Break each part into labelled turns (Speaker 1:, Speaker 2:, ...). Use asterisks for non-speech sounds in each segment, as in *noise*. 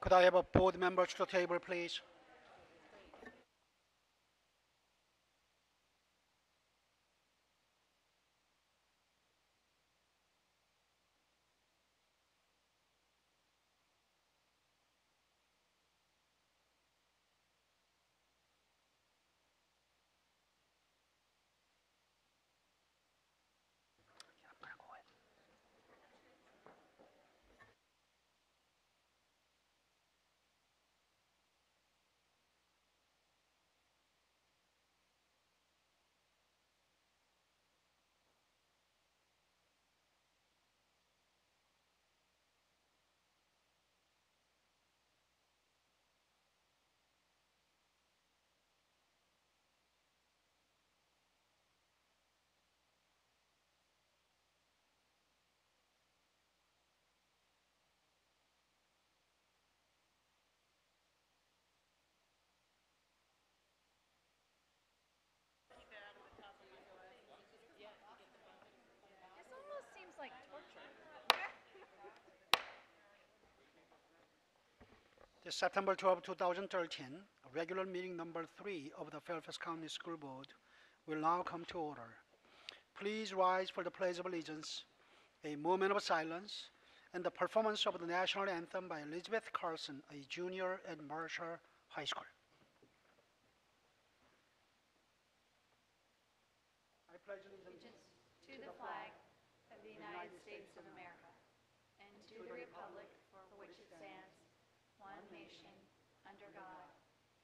Speaker 1: Could I have a board member to the table, please? September 12, 2013, regular meeting number three of the Fairfax County School Board will now come to order. Please rise for the Pledge of Allegiance, a moment of silence, and the performance of the national anthem by Elizabeth Carlson, a junior at Marshall High School. I pledge allegiance
Speaker 2: To the flag of the United States of America and to the republic for which it stands, one nation, under God,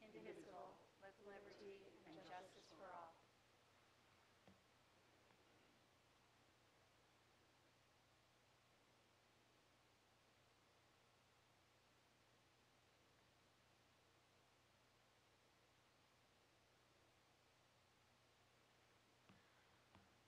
Speaker 2: indivisible, with liberty and justice for all.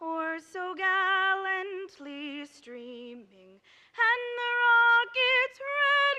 Speaker 3: or so gallantly streaming, and the rocket's red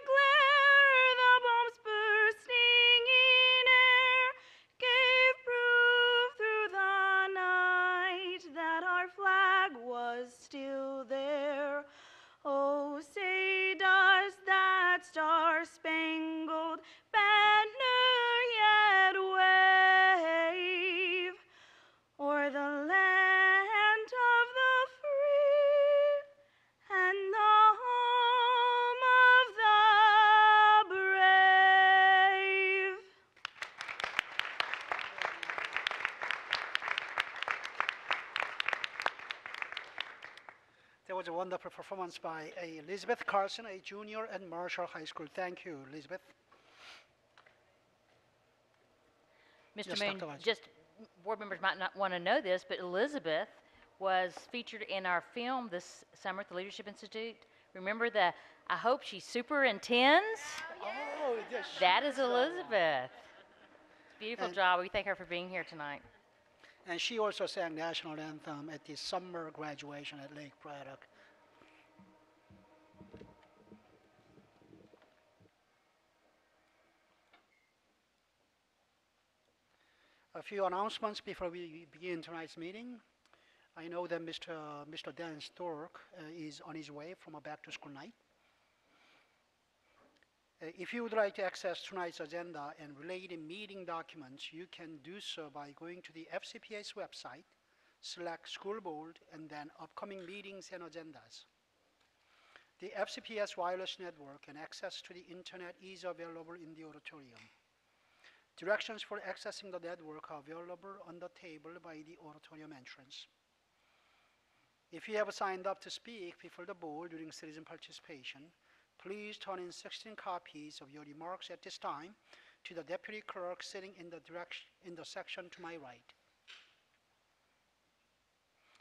Speaker 3: was
Speaker 1: a wonderful performance by a Elizabeth Carlson, a junior at Marshall High School. Thank you, Elizabeth.
Speaker 4: Mr.
Speaker 1: Yes,
Speaker 4: Moon, just, board members might not want to know this, but Elizabeth was featured in our film this summer at the Leadership Institute. Remember the, I hope she superintends?
Speaker 1: Oh, yes.
Speaker 4: That is Elizabeth. Beautiful
Speaker 1: And-
Speaker 4: job. We thank her for being here tonight.
Speaker 1: And she also sang national anthem at the summer graduation at Lake Braddock. A few announcements before we begin tonight's meeting. I know that Mr. Mr. Dan Storck uh, is on his way from a back-to-school night. Uh, If you would like to access tonight's agenda and related meeting documents, you can do so by going to the FCPS website, select School Board, and then Upcoming Meetings and Agendas. The FCPS wireless network and access to the internet is available in the auditorium. Directions for accessing the network are available on the table by the auditorium entrance. If you have signed up to speak before the board during citizen participation, please turn in 16 copies of your remarks at this time to the deputy clerk sitting in the direction, in the section to my right.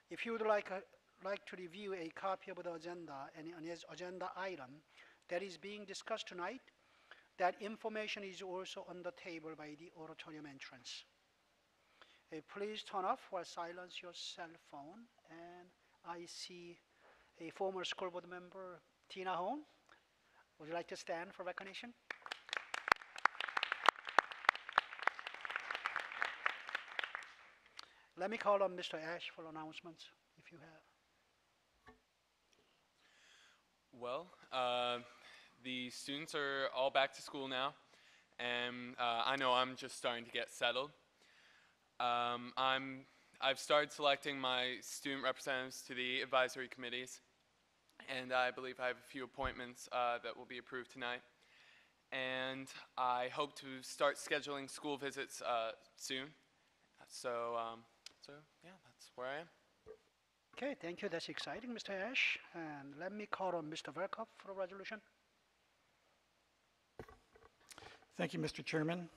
Speaker 1: If you would like, a- like to review a copy of the agenda and an agenda item that is being discussed tonight, That information is also on the table by the auditorium entrance. Uh, please turn off or silence your cell phone. And I see a former school board member, Tina Hone. Would you like to stand for recognition? Let me call on Mr. Ash for announcements, if you have.
Speaker 5: Well, uh, the students are all back to school now, and uh, I know I'm just starting to get settled. Um, I'm, I've started selecting my student representatives to the advisory committees, and I believe I have a few appointments uh, that will be approved tonight. And I hope to start scheduling school visits uh, soon. So, um, so yeah, that's where I am.
Speaker 1: Okay, thank you. That's exciting, Mr. Ash. And let me call on Mr. Velkoff for a resolution.
Speaker 6: Thank you, Mr. Chairman.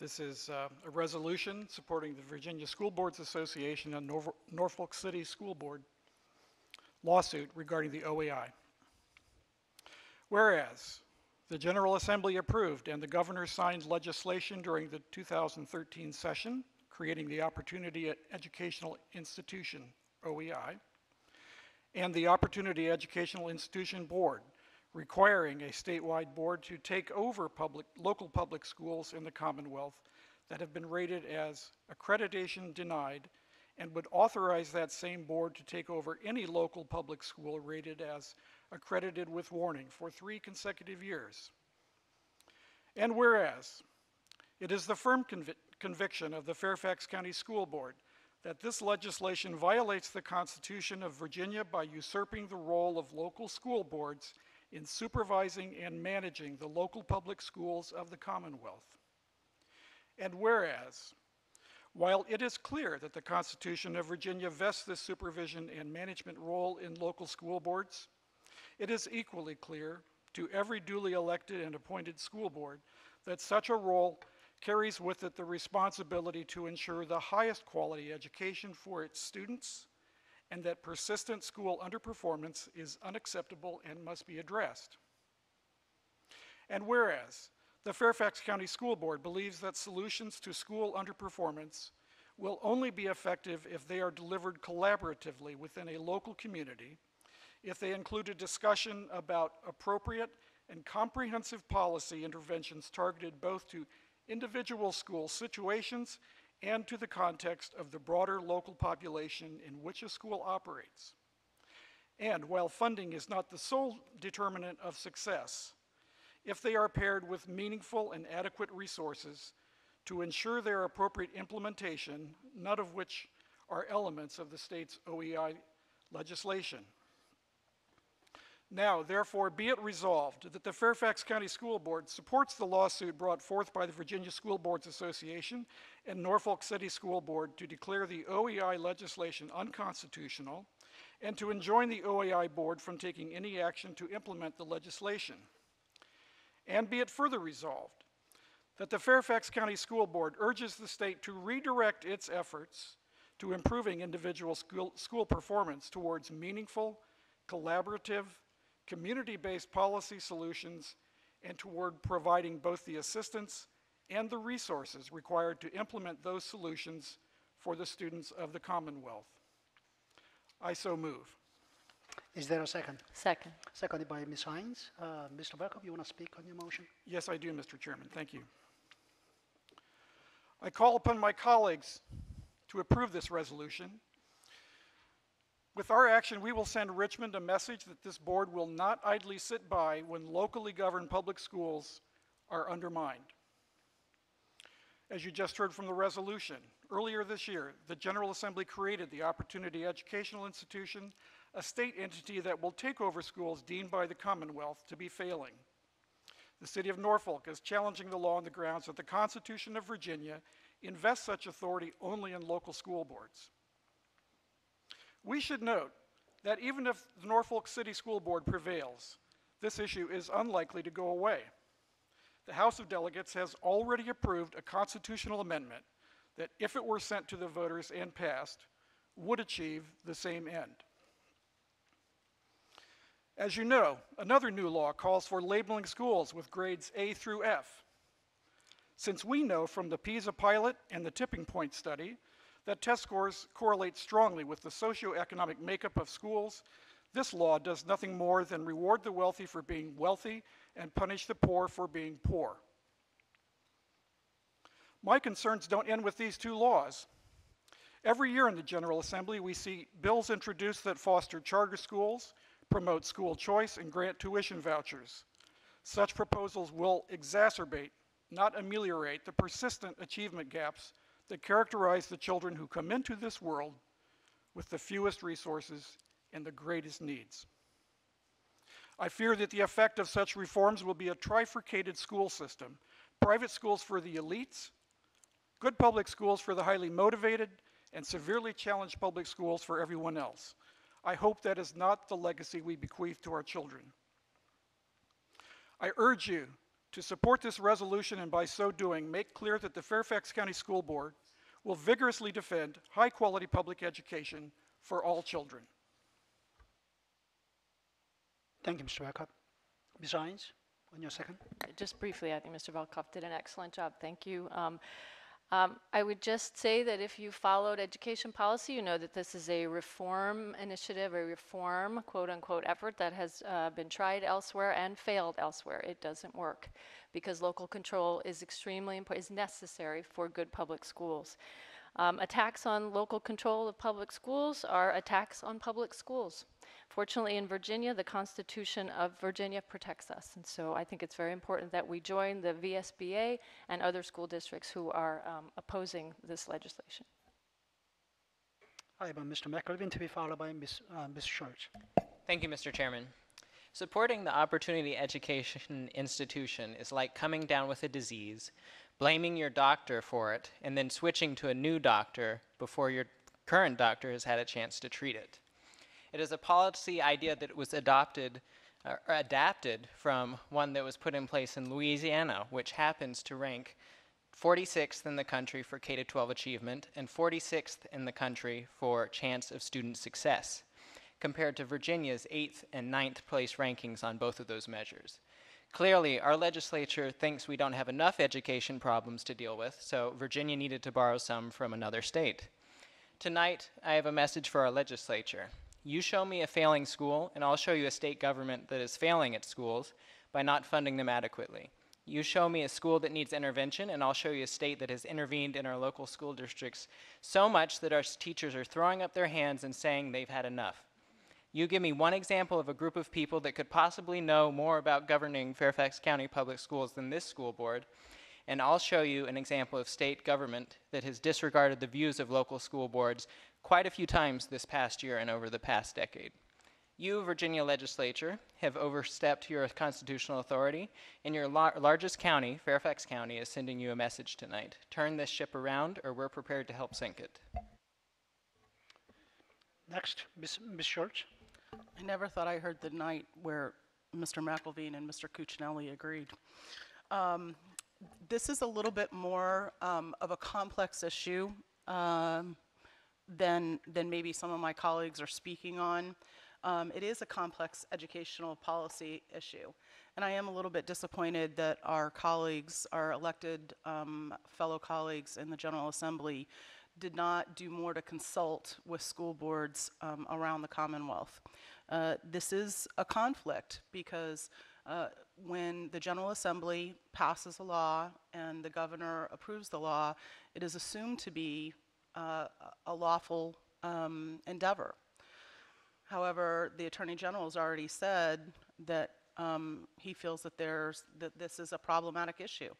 Speaker 6: This is uh, a resolution supporting the Virginia School Boards Association and Norfol- Norfolk City School Board lawsuit regarding the OEI. Whereas the General Assembly approved and the governor signed legislation during the 2013 session creating the Opportunity Educational Institution, OEI, and the Opportunity Educational Institution Board, requiring a statewide board to take over public, local public schools in the Commonwealth that have been rated as accreditation denied and would authorize that same board to take over any local public school rated as accredited with warning for three consecutive years. And whereas it is the firm convi- conviction of the Fairfax County School Board that this legislation violates the Constitution of Virginia by usurping the role of local school boards in supervising and managing the local public schools of the Commonwealth. And whereas, while it is clear that the Constitution of Virginia vests this supervision and management role in local school boards, it is equally clear to every duly elected and appointed school board that such a role carries with it the responsibility to ensure the highest quality education for its students and that persistent school underperformance is unacceptable and must be addressed. And whereas the Fairfax County School Board believes that solutions to school underperformance will only be effective if they are delivered collaboratively within a local community, if they include a discussion about appropriate and comprehensive policy interventions targeted both to individual school situations and to the context of the broader local population in which a school operates. And while funding is not the sole determinant of success, if they are paired with meaningful and adequate resources to ensure their appropriate implementation, none of which are elements of the state's OEI legislation. Now, therefore, be it resolved that the Fairfax County School Board supports the lawsuit brought forth by the Virginia School Boards Association and Norfolk City School Board to declare the OEI legislation unconstitutional and to enjoin the OEI Board from taking any action to implement the legislation. And be it further resolved that the Fairfax County School Board urges the state to redirect its efforts to improving individual school, school performance towards meaningful, collaborative, community-based policy solutions and toward providing both the assistance and the resources required to implement those solutions for the students of the Commonwealth. I so move.
Speaker 1: Is there a second?
Speaker 4: Second.
Speaker 1: Seconded by Ms. Hynes. Uh, Mr. Velkoff, you want to speak on your motion?
Speaker 6: Yes, I do, Mr. Chairman. Thank you. I call upon my colleagues to approve this resolution. With our action, we will send Richmond a message that this board will not idly sit by when locally governed public schools are undermined. As you just heard from the resolution, earlier this year, the General Assembly created the Opportunity Educational Institution, a state entity that will take over schools deemed by the Commonwealth to be failing. The City of Norfolk is challenging the law on the grounds that the Constitution of Virginia invests such authority only in local school boards. We should note that even if the Norfolk City School Board prevails, this issue is unlikely to go away. The House of Delegates has already approved a constitutional amendment that, if it were sent to the voters and passed, would achieve the same end. As you know, another new law calls for labeling schools with grades A through F. Since we know from the PISA pilot and the tipping point study that test scores correlate strongly with the socioeconomic makeup of schools, this law does nothing more than reward the wealthy for being wealthy and punish the poor for being poor. My concerns don't end with these two laws. Every year in the General Assembly, we see bills introduced that foster charter schools, promote school choice, and grant tuition vouchers. Such proposals will exacerbate, not ameliorate, the persistent achievement gaps that characterize the children who come into this world with the fewest resources and the greatest needs. I fear that the effect of such reforms will be a trifurcated school system private schools for the elites, good public schools for the highly motivated, and severely challenged public schools for everyone else. I hope that is not the legacy we bequeath to our children. I urge you to support this resolution and by so doing, make clear that the Fairfax County School Board will vigorously defend high quality public education for all children.
Speaker 1: Thank you, Mr. Velkoff. Ms. Hynes, on your second.
Speaker 7: Just briefly, I think Mr. Velkoff did an excellent job. Thank you. Um, um, I would just say that if you followed education policy, you know that this is a reform initiative, a reform quote unquote effort that has uh, been tried elsewhere and failed elsewhere. It doesn't work because local control is extremely important, is necessary for good public schools. Um, attacks on local control of public schools are attacks on public schools. Fortunately, in Virginia, the Constitution of Virginia protects us. And so I think it's very important that we join the VSBA and other school districts who are um, opposing this legislation.
Speaker 1: I have uh, Mr. McElveen to be followed by Ms. Uh, Ms. Schultz.
Speaker 8: Thank you, Mr. Chairman. Supporting the Opportunity Education Institution is like coming down with a disease, blaming your doctor for it, and then switching to a new doctor before your current doctor has had a chance to treat it. It is a policy idea that was adopted or adapted from one that was put in place in Louisiana, which happens to rank 46th in the country for K 12 achievement and 46th in the country for chance of student success, compared to Virginia's 8th and 9th place rankings on both of those measures. Clearly, our legislature thinks we don't have enough education problems to deal with, so Virginia needed to borrow some from another state. Tonight, I have a message for our legislature. You show me a failing school, and I'll show you a state government that is failing its schools by not funding them adequately. You show me a school that needs intervention, and I'll show you a state that has intervened in our local school districts so much that our teachers are throwing up their hands and saying they've had enough. You give me one example of a group of people that could possibly know more about governing Fairfax County Public Schools than this school board, and I'll show you an example of state government that has disregarded the views of local school boards quite a few times this past year and over the past decade. You, Virginia legislature, have overstepped your constitutional authority, and your lar- largest county, Fairfax County, is sending you a message tonight. Turn this ship around, or we're prepared to help sink it.
Speaker 1: Next, Ms. Ms. Schultz.
Speaker 9: I never thought I heard the night where Mr. McElveen and Mr. Cuccinelli agreed. Um, This is a little bit more um, of a complex issue um, than, than maybe some of my colleagues are speaking on. Um, It is a complex educational policy issue. And I am a little bit disappointed that our colleagues, our elected um, fellow colleagues in the General Assembly did not do more to consult with school boards um, around the Commonwealth. Uh, This is a conflict because uh, when the General Assembly passes a law and the governor approves the law, it is assumed to be uh, a lawful um, endeavor. However, the Attorney General has already said that um, he feels that there's, that this is a problematic issue,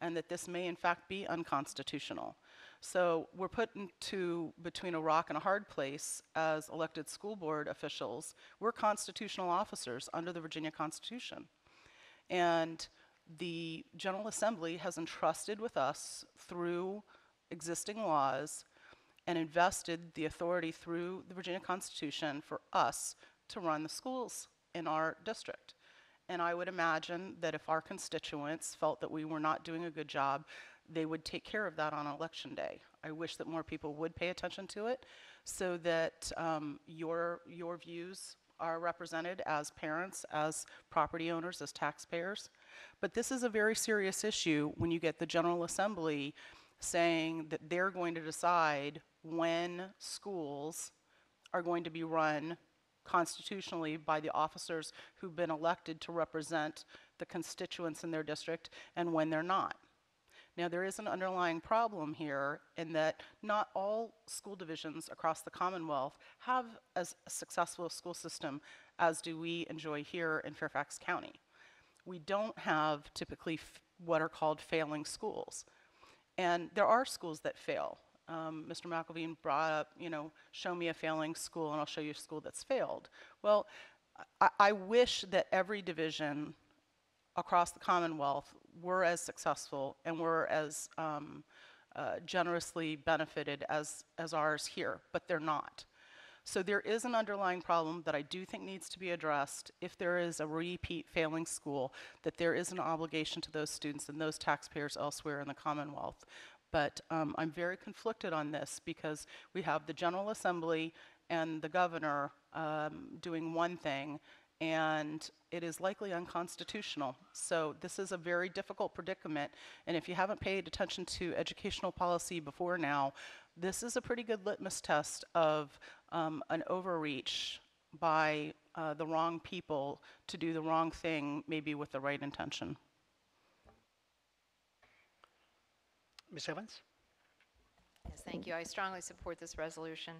Speaker 9: and that this may in fact be unconstitutional. So we're put into between a rock and a hard place as elected school board officials. We're constitutional officers under the Virginia Constitution. And the General Assembly has entrusted with us through existing laws and invested the authority through the Virginia Constitution for us to run the schools in our district. And I would imagine that if our constituents felt that we were not doing a good job, they would take care of that on election day. I wish that more people would pay attention to it so that um, your, your views are represented as parents, as property owners, as taxpayers. But this is a very serious issue when you get the General Assembly saying that they're going to decide when schools are going to be run constitutionally by the officers who've been elected to represent the constituents in their district and when they're not. Now, there is an underlying problem here in that not all school divisions across the Commonwealth have as successful a school system as do we enjoy here in Fairfax County. We don't have typically what are called failing schools. And there are schools that fail. Um, Mr. McElveen brought up, you know, show me a failing school and I'll show you a school that's failed. Well, I, I wish that every division across the Commonwealth were as successful and were as um, uh, generously benefited as, as ours here, but they're not. So there is an underlying problem that I do think needs to be addressed. If there is a repeat failing school, that there is an obligation to those students and those taxpayers elsewhere in the Commonwealth. But um, I'm very conflicted on this because we have the General Assembly and the governor um, doing one thing, and it is likely unconstitutional. So this is a very difficult predicament, and if you haven't paid attention to educational policy before now, this is a pretty good litmus test of um, an overreach by uh, the wrong people to do the wrong thing, maybe with the right intention.
Speaker 1: Ms. Evans?
Speaker 10: Yes, thank you. I strongly support this resolution.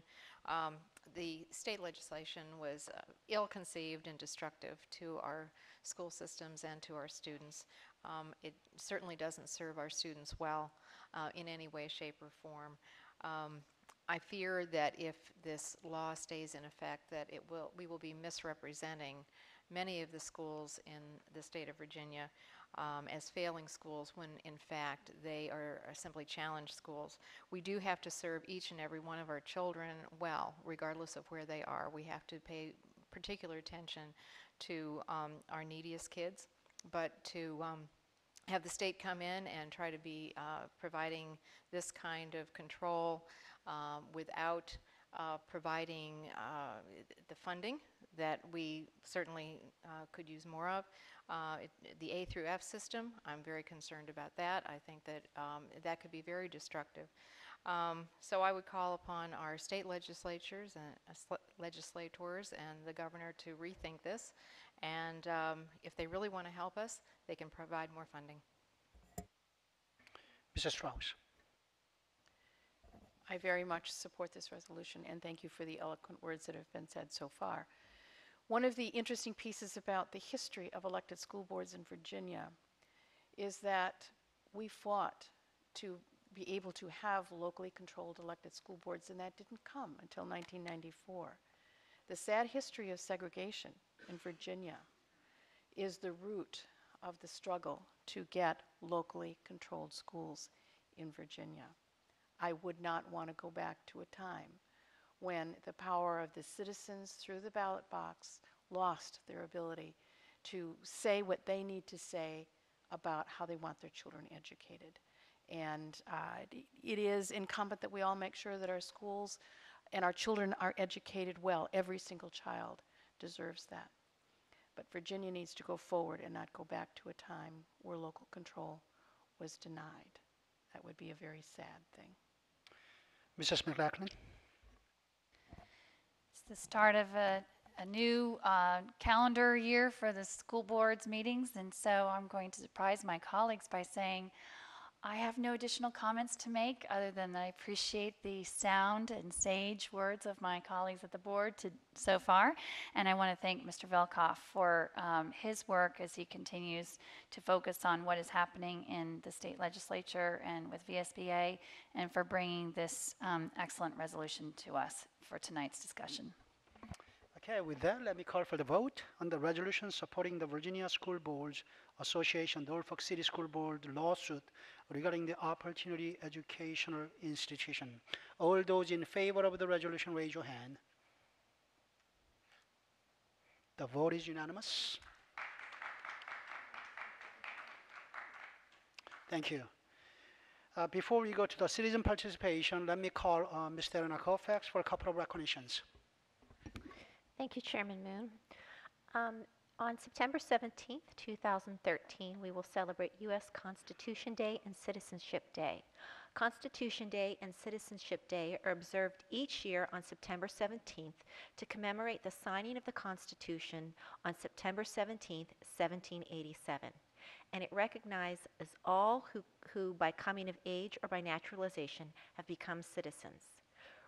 Speaker 10: Um, The state legislation was uh, ill-conceived and destructive to our school systems and to our students. Um, It certainly doesn't serve our students well uh, in any way, shape, or form. Um, I fear that if this law stays in effect, that it will, we will be misrepresenting many of the schools in the state of Virginia um, as failing schools when in fact they are, are simply challenged schools. We do have to serve each and every one of our children well, regardless of where they are. We have to pay particular attention to um, our neediest kids, but to um, have the state come in and try to be uh, providing this kind of control um, without uh, providing uh, the funding that we certainly uh, could use more of. Uh, it, the A through F system, I'm very concerned about that. I think that um, that could be very destructive. Um, so I would call upon our state legislatures and uh, sl- legislators and the governor to rethink this. And um, if they really want to help us, they can provide more funding.
Speaker 1: Mrs. Strauss?
Speaker 11: I very much support this resolution, and thank you for the eloquent words that have been said so far. One of the interesting pieces about the history of elected school boards in Virginia is that we fought to be able to have locally controlled elected school boards, and that didn't come until 1994. The sad history of segregation in Virginia is the root of the struggle to get locally controlled schools in Virginia. I would not want to go back to a time when the power of the citizens through the ballot box lost their ability to say what they need to say about how they want their children educated. And uh, it- is incumbent that we all make sure that our schools and our children are educated well. Every single child deserves that. But Virginia needs to go forward and not go back to a time where local control was denied. That would be a very sad thing.
Speaker 1: Mrs. McLaughlin?
Speaker 2: The start of a, a new uh, calendar year for the school board's meetings, and so I'm going to surprise my colleagues by saying I have no additional comments to make other than I appreciate the sound and sage words of my colleagues at the board to, so far, and I want to thank Mr. Velkoff for um, his work as he continues to focus on what is happening in the state legislature and with VSBA, and for bringing this um, excellent resolution to us for tonight's discussion.
Speaker 1: Okay, with that, let me call for the vote on the resolution supporting the Virginia School Boards Association Norfolk City School Board lawsuit regarding the Opportunity Educational Institution. All those in favor of the resolution, raise your hand. The vote is unanimous. Thank you. Uh, before we go to the citizen participation, let me call uh, Mr. Elena Kaufax for a couple of recognitions.
Speaker 12: Thank you, Chairman Moon. Um, on September 17th, 2013, we will celebrate U.S. Constitution Day and Citizenship Day. Constitution Day and Citizenship Day are observed each year on September 17th to commemorate the signing of the Constitution on September 17th, 1787. And it recognizes all who, who, by coming of age or by naturalization, have become citizens.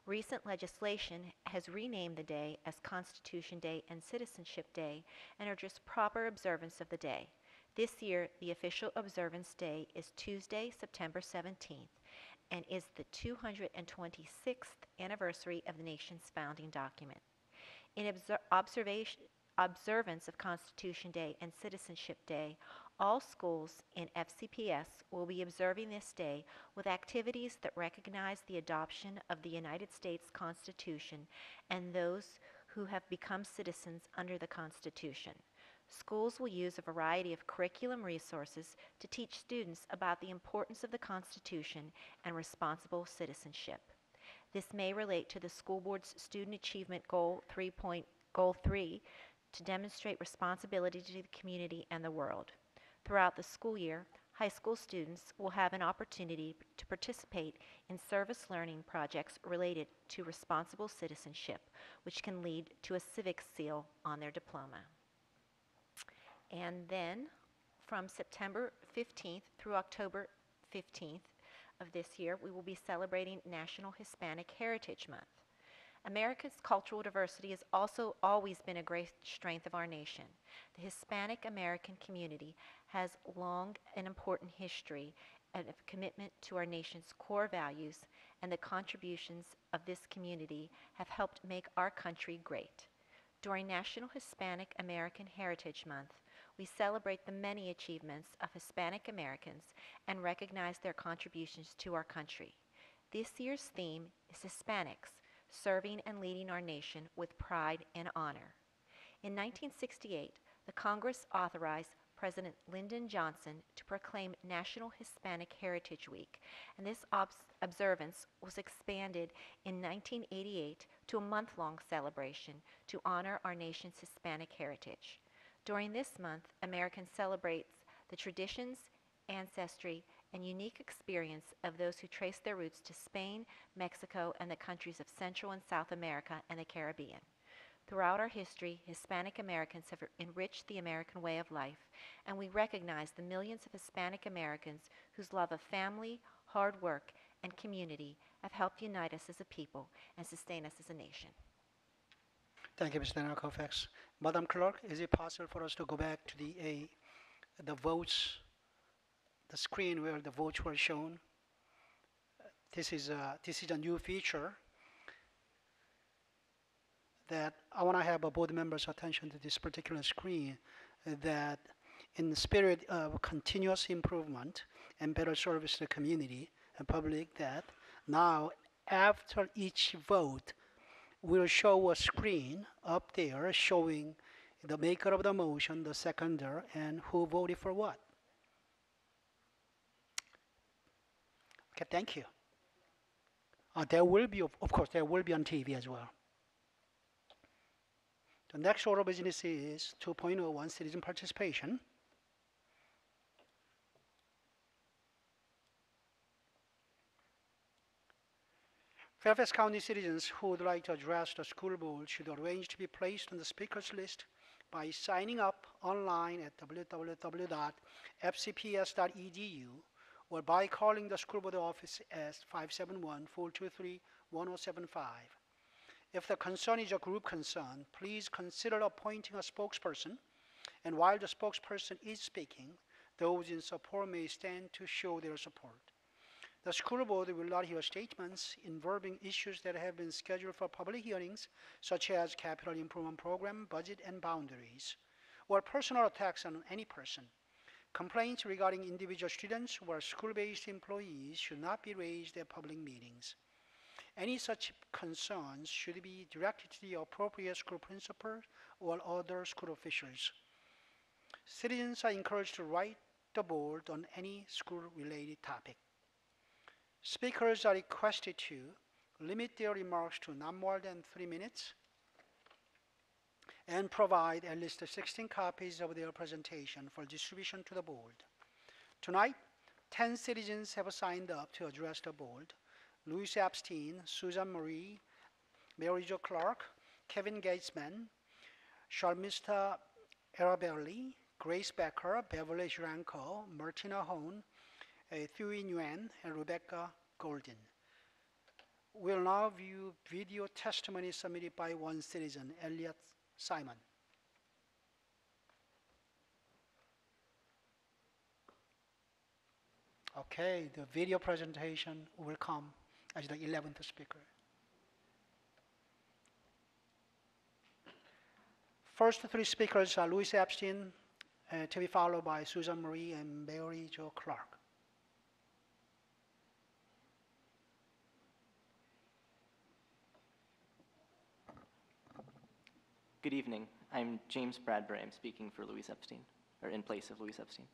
Speaker 12: Recent legislation has renamed the day as Constitution Day and Citizenship Day and are just proper observance of the day. This year, the official observance day is Tuesday, September 17th, and is the 226th anniversary of the nation's founding document. In obser- observation, observance of Constitution Day and Citizenship Day, all schools in FCPS will be observing this day with activities that recognize the adoption of the United States Constitution and those who have become citizens under the Constitution. Schools will use a variety of curriculum resources to teach students about the importance of the Constitution and responsible citizenship. This may relate to the school board's student achievement goal 3. Point, goal 3 to demonstrate responsibility to the community and the world. Throughout the school year, high school students will have an opportunity to participate in service learning projects related to responsible citizenship, which can lead to a civic seal on their diploma. And then from September 15th through October 15th of this year, we will be celebrating National Hispanic Heritage Month. America's cultural diversity has also always been a great strength of our nation. The Hispanic American community has long and important history and a commitment to our nation's core values, and the contributions of this community have helped make our country great. During National Hispanic American Heritage Month, we celebrate the many achievements of Hispanic Americans and recognize their contributions to our country. This year's theme is Hispanics, serving and leading our nation with pride and honor. In 1968, the Congress authorized President Lyndon Johnson to proclaim National Hispanic Heritage Week, and this obs- observance was expanded in 1988 to a month long celebration to honor our nation's Hispanic heritage. During this month, Americans celebrate the traditions, ancestry, and unique experience of those who trace their roots to Spain, Mexico, and the countries of Central and South America and the Caribbean. Throughout our history, Hispanic Americans have enriched the American way of life, and we recognize the millions of Hispanic Americans whose love of family, hard work, and community have helped unite us as a people and sustain us as a nation.
Speaker 1: Thank you, Mr. Daniel Kaufax. Madam Clerk, is it possible for us to go back to the a, the votes, the screen where the votes were shown? This is a, this is a new feature that I want to have a board members' attention to this particular screen. That in the spirit of continuous improvement and better service to the community and public, that now after each vote, we'll show a screen up there showing the maker of the motion, the seconder, and who voted for what. Okay, thank you. Uh, there will be, of, of course, there will be on TV as well. The next order of business is 2.01 citizen participation. Fairfax County citizens who would like to address the school board should arrange to be placed on the speakers list by signing up online at www.fcps.edu or by calling the school board office at 571-423-1075. If the concern is a group concern, please consider appointing a spokesperson, and while the spokesperson is speaking, those in support may stand to show their support. The school board will not hear statements involving issues that have been scheduled for public hearings, such as capital improvement program, budget, and boundaries, or personal attacks on any person. Complaints regarding individual students or school-based employees should not be raised at public meetings. Any such concerns should be directed to the appropriate school principal or other school officials. Citizens are encouraged to write the board on any school-related topic. Speakers are requested to limit their remarks to not more than three minutes. and provide at least 16 copies of their presentation for distribution to the board. Tonight, 10 citizens have signed up to address the board. Louis Epstein, Susan Marie, Mary Jo Clark, Kevin Gatesman, Sharmista Arabelli, Grace Becker, Beverly Schranko, Martina Hone, uh, Thuy Nguyen, and Rebecca Golden. We'll now view video testimony submitted by one citizen, Elliot Simon. Okay, the video presentation will come as the 11th speaker. First three speakers are Louis Epstein, uh, to be followed by Susan Marie and Mary Jo Clark.
Speaker 13: Good evening. I'm James Bradbury. I'm speaking for Louise Epstein, or in place of Louise Epstein.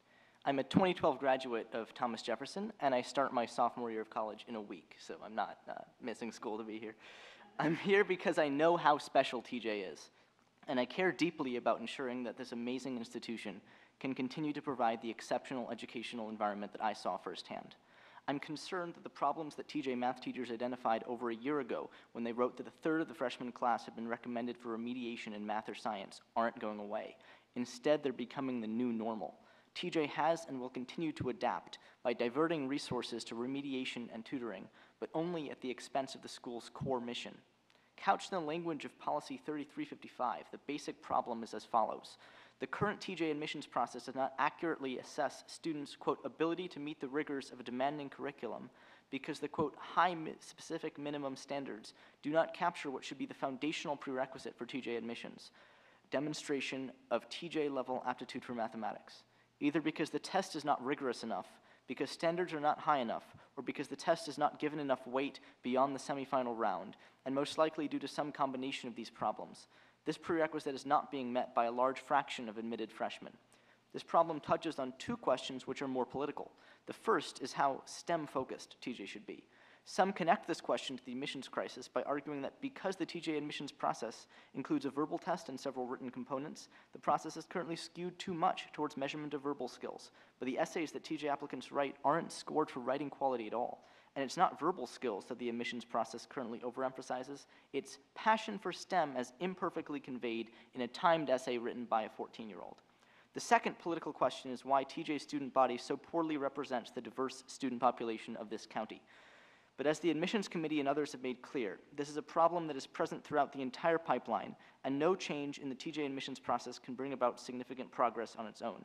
Speaker 13: I'm a 2012 graduate of Thomas Jefferson, and I start my sophomore year of college in a week, so I'm not uh, missing school to be here. I'm here because I know how special TJ is, and I care deeply about ensuring that this amazing institution can continue to provide the exceptional educational environment that I saw firsthand. I'm concerned that the problems that TJ math teachers identified over a year ago when they wrote that a third of the freshman class had been recommended for remediation in math or science aren't going away. Instead, they're becoming the new normal. TJ has and will continue to adapt by diverting resources to remediation and tutoring, but only at the expense of the school's core mission. Couched in the language of Policy 3355, the basic problem is as follows. The current TJ admissions process does not accurately assess students' quote ability to meet the rigors of a demanding curriculum because the quote high mi- specific minimum standards do not capture what should be the foundational prerequisite for TJ admissions demonstration of TJ level aptitude for mathematics either because the test is not rigorous enough because standards are not high enough or because the test is not given enough weight beyond the semifinal round and most likely due to some combination of these problems this prerequisite is not being met by a large fraction of admitted freshmen. This problem touches on two questions which are more political. The first is how STEM focused TJ should be. Some connect this question to the admissions crisis by arguing that because the TJ admissions process includes a verbal test and several written components, the process is currently skewed too much towards measurement of verbal skills. But the essays that TJ applicants write aren't scored for writing quality at all. And it's not verbal skills that the admissions process currently overemphasizes, it's passion for STEM as imperfectly conveyed in a timed essay written by a 14 year old. The second political question is why TJ's student body so poorly represents the diverse student population of this county. But as the admissions committee and others have made clear, this is a problem that is present throughout the entire pipeline, and no change in the TJ admissions process can bring about significant progress on its own.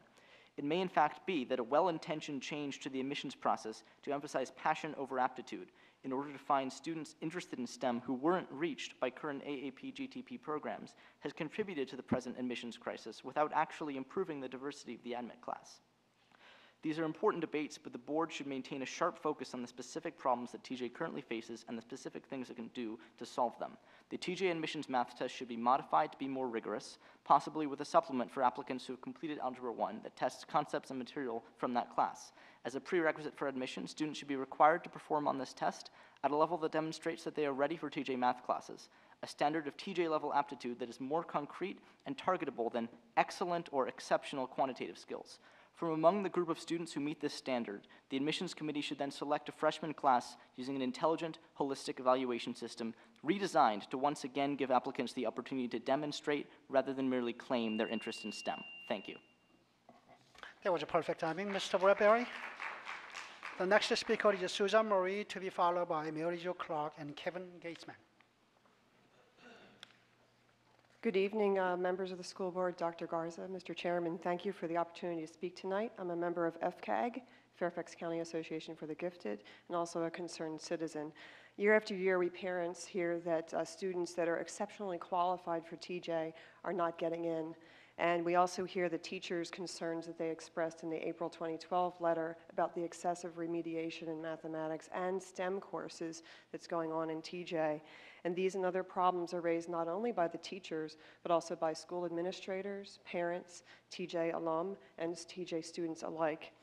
Speaker 13: It may in fact be that a well-intentioned change to the admissions process to emphasize passion over aptitude in order to find students interested in STEM who weren't reached by current AAP GTP programs has contributed to the present admissions crisis without actually improving the diversity of the admit class. These are important debates, but the board should maintain a sharp focus on the specific problems that TJ currently faces and the specific things it can do to solve them. The TJ admissions math test should be modified to be more rigorous, possibly with a supplement for applicants who have completed Algebra 1 that tests concepts and material from that class. As a prerequisite for admission, students should be required to perform on this test at a level that demonstrates that they are ready for TJ math classes, a standard of TJ level aptitude that is more concrete and targetable than excellent or exceptional quantitative skills. From among the group of students who meet this standard, the admissions committee should then select a freshman class using an intelligent, holistic evaluation system redesigned to once again give applicants the opportunity to demonstrate rather than merely claim their interest in STEM. Thank you.
Speaker 1: That was a perfect timing, Mr. Bradbury. The next speaker is Susan Marie, to be followed by Mary Jo Clark and Kevin Gatesman.
Speaker 14: Good evening, uh, members of the school board, Dr. Garza, Mr. Chairman. Thank you for the opportunity to speak tonight. I'm a member of FCAG, Fairfax County Association for the Gifted, and also a concerned citizen. Year after year, we parents hear that uh, students that are exceptionally qualified for TJ are not getting in. And we also hear the teachers' concerns that they expressed in the April 2012 letter about the excessive remediation in mathematics and STEM courses that's going on in TJ. And these and other problems are raised not only by the teachers, but also by school administrators, parents, TJ alum, and TJ students alike.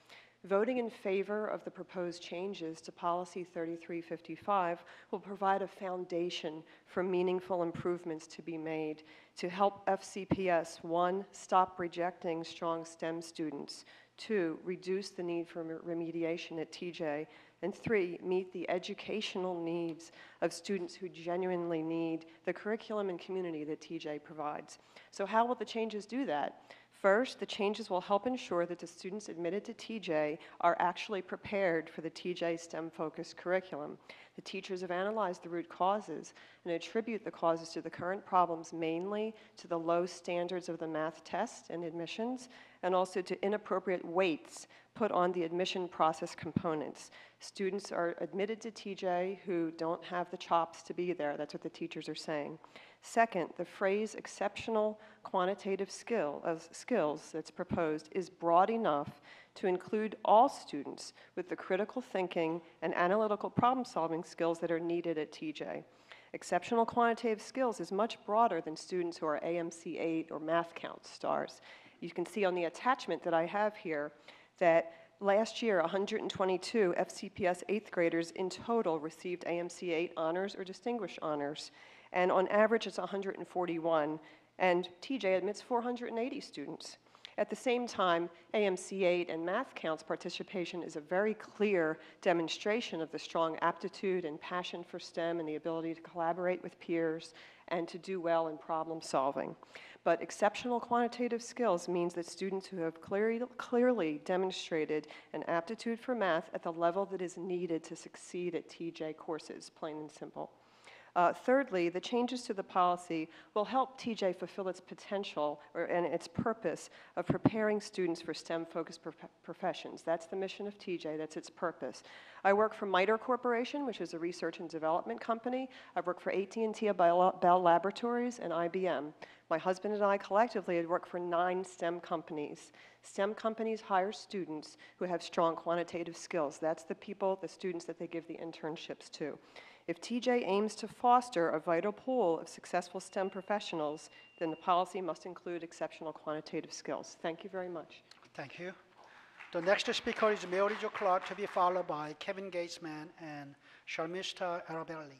Speaker 14: Voting in favor of the proposed changes to Policy 3355 will provide a foundation for meaningful improvements to be made to help FCPS, one, stop rejecting strong STEM students, two, reduce the need for remediation at TJ, and three, meet the educational needs of students who genuinely need the curriculum and community that TJ provides. So how will the changes do that? First, the changes will help ensure that the students admitted to TJ are actually prepared for the TJ STEM-focused curriculum. The teachers have analyzed the root causes and attribute the causes to the current problems mainly to the low standards of the math test and admissions and also to inappropriate weights put on the admission process components. Students are admitted to TJ who don't have the chops to be there. That's what the teachers are saying. Second, the phrase exceptional quantitative skill, as skills that's proposed is broad enough to include all students with the critical thinking and analytical problem solving skills that are needed at TJ. Exceptional quantitative skills is much broader than students who are AMC 8 or math count stars. You can see on the attachment that I have here that last year 122 FCPS 8th graders in total received AMC 8 honors or distinguished honors and on average it's 141, and TJ admits 480 students. At the same time, AMC8 and MathCounts participation is a very clear demonstration of the strong aptitude and passion for STEM and the ability to collaborate with peers and to do well in problem solving. But exceptional quantitative skills means that students who have clearly, clearly demonstrated an aptitude for math at the level that is needed to succeed at TJ courses, plain and simple. Uh, thirdly, the changes to the policy will help TJ fulfill its potential or, and its purpose of preparing students for STEM-focused prof professions. That's the mission of TJ, that's its purpose. I work for MITRE Corporation, which is a research and development company. I work for AT&T Bell, Bell Laboratories and IBM. My husband and I collectively had worked for nine STEM companies. STEM companies hire students who have strong quantitative skills. That's the people, the students that they give the internships to. If TJ aims to foster a vital pool of successful STEM professionals, then the policy must include exceptional quantitative skills. Thank you very much.
Speaker 1: Thank you. The next speaker is Mary Jo Clark, to be followed by Kevin Gatesman and Sharmista Arabelli.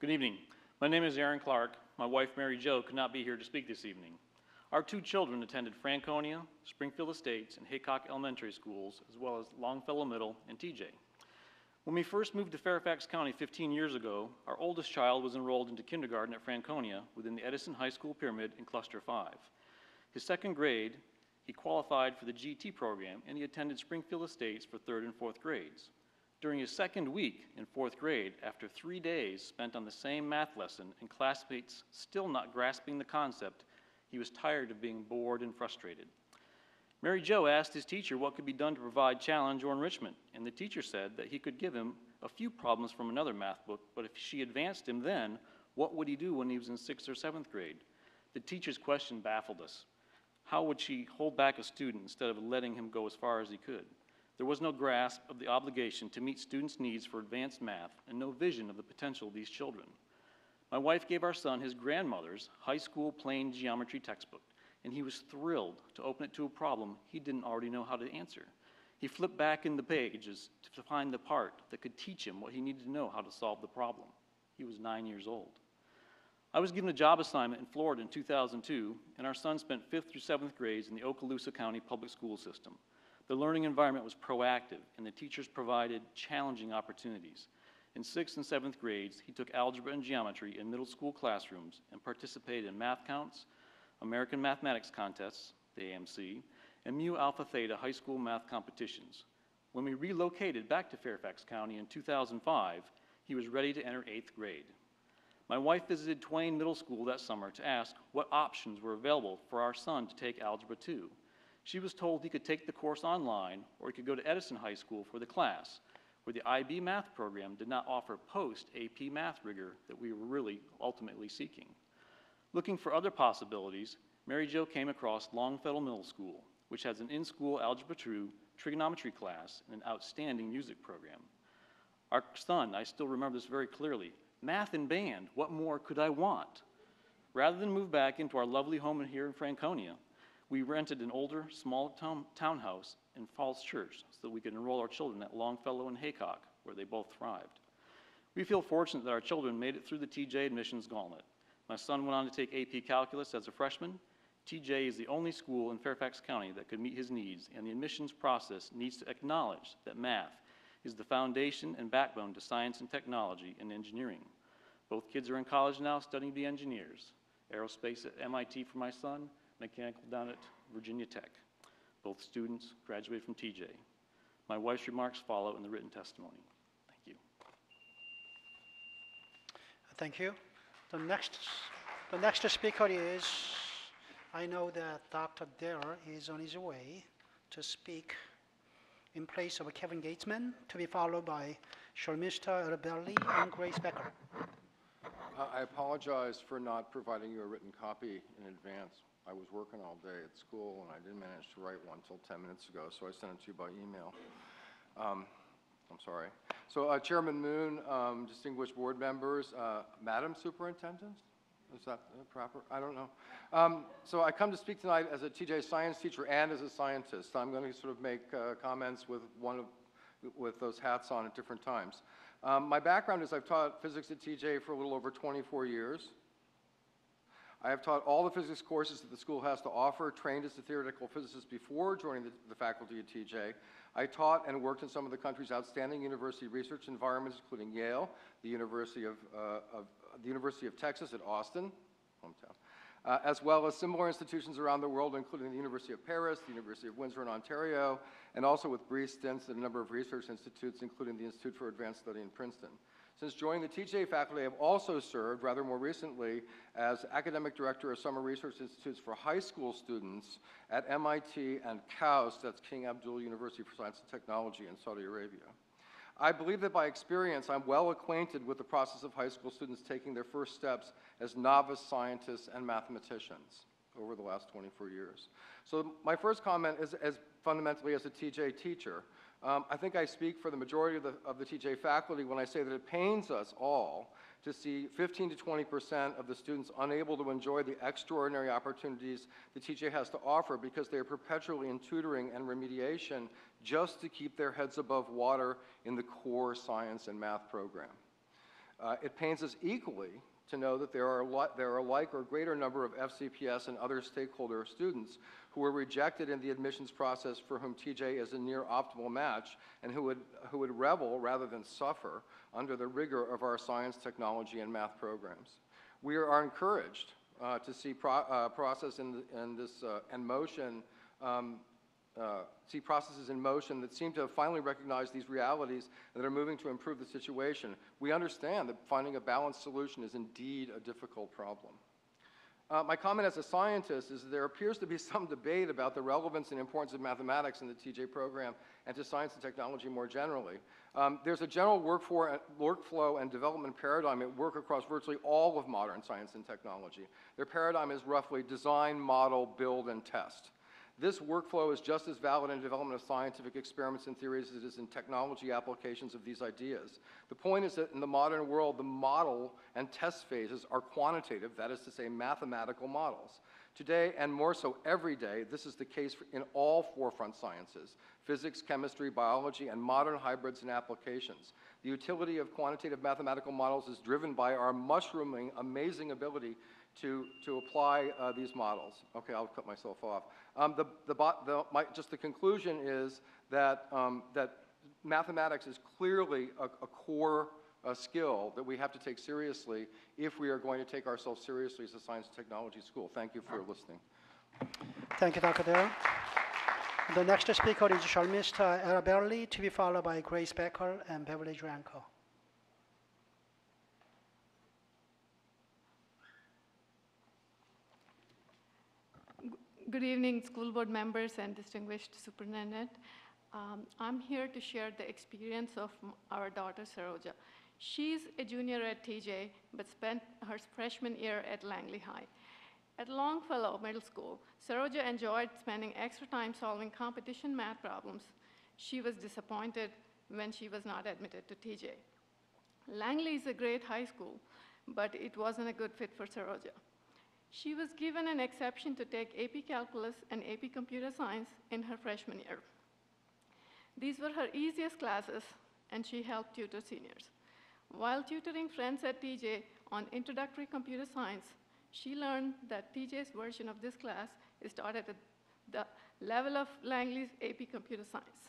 Speaker 15: Good evening. My name is Aaron Clark. My wife, Mary Jo, could not be here to speak this evening. Our two children attended Franconia, Springfield Estates, and Haycock Elementary Schools, as well as Longfellow Middle and TJ. When we first moved to Fairfax County 15 years ago, our oldest child was enrolled into kindergarten at Franconia within the Edison High School Pyramid in Cluster 5. His second grade, he qualified for the GT program and he attended Springfield Estates for third and fourth grades. During his second week in fourth grade, after three days spent on the same math lesson and classmates still not grasping the concept, he was tired of being bored and frustrated. Mary Jo asked his teacher what could be done to provide challenge or enrichment, and the teacher said that he could give him a few problems from another math book, but if she advanced him then, what would he do when he was in sixth or seventh grade? The teacher's question baffled us. How would she hold back a student instead of letting him go as far as he could? There was no grasp of the obligation to meet students' needs for advanced math and no vision of the potential of these children. My wife gave our son his grandmother's high school plane geometry textbook and he was thrilled to open it to a problem he didn't already know how to answer. He flipped back in the pages to find the part that could teach him what he needed to know how to solve the problem. He was nine years old. I was given a job assignment in Florida in 2002, and our son spent fifth through seventh grades in the Okaloosa County public school system. The learning environment was proactive, and the teachers provided challenging opportunities. In sixth and seventh grades, he took algebra and geometry in middle school classrooms and participated in MathCounts, American Mathematics Contests, the AMC, and Mu Alpha Theta high school math competitions. When we relocated back to Fairfax County in 2005, he was ready to enter eighth grade. My wife visited Twain Middle School that summer to ask what options were available for our son to take Algebra 2. She was told he could take the course online or he could go to Edison High School for the class, where the IB math program did not offer post AP math rigor that we were really ultimately seeking. Looking for other possibilities, Mary Jo came across Longfellow Middle School, which has an in-school Algebra 2 trigonometry class and an outstanding music program. Our son, I still remember this very clearly, math and band, what more could I want? Rather than move back into our lovely home here in Franconia, We rented an older, small town, townhouse in Falls Church so that we could enroll our children at Longfellow and Haycock, where they both thrived. We feel fortunate that our children made it through the TJ admissions gauntlet. My son went on to take AP Calculus as a freshman. TJ is the only school in Fairfax County that could meet his needs, and the admissions process needs to acknowledge that math is the foundation and backbone to science and technology and engineering. Both kids are in college now studying to be engineers. Aerospace at MIT for my son, mechanical down at Virginia Tech. Both students graduated from TJ. My wife's remarks follow in the written testimony. Thank you.
Speaker 1: Thank you. The next, the next speaker is, I know that Dr. Dare is on his way to speak in place of Kevin Gatesman, to be followed by Sharmista Arabelli and Grace Becker.
Speaker 16: I apologize for not providing you a written copy in advance. I was working all day at school, and I didn't manage to write one until 10 minutes ago, so I sent it to you by email. Um, I'm sorry. So uh, Chairman Moon, um, distinguished board members, uh, Madam Superintendent, is that proper? I don't know. Um, so I come to speak tonight as a TJ science teacher and as a scientist. I'm going to sort of make uh, comments with one of with those hats on at different times. Um, my background is I've taught physics at TJ for a little over 24 years. I have taught all the physics courses that the school has to offer, trained as a theoretical physicist before joining the, the faculty at TJ. I taught and worked in some of the country's outstanding university research environments, including Yale, the University of, uh, of the University of Texas at Austin, hometown, uh, as well as similar institutions around the world, including the University of Paris, the University of Windsor in Ontario, and also with brief stints at a number of research institutes, including the Institute for Advanced Study in Princeton. Since joining the TJ faculty, I have also served, rather more recently, as academic director of summer research institutes for high school students at MIT and KAUST, that's King Abdul University for Science and Technology in Saudi Arabia. I believe that by experience, I'm well acquainted with the process of high school students taking their first steps as novice scientists and mathematicians over the last 24 years. So my first comment is as fundamentally as a TJ teacher. Um, I think I speak for the majority of the, of the TJ faculty when I say that it pains us all to see 15 to 20 percent of the students unable to enjoy the extraordinary opportunities the TJ has to offer because they are perpetually in tutoring and remediation just to keep their heads above water in the core science and math program. Uh, it pains us equally to know that there are, there are a like or greater number of FCPS and other stakeholder students who were rejected in the admissions process for whom TJ is a near optimal match and who would, who would revel rather than suffer under the rigor of our science, technology, and math programs. We are encouraged uh, to see pro uh, process in, in this uh, in motion um, uh, see processes in motion that seem to have finally recognized these realities and that are moving to improve the situation. We understand that finding a balanced solution is indeed a difficult problem. Uh, my comment as a scientist is there appears to be *laughs* some debate about the relevance and importance of mathematics in the TJ program and to science and technology more generally. Um, there's a general workflow and development paradigm at work across virtually all of modern science and technology. Their paradigm is roughly design, model, build, and test. This workflow is just as valid in development of scientific experiments and theories as it is in technology applications of these ideas. The point is that in the modern world, the model and test phases are quantitative, that is to say, mathematical models. Today, and more so every day, this is the case in all forefront sciences, physics, chemistry, biology, and modern hybrids and applications. The utility of quantitative mathematical models is driven by our mushrooming, amazing ability to, to apply uh, these models. Okay, I'll cut myself off. Um, the, the, the, my, just the conclusion is that, um, that mathematics is clearly a, a core uh, skill that we have to take seriously if we are going to take ourselves seriously as a science and technology school. Thank you for listening.
Speaker 1: Thank you, Dr. Dale. The next speaker is Sharmista Arabelli, to be followed by Grace Becker and Beverly Dranko.
Speaker 17: Good evening, school board members and distinguished superintendent. Um, I'm here to share the experience of our daughter, Saroja. She's a junior at TJ, but spent her freshman year at Langley High. At Longfellow Middle School, Saroja enjoyed spending extra time solving competition math problems. She was disappointed when she was not admitted to TJ. Langley is a great high school, but it wasn't a good fit for Saroja. She was given an exception to take AP Calculus and AP Computer Science in her freshman year. These were her easiest classes, and she helped tutor seniors. While tutoring friends at TJ on introductory computer science, she learned that TJ's version of this class is taught at the level of Langley's AP Computer Science.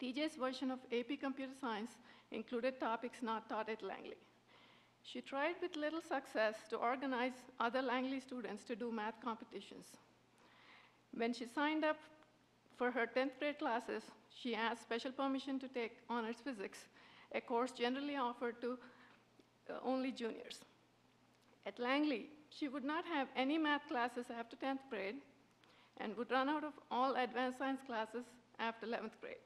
Speaker 17: TJ's version of AP Computer Science included topics not taught at Langley. She tried with little success to organize other Langley students to do math competitions. When she signed up for her 10th grade classes, she asked special permission to take honors physics, a course generally offered to uh, only juniors. At Langley, she would not have any math classes after 10th grade and would run out of all advanced science classes after 11th grade.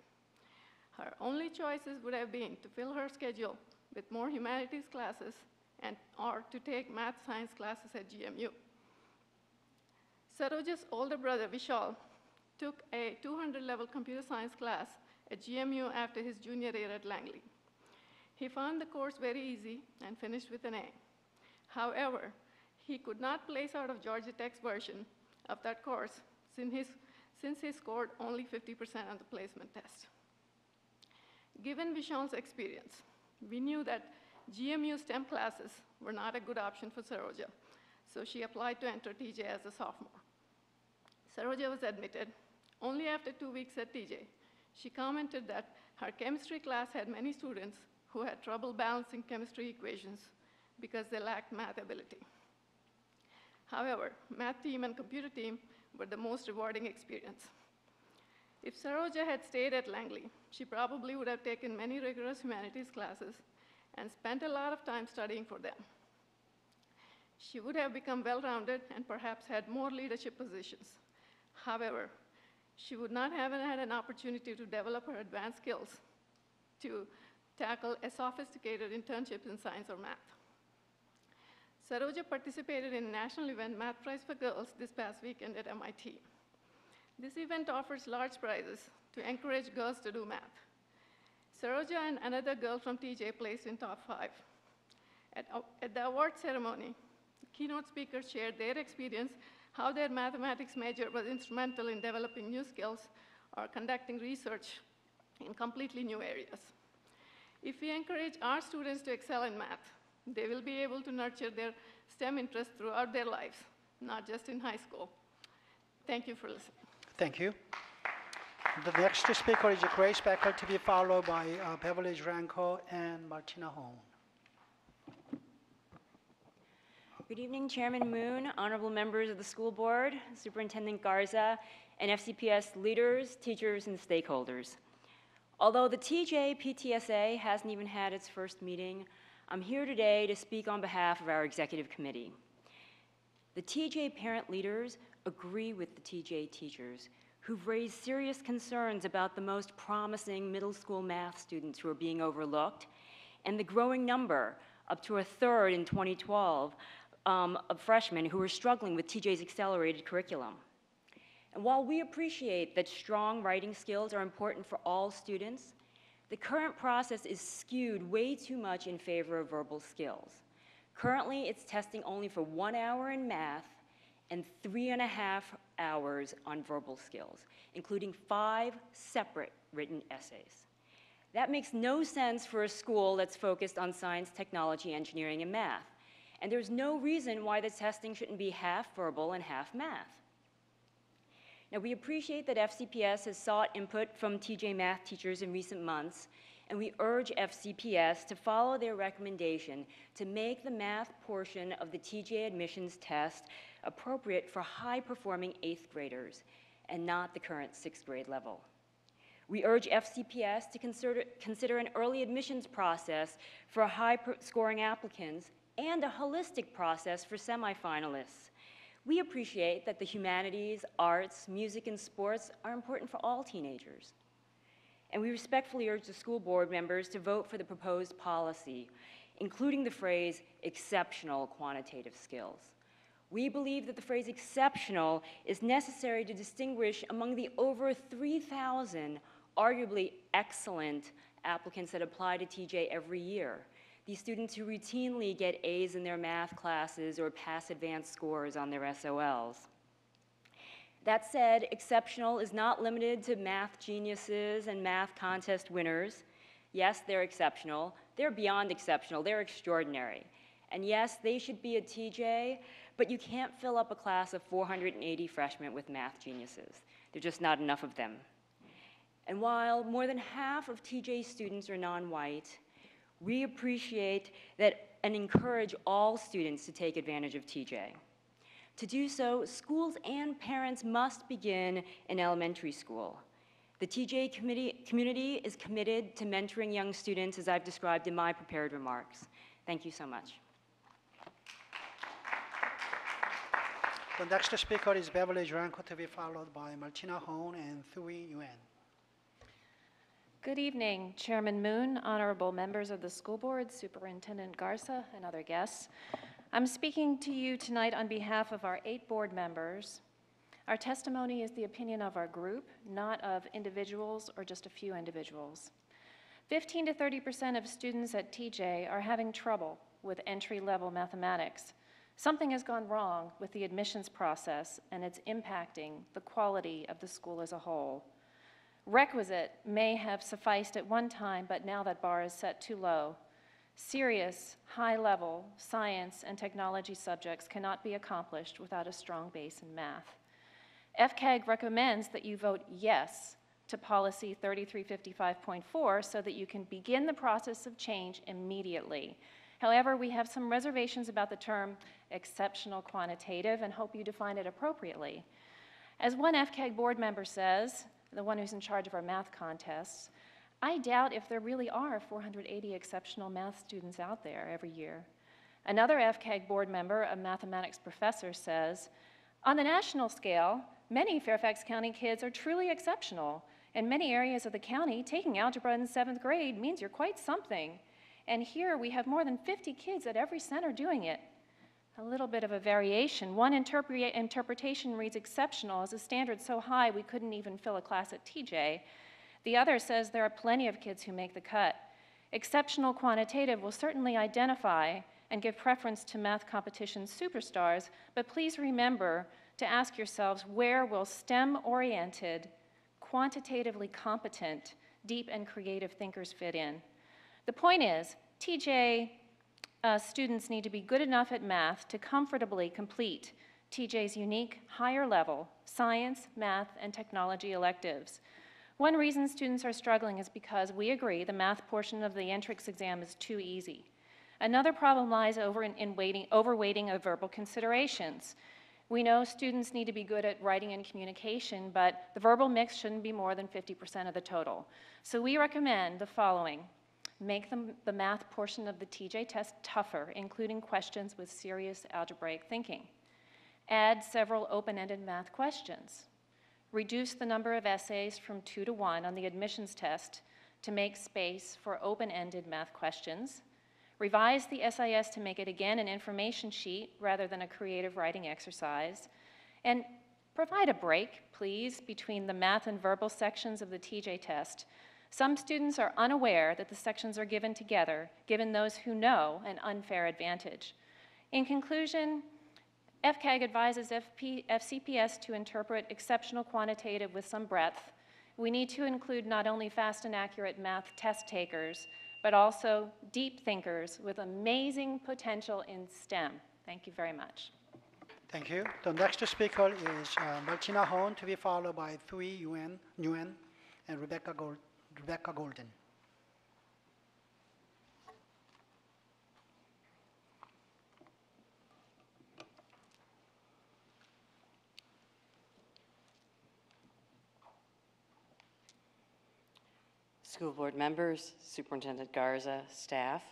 Speaker 17: Her only choices would have been to fill her schedule with more humanities classes and or to take math science classes at GMU. Saroja's older brother, Vishal, took a 200 level computer science class at GMU after his junior year at Langley. He found the course very easy and finished with an A. However, he could not place out of Georgia Tech's version of that course since, his, since he scored only 50% on the placement test. Given Vishal's experience, we knew that GMU STEM classes were not a good option for Saroja, so she applied to enter TJ as a sophomore. Saroja was admitted only after two weeks at TJ. She commented that her chemistry class had many students who had trouble balancing chemistry equations because they lacked math ability. However, math team and computer team were the most rewarding experience. If Saroja had stayed at Langley, she probably would have taken many rigorous humanities classes and spent a lot of time studying for them. She would have become well-rounded and perhaps had more leadership positions. However, she would not have had an opportunity to develop her advanced skills to tackle a sophisticated internship in science or math. Saroja participated in a National Event Math Prize for Girls this past weekend at MIT. This event offers large prizes to encourage girls to do math. Saroja and another girl from TJ placed in top five. At, at the award ceremony, keynote speakers shared their experience, how their mathematics major was instrumental in developing new skills or conducting research in completely new areas. If we encourage our students to excel in math, they will be able to nurture their STEM interests throughout their lives, not just in high school. Thank you for listening.
Speaker 1: Thank you. The next speaker is Grace Becker, to be followed by uh, Beverly Ranko and Martina Hone.
Speaker 18: Good evening, Chairman Moon, honorable members of the school board, Superintendent Garza, and FCPS leaders, teachers, and stakeholders. Although the TJ PTSA hasn't even had its first meeting, I'm here today to speak on behalf of our executive committee. The TJ parent leaders agree with the TJ teachers who've raised serious concerns about the most promising middle school math students who are being overlooked and the growing number, up to a third in 2012, um, of freshmen who are struggling with TJ's accelerated curriculum. And while we appreciate that strong writing skills are important for all students, the current process is skewed way too much in favor of verbal skills. Currently, it's testing only for one hour in math and three and a half hours on verbal skills, including five separate written essays. That makes no sense for a school that's focused on science, technology, engineering, and math. And there's no reason why the testing shouldn't be half verbal and half math. Now, we appreciate that FCPS has sought input from TJ math teachers in recent months, and we urge FCPS to follow their recommendation to make the math portion of the TJ admissions test appropriate for high-performing eighth graders and not the current sixth grade level. We urge FCPS to consider, consider an early admissions process for high-scoring applicants and a holistic process for semifinalists. We appreciate that the humanities, arts, music, and sports are important for all teenagers. And we respectfully urge the school board members to vote for the proposed policy, including the phrase exceptional quantitative skills. We believe that the phrase exceptional is necessary to distinguish among the over 3,000 arguably excellent applicants that apply to TJ every year. these students who routinely get A's in their math classes or pass advanced scores on their SOLs. That said, exceptional is not limited to math geniuses and math contest winners. Yes, they're exceptional. They're beyond exceptional. They're extraordinary. And yes, they should be a TJ, but you can't fill up a class of 480 freshmen with math geniuses. There's just not enough of them. And while more than half of TJ students are non-white, we appreciate that and encourage all students to take advantage of TJ. To do so, schools and parents must begin in elementary school. The TJ community is committed to mentoring young students as I've described in my prepared remarks. Thank you so much.
Speaker 1: The next speaker is Beverly Duranco to be followed by Martina Hone and Thuy Nguyen.
Speaker 19: Good evening, Chairman Moon, honorable members of the school board, Superintendent Garza, and other guests. I'm speaking to you tonight on behalf of our eight board members. Our testimony is the opinion of our group, not of individuals or just a few individuals. 15 to 30 percent of students at TJ are having trouble with entry-level mathematics. Something has gone wrong with the admissions process, and it's impacting the quality of the school as a whole. Requisite may have sufficed at one time, but now that bar is set too low. Serious, high-level science and technology subjects cannot be accomplished without a strong base in math. FCAG recommends that you vote yes to policy 3355.4 so that you can begin the process of change immediately. However, we have some reservations about the term exceptional quantitative and hope you define it appropriately. As one FCAG board member says, the one who's in charge of our math contests, I doubt if there really are 480 exceptional math students out there every year. Another FCAG board member, a mathematics professor, says, on the national scale, many Fairfax County kids are truly exceptional. In many areas of the county, taking algebra in seventh grade means you're quite something. And here we have more than 50 kids at every center doing it. A little bit of a variation. One interpre interpretation reads exceptional as a standard so high we couldn't even fill a class at TJ. The other says there are plenty of kids who make the cut. Exceptional quantitative will certainly identify and give preference to math competition superstars, but please remember to ask yourselves where will STEM-oriented, quantitatively competent, deep and creative thinkers fit in? The point is, TJ uh, students need to be good enough at math to comfortably complete TJ's unique higher level science, math, and technology electives. One reason students are struggling is because we agree the math portion of the entrance exam is too easy. Another problem lies over in, in waiting, overweighting of verbal considerations. We know students need to be good at writing and communication, but the verbal mix shouldn't be more than 50% of the total. So we recommend the following. Make the, the math portion of the TJ test tougher, including questions with serious algebraic thinking. Add several open-ended math questions. Reduce the number of essays from two to one on the admissions test to make space for open-ended math questions. Revise the SIS to make it again an information sheet rather than a creative writing exercise. And provide a break, please, between the math and verbal sections of the TJ test some students are unaware that the sections are given together, given those who know an unfair advantage. In conclusion, FCAG advises FP, FCPS to interpret exceptional quantitative with some breadth. We need to include not only fast and accurate math test takers, but also deep thinkers with amazing potential in STEM. Thank you very much.
Speaker 1: Thank you. The next speaker is uh, Martina Hone to be followed by Thuy Nguyen and Rebecca Gold. Rebecca Golden.
Speaker 20: School board members, Superintendent Garza, staff,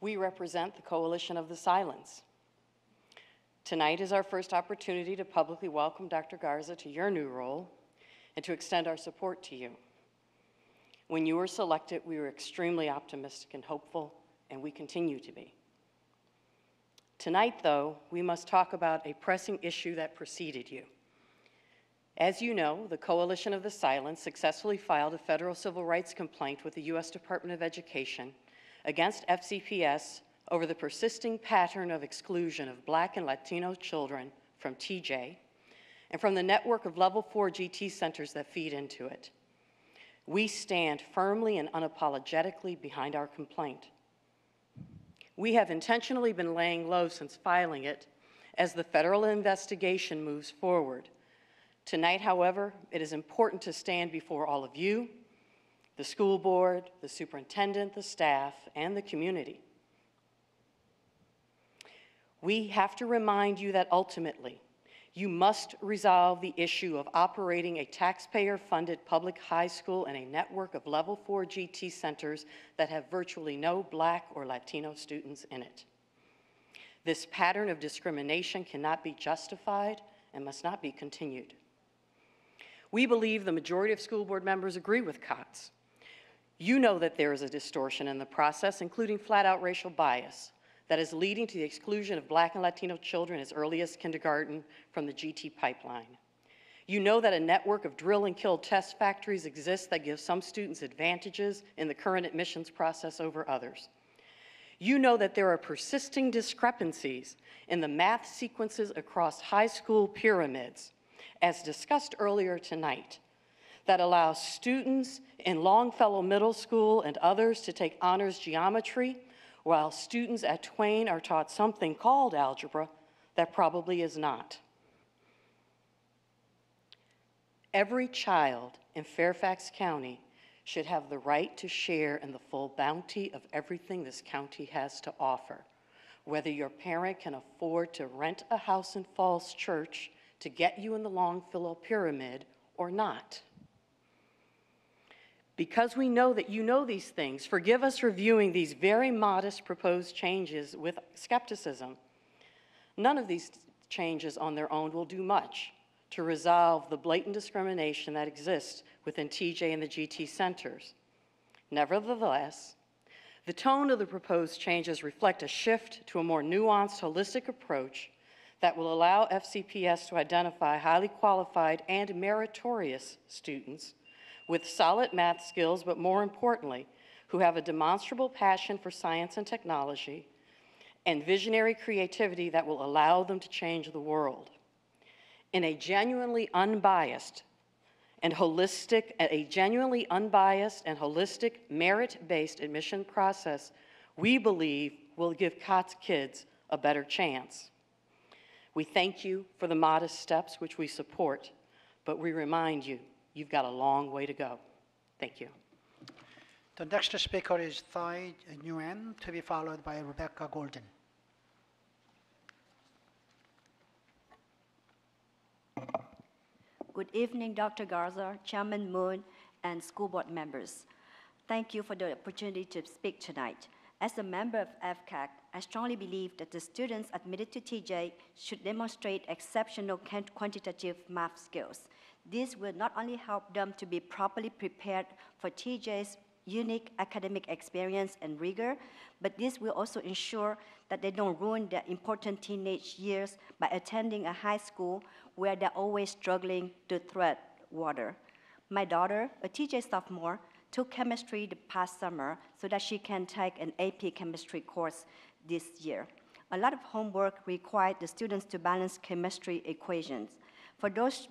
Speaker 20: we represent the Coalition of the Silence. Tonight is our first opportunity to publicly welcome Dr. Garza to your new role and to extend our support to you. When you were selected, we were extremely optimistic and hopeful, and we continue to be. Tonight, though, we must talk about a pressing issue that preceded you. As you know, the Coalition of the Silence successfully filed a federal civil rights complaint with the U.S. Department of Education against FCPS over the persisting pattern of exclusion of Black and Latino children from TJ and from the network of Level 4 GT centers that feed into it. We stand firmly and unapologetically behind our complaint. We have intentionally been laying low since filing it as the federal investigation moves forward. Tonight, however, it is important to stand before all of you, the school board, the superintendent, the staff, and the community. We have to remind you that ultimately, you must resolve the issue of operating a taxpayer-funded public high school and a network of level four GT centers that have virtually no black or Latino students in it. This pattern of discrimination cannot be justified and must not be continued. We believe the majority of school board members agree with COTS. You know that there is a distortion in the process, including flat-out racial bias, that is leading to the exclusion of black and Latino children as early as kindergarten from the GT pipeline. You know that a network of drill and kill test factories exists that gives some students advantages in the current admissions process over others. You know that there are persisting discrepancies in the math sequences across high school pyramids, as discussed earlier tonight, that allow students in Longfellow Middle School and others to take honors geometry while students at Twain are taught something called algebra that probably is not. Every child in Fairfax County should have the right to share in the full bounty of everything this county has to offer. Whether your parent can afford to rent a house in Falls Church to get you in the Longfellow Pyramid or not. Because we know that you know these things, forgive us reviewing these very modest proposed changes with skepticism. None of these changes on their own will do much to resolve the blatant discrimination that exists within TJ and the GT centers. Nevertheless, the tone of the proposed changes reflect a shift to a more nuanced, holistic approach that will allow FCPS to identify highly qualified and meritorious students with solid math skills, but more importantly, who have a demonstrable passion for science and technology and visionary creativity that will allow them to change the world. In a genuinely unbiased and holistic, a genuinely unbiased and holistic merit-based admission process, we believe will give COTS kids a better chance. We thank you for the modest steps which we support, but we remind you You've got a long way to go. Thank you.
Speaker 1: The next speaker is Thai Nguyen, to be followed by Rebecca Golden.
Speaker 21: Good evening, Dr. Garza, Chairman Moon, and school board members. Thank you for the opportunity to speak tonight. As a member of FCAG, I strongly believe that the students admitted to TJ should demonstrate exceptional quantitative math skills this will not only help them to be properly prepared for TJ's unique academic experience and rigor, but this will also ensure that they don't ruin their important teenage years by attending a high school where they're always struggling to tread water. My daughter, a TJ sophomore, took chemistry the past summer so that she can take an AP chemistry course this year. A lot of homework required the students to balance chemistry equations. For those,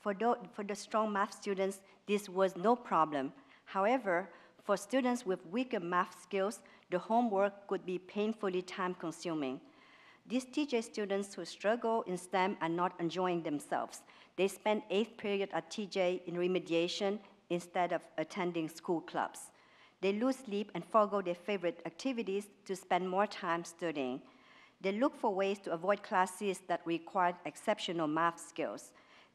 Speaker 21: for, for the strong math students, this was no problem. However, for students with weaker math skills, the homework could be painfully time-consuming. These TJ students who struggle in STEM are not enjoying themselves. They spend eighth period at TJ in remediation instead of attending school clubs. They lose sleep and forego their favorite activities to spend more time studying. They look for ways to avoid classes that require exceptional math skills.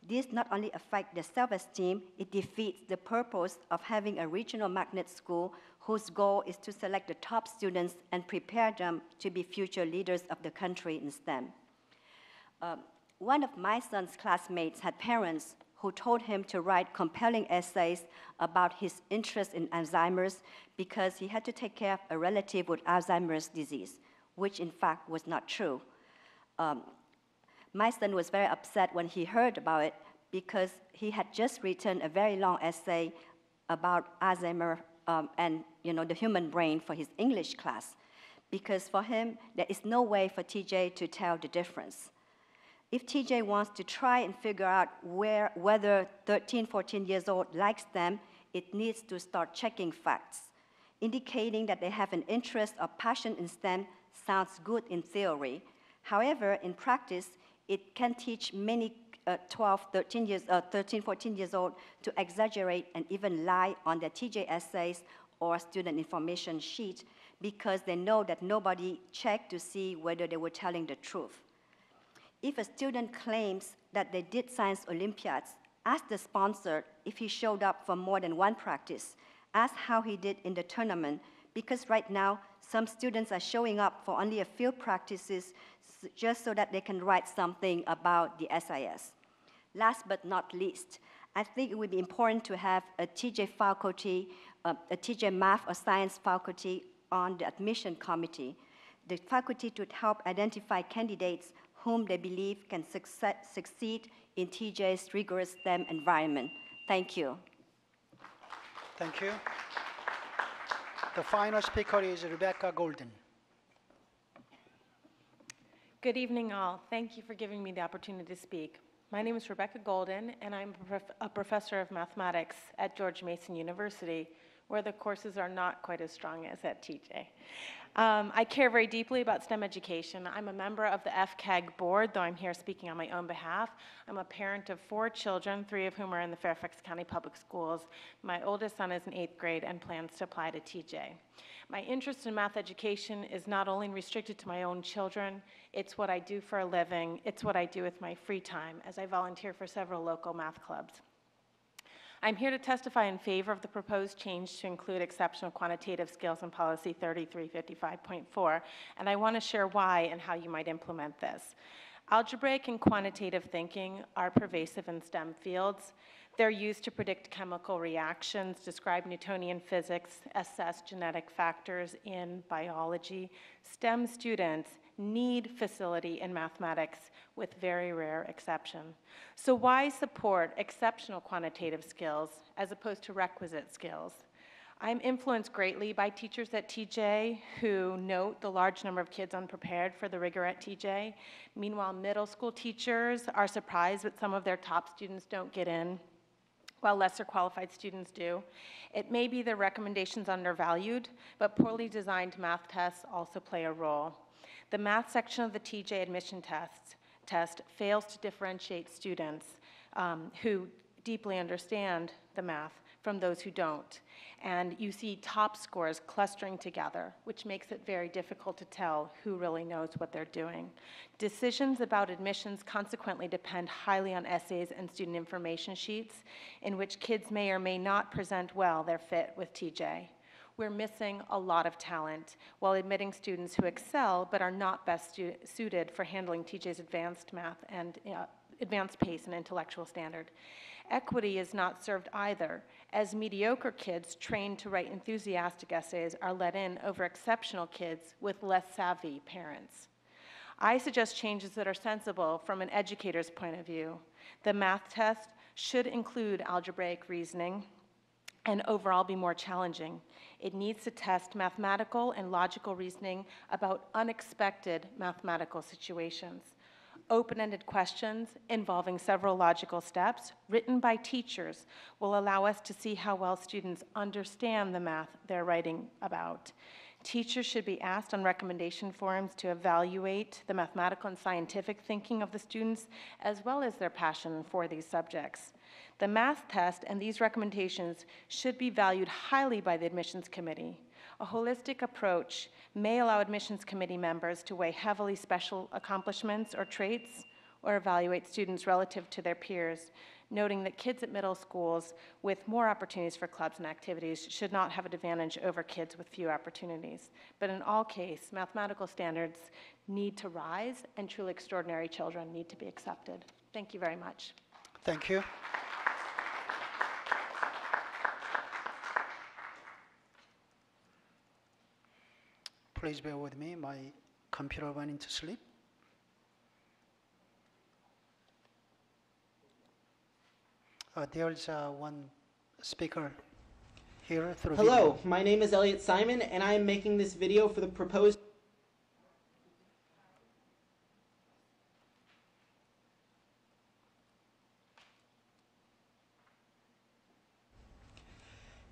Speaker 21: This not only affects their self-esteem, it defeats the purpose of having a regional magnet school whose goal is to select the top students and prepare them to be future leaders of the country in STEM. Um, one of my son's classmates had parents who told him to write compelling essays about his interest in Alzheimer's because he had to take care of a relative with Alzheimer's disease which in fact was not true. Um, my son was very upset when he heard about it because he had just written a very long essay about Alzheimer, um, and you know, the human brain for his English class. Because for him, there is no way for TJ to tell the difference. If TJ wants to try and figure out where, whether 13, 14 years old likes them, it needs to start checking facts. Indicating that they have an interest or passion in STEM sounds good in theory. However, in practice, it can teach many uh, 12, 13 years, uh, 13, 14 years old to exaggerate and even lie on their TJ essays or student information sheet because they know that nobody checked to see whether they were telling the truth. If a student claims that they did science Olympiads, ask the sponsor if he showed up for more than one practice. Ask how he did in the tournament, because right now, some students are showing up for only a few practices just so that they can write something about the SIS. Last but not least, I think it would be important to have a TJ faculty, uh, a TJ math or science faculty on the admission committee. The faculty to help identify candidates whom they believe can succe succeed in TJ's rigorous STEM environment. Thank you.
Speaker 1: Thank you. The final speaker is Rebecca Golden.
Speaker 22: Good evening, all. Thank you for giving me the opportunity to speak. My name is Rebecca Golden, and I'm a, prof of mathematics at George Mason University, where the courses are not quite as strong as at TJ. Um, I care very deeply about STEM education. I'm a member of the FCAG board, though I'm here speaking on my own behalf. I'm a parent of four children, three of whom are in the Fairfax County Public Schools. My oldest son is in eighth grade and plans to apply to TJ. My interest in math education is not only restricted to my own children, it's what I do for a living, it's what I do with my free time, as I volunteer for several local math clubs. I'm here to testify in favor of the proposed change to include exceptional quantitative skills in policy 3355.4, and I want to share why and how you might implement this. Algebraic and quantitative thinking are pervasive in STEM fields. They're used to predict chemical reactions, describe Newtonian physics, assess genetic factors in biology. STEM students need facility in mathematics with very rare exception. So why support exceptional quantitative skills as opposed to requisite skills? I'm influenced greatly by teachers at TJ who note the large number of kids unprepared for the rigor at TJ. Meanwhile, middle school teachers are surprised that some of their top students don't get in while lesser qualified students do. It may be the recommendations undervalued, but poorly designed math tests also play a role. The math section of the TJ admission tests, test fails to differentiate students um, who deeply understand the math from those who don't. And you see top scores clustering together, which makes it very difficult to tell who really knows what they're doing. Decisions about admissions consequently depend highly on essays and student information sheets, in which kids may or may not present well their fit with TJ we're missing a lot of talent while admitting students who excel but are not best suited for handling TJ's advanced math and uh, advanced pace and intellectual standard. Equity is not served either, as mediocre kids trained to write enthusiastic essays are let in over exceptional kids with less savvy parents. I suggest changes that are sensible from an educator's point of view. The math test should include algebraic reasoning and overall be more challenging. It needs to test mathematical and logical reasoning about unexpected mathematical situations. Open-ended questions involving several logical steps written by teachers will allow us to see how well students understand the math they're writing about. Teachers should be asked on recommendation forums to evaluate the mathematical and scientific thinking of the students as well as their passion for these subjects. The math test and these recommendations should be valued highly by the admissions committee. A holistic approach may allow admissions committee members to weigh heavily special accomplishments or traits or evaluate students relative to their peers, noting that kids at middle schools with more opportunities for clubs and activities should not have an advantage over kids with few opportunities. But in all case, mathematical standards need to rise and truly extraordinary children need to be accepted. Thank you very much.
Speaker 1: Thank you. Please bear with me. My computer went into sleep. Uh, there's uh, one speaker. here through
Speaker 23: Hello,
Speaker 1: video.
Speaker 23: my name is Elliot Simon, and I am making this video for the proposed.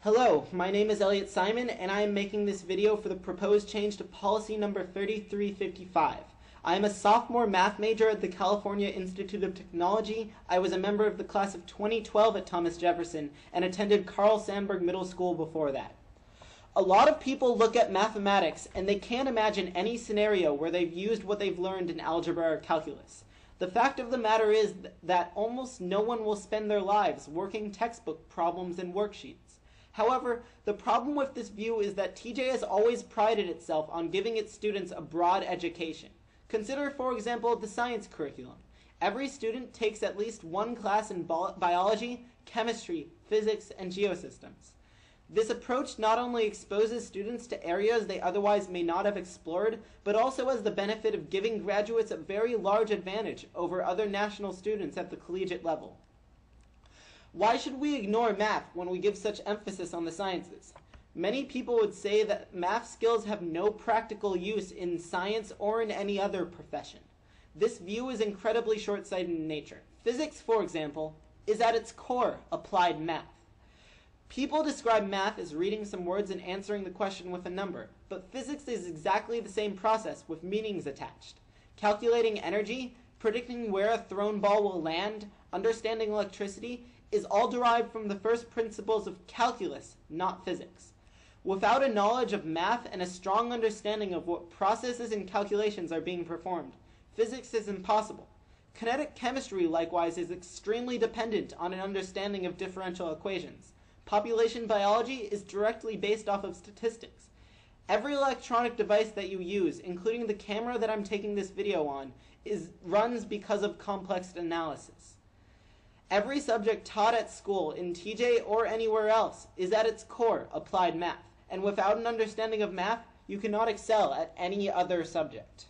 Speaker 23: Hello, my name is Elliot Simon, and I am making this video for the proposed change to policy number 3355. I am a sophomore math major at the California Institute of Technology. I was a member of the class of 2012 at Thomas Jefferson and attended Carl Sandburg Middle School before that. A lot of people look at mathematics and they can't imagine any scenario where they've used what they've learned in algebra or calculus. The fact of the matter is that almost no one will spend their lives working textbook problems and worksheets. However, the problem with this view is that TJ has always prided itself on giving its students a broad education. Consider, for example, the science curriculum. Every student takes at least one class in biology, chemistry, physics, and geosystems. This approach not only exposes students to areas they otherwise may not have explored, but also has the benefit of giving graduates a very large advantage over other national students at the collegiate level. Why should we ignore math when we give such emphasis on the sciences? Many people would say that math skills have no practical use in science or in any other profession. This view is incredibly short sighted in nature. Physics, for example, is at its core applied math. People describe math as reading some words and answering the question with a number, but physics is exactly the same process with meanings attached. Calculating energy, predicting where a thrown ball will land, understanding electricity is all derived from the first principles of calculus, not physics. Without a knowledge of math and a strong understanding of what processes and calculations are being performed, physics is impossible. Kinetic chemistry, likewise, is extremely dependent on an understanding of differential equations. Population biology is directly based off of statistics. Every electronic device that you use, including the camera that I'm taking this video on, is runs because of complex analysis. Every subject taught at school, in TJ or anywhere else, is at its core applied math, and without an understanding of math, you cannot excel at any other subject.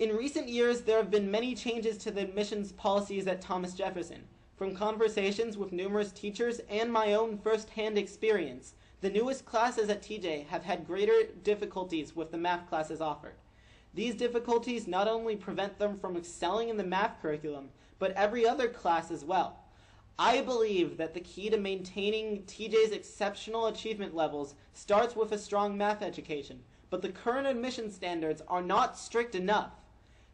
Speaker 23: In recent years, there have been many changes to the admissions policies at Thomas Jefferson. From conversations with numerous teachers and my own first-hand experience, the newest classes at TJ have had greater difficulties with the math classes offered. These difficulties not only prevent them from excelling in the math curriculum, but every other class as well. I believe that the key to maintaining TJ's exceptional achievement levels starts with a strong math education, but the current admission standards are not strict enough.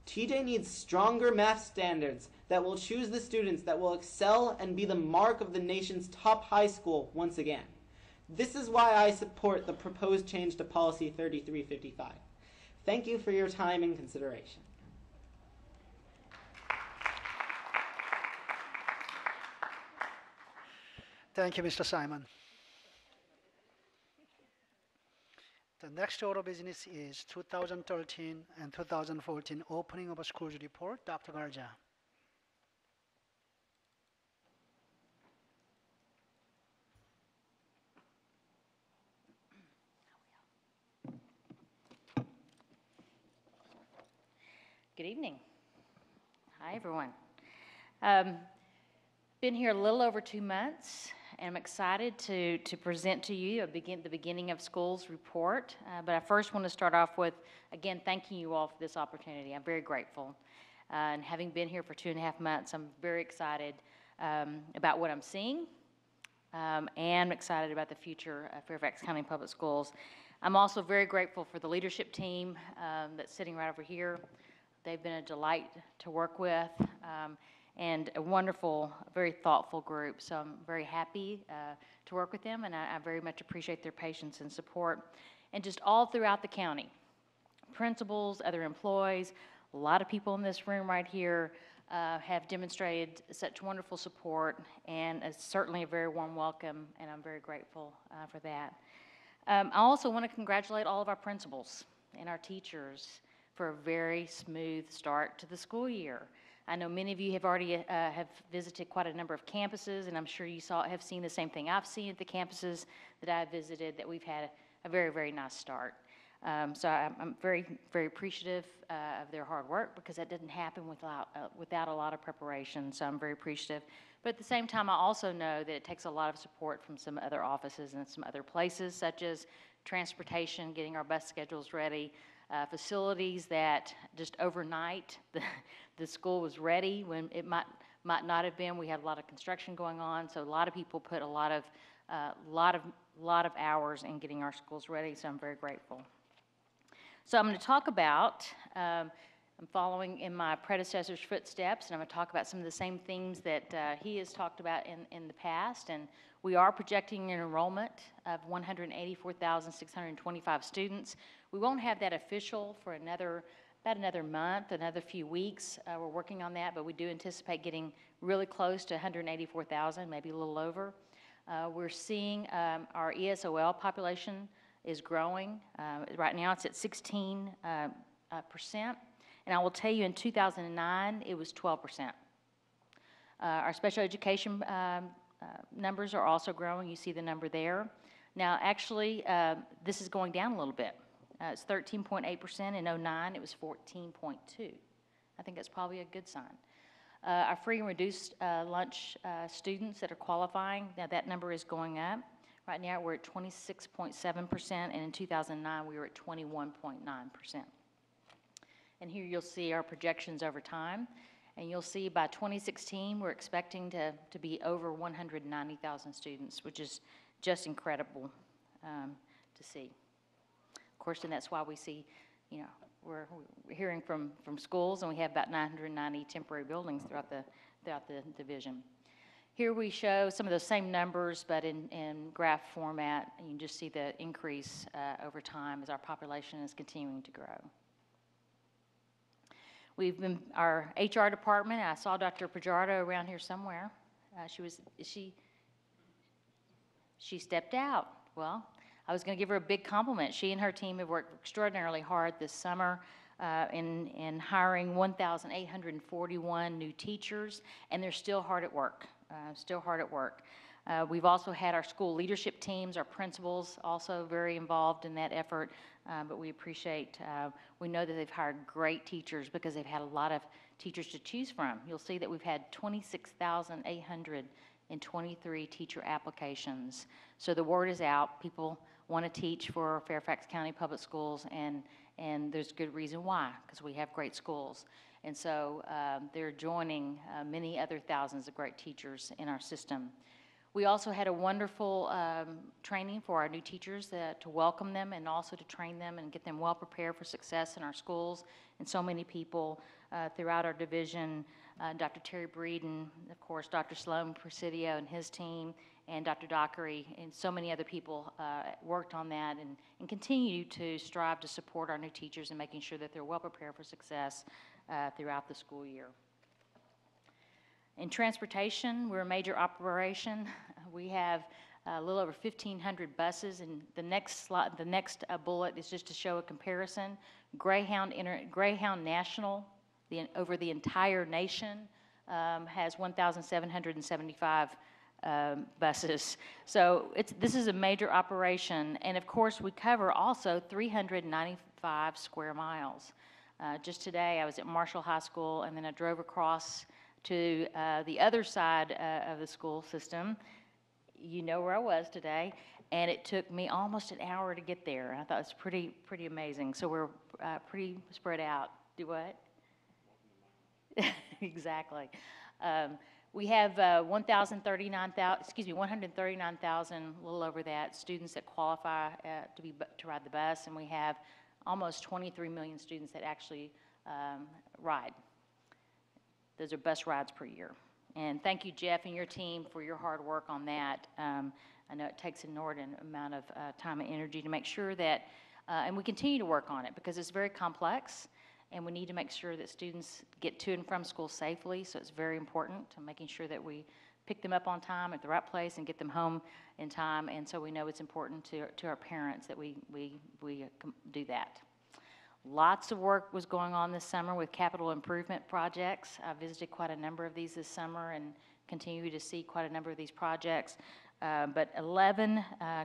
Speaker 23: TJ needs stronger math standards that will choose the students that will excel and be the mark of the nation's top high school once again. This is why I support the proposed change to Policy 3355. Thank you for your time and consideration.
Speaker 1: Thank you, Mr. Simon. The next order of business is 2013 and 2014 opening of a schools report. Dr. Garza.
Speaker 4: Good evening. Hi, everyone. Um, been here a little over two months, I'm excited to, to present to you begin, the beginning of schools report. Uh, but I first want to start off with, again, thanking you all for this opportunity. I'm very grateful. Uh, and having been here for two and a half months, I'm very excited um, about what I'm seeing um, and I'm excited about the future of Fairfax County Public Schools. I'm also very grateful for the leadership team um, that's sitting right over here. They've been a delight to work with um, and a wonderful, very thoughtful group. So I'm very happy uh, to work with them, and I, I very much appreciate their patience and support. And just all throughout the county, principals, other employees, a lot of people in this room right here uh, have demonstrated such wonderful support, and it's certainly a very warm welcome, and I'm very grateful uh, for that. Um, I also want to congratulate all of our principals and our teachers for a very smooth start to the school year. I know many of you have already uh, have visited quite a number of campuses, and I'm sure you saw have seen the same thing I've seen at the campuses that I've visited. That we've had a, a very very nice start. Um, so I'm, I'm very, very appreciative uh, of their hard work because that didn't happen without, uh, without a lot of preparation. So I'm very appreciative. But at the same time, I also know that it takes a lot of support from some other offices and some other places, such as transportation, getting our bus schedules ready, uh, facilities that just overnight *laughs* the, the school was ready when it might might not have been. We had a lot of construction going on, so a lot of people put a lot of uh, lot of lot of hours in getting our schools ready. So I'm very grateful. So I'm going to talk about. Um, I'm following in my predecessor's footsteps, and I'm going to talk about some of the same themes that uh, he has talked about in, in the past. And we are projecting an enrollment of 184,625 students. We won't have that official for another about another month, another few weeks. Uh, we're working on that, but we do anticipate getting really close to 184,000, maybe a little over. Uh, we're seeing um, our ESOL population is growing. Uh, right now, it's at 16 uh, uh, percent. And I will tell you, in 2009, it was 12 percent. Uh, our special education um, numbers are also growing. You see the number there. Now, actually, this is going down a little bit. Uh, it's 13.8%. In 09, it was 14.2. I think that's probably a good sign. Uh, our free and reduced uh, lunch uh, students that are qualifying, now that number is going up. Right now, we're at 26.7%, and in 2009, we were at 21.9%. And here you'll see our projections over time. And you'll see by 2016, we're expecting to, to be over 190,000 students, which is just incredible um, to see course, and that's why we see, you know, we're, we're hearing from, from schools, and we have about 990 temporary buildings throughout the, throughout the division. Here we show some of those same numbers, but in, in graph format. And you can just see the increase uh, over time as our population is continuing to grow. We've been, our HR department, I saw Dr. Pajardo around here somewhere. Uh, she was, she, she stepped out. Well, I was going to give her a big compliment. She and her team have worked extraordinarily hard this summer uh, in, in hiring 1,841 new teachers, and they're still hard at work, uh, still hard at work. Uh, we've also had our school leadership teams, our principals also very involved in that effort, uh, but we appreciate, uh, we know that they've hired great teachers because they've had a lot of teachers to choose from. You'll see that we've had 26,823 teacher applications. So the word is out. People want to teach for Fairfax County Public Schools, and, and there's good reason why, because we have great schools. And so um, they're joining uh, many other thousands of great teachers in our system. We also had a wonderful um, training for our new teachers uh, to welcome them and also to train them and get them well prepared for success in our schools. And so many people uh, throughout our division, uh, Dr. Terry Breeden, of course, Dr. Sloan Presidio and his team, and Dr. Dockery and so many other people uh, worked on that and, and continue to strive to support our new teachers and making sure that they're well prepared for success uh, throughout the school year. In transportation, we're a major operation. We have a little over 1,500 buses, and the next the next uh, bullet is just to show a comparison. Greyhound, Inter, Greyhound National, the, over the entire nation, um, has 1,775 um, buses. So this is a major operation. And of course, we cover also 395 square miles. Uh, just today, I was at Marshall High School, and then I drove across to uh, the other side uh, of the school system. You know where I was today, and it took me almost an hour to get there. I thought it was pretty, pretty amazing. So we're uh, pretty spread out. Do what? *laughs* exactly. Um, we have uh, 1,039,000, excuse me, 139,000, a little over that, students that qualify uh, to be to ride the bus, and we have almost 23 million students that actually um, ride. Those are bus rides per year. And thank you, Jeff, and your team for your hard work on that. Um, I know it takes an inordinate amount of uh, time and energy to make sure that, uh, and we continue to work on it because it's very complex and we need to make sure that students get to and from school safely. So it's very important to making sure that we pick them up on time at the right place and get them home in time. And so we know it's important to, to our parents that we, we, we do that. Lots of work was going on this summer with capital improvement projects. I visited quite a number of these this summer and continue to see quite a number of these projects. Uh, but 11 uh,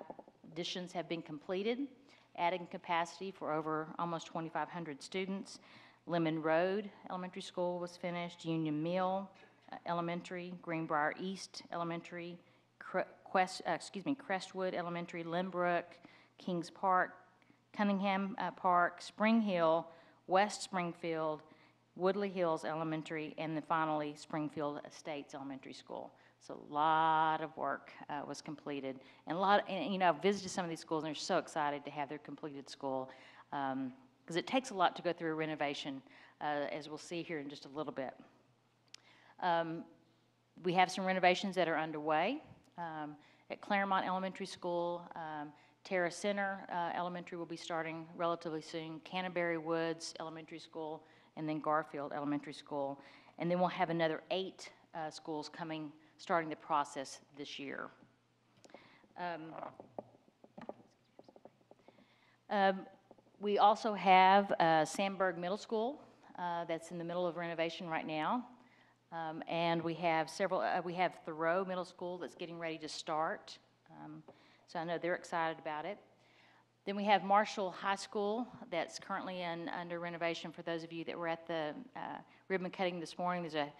Speaker 4: additions have been completed adding capacity for over almost 2,500 students. Lemon Road Elementary School was finished, Union Mill uh, Elementary, Greenbrier East Elementary, Quest, uh, excuse me, Crestwood Elementary, Lynbrook, Kings Park, Cunningham uh, Park, Spring Hill, West Springfield, Woodley Hills Elementary, and then finally Springfield Estates Elementary School. So a lot of work uh, was completed, and a lot. And, you know, I've visited some of these schools, and they're so excited to have their completed school because it takes a lot to go through a renovation, uh, as we'll see here in just a little bit. Um, we have some renovations that are underway. Um, at Clermont Elementary School, um, Terra Centre uh, Elementary will be starting relatively soon, Canterbury Woods Elementary School, and then Garfield Elementary School. And then we'll have another eight uh, schools coming, starting the process this year. Um, um, we also have uh, Sandburg Middle School uh, that's in the middle of renovation right now. Um, and we have several, uh, we have Thoreau Middle School that's getting ready to start. Um, so I know they're excited about it. Then we have Marshall High School that's currently in, under renovation. For those of you that were at the uh, ribbon cutting this morning, there's a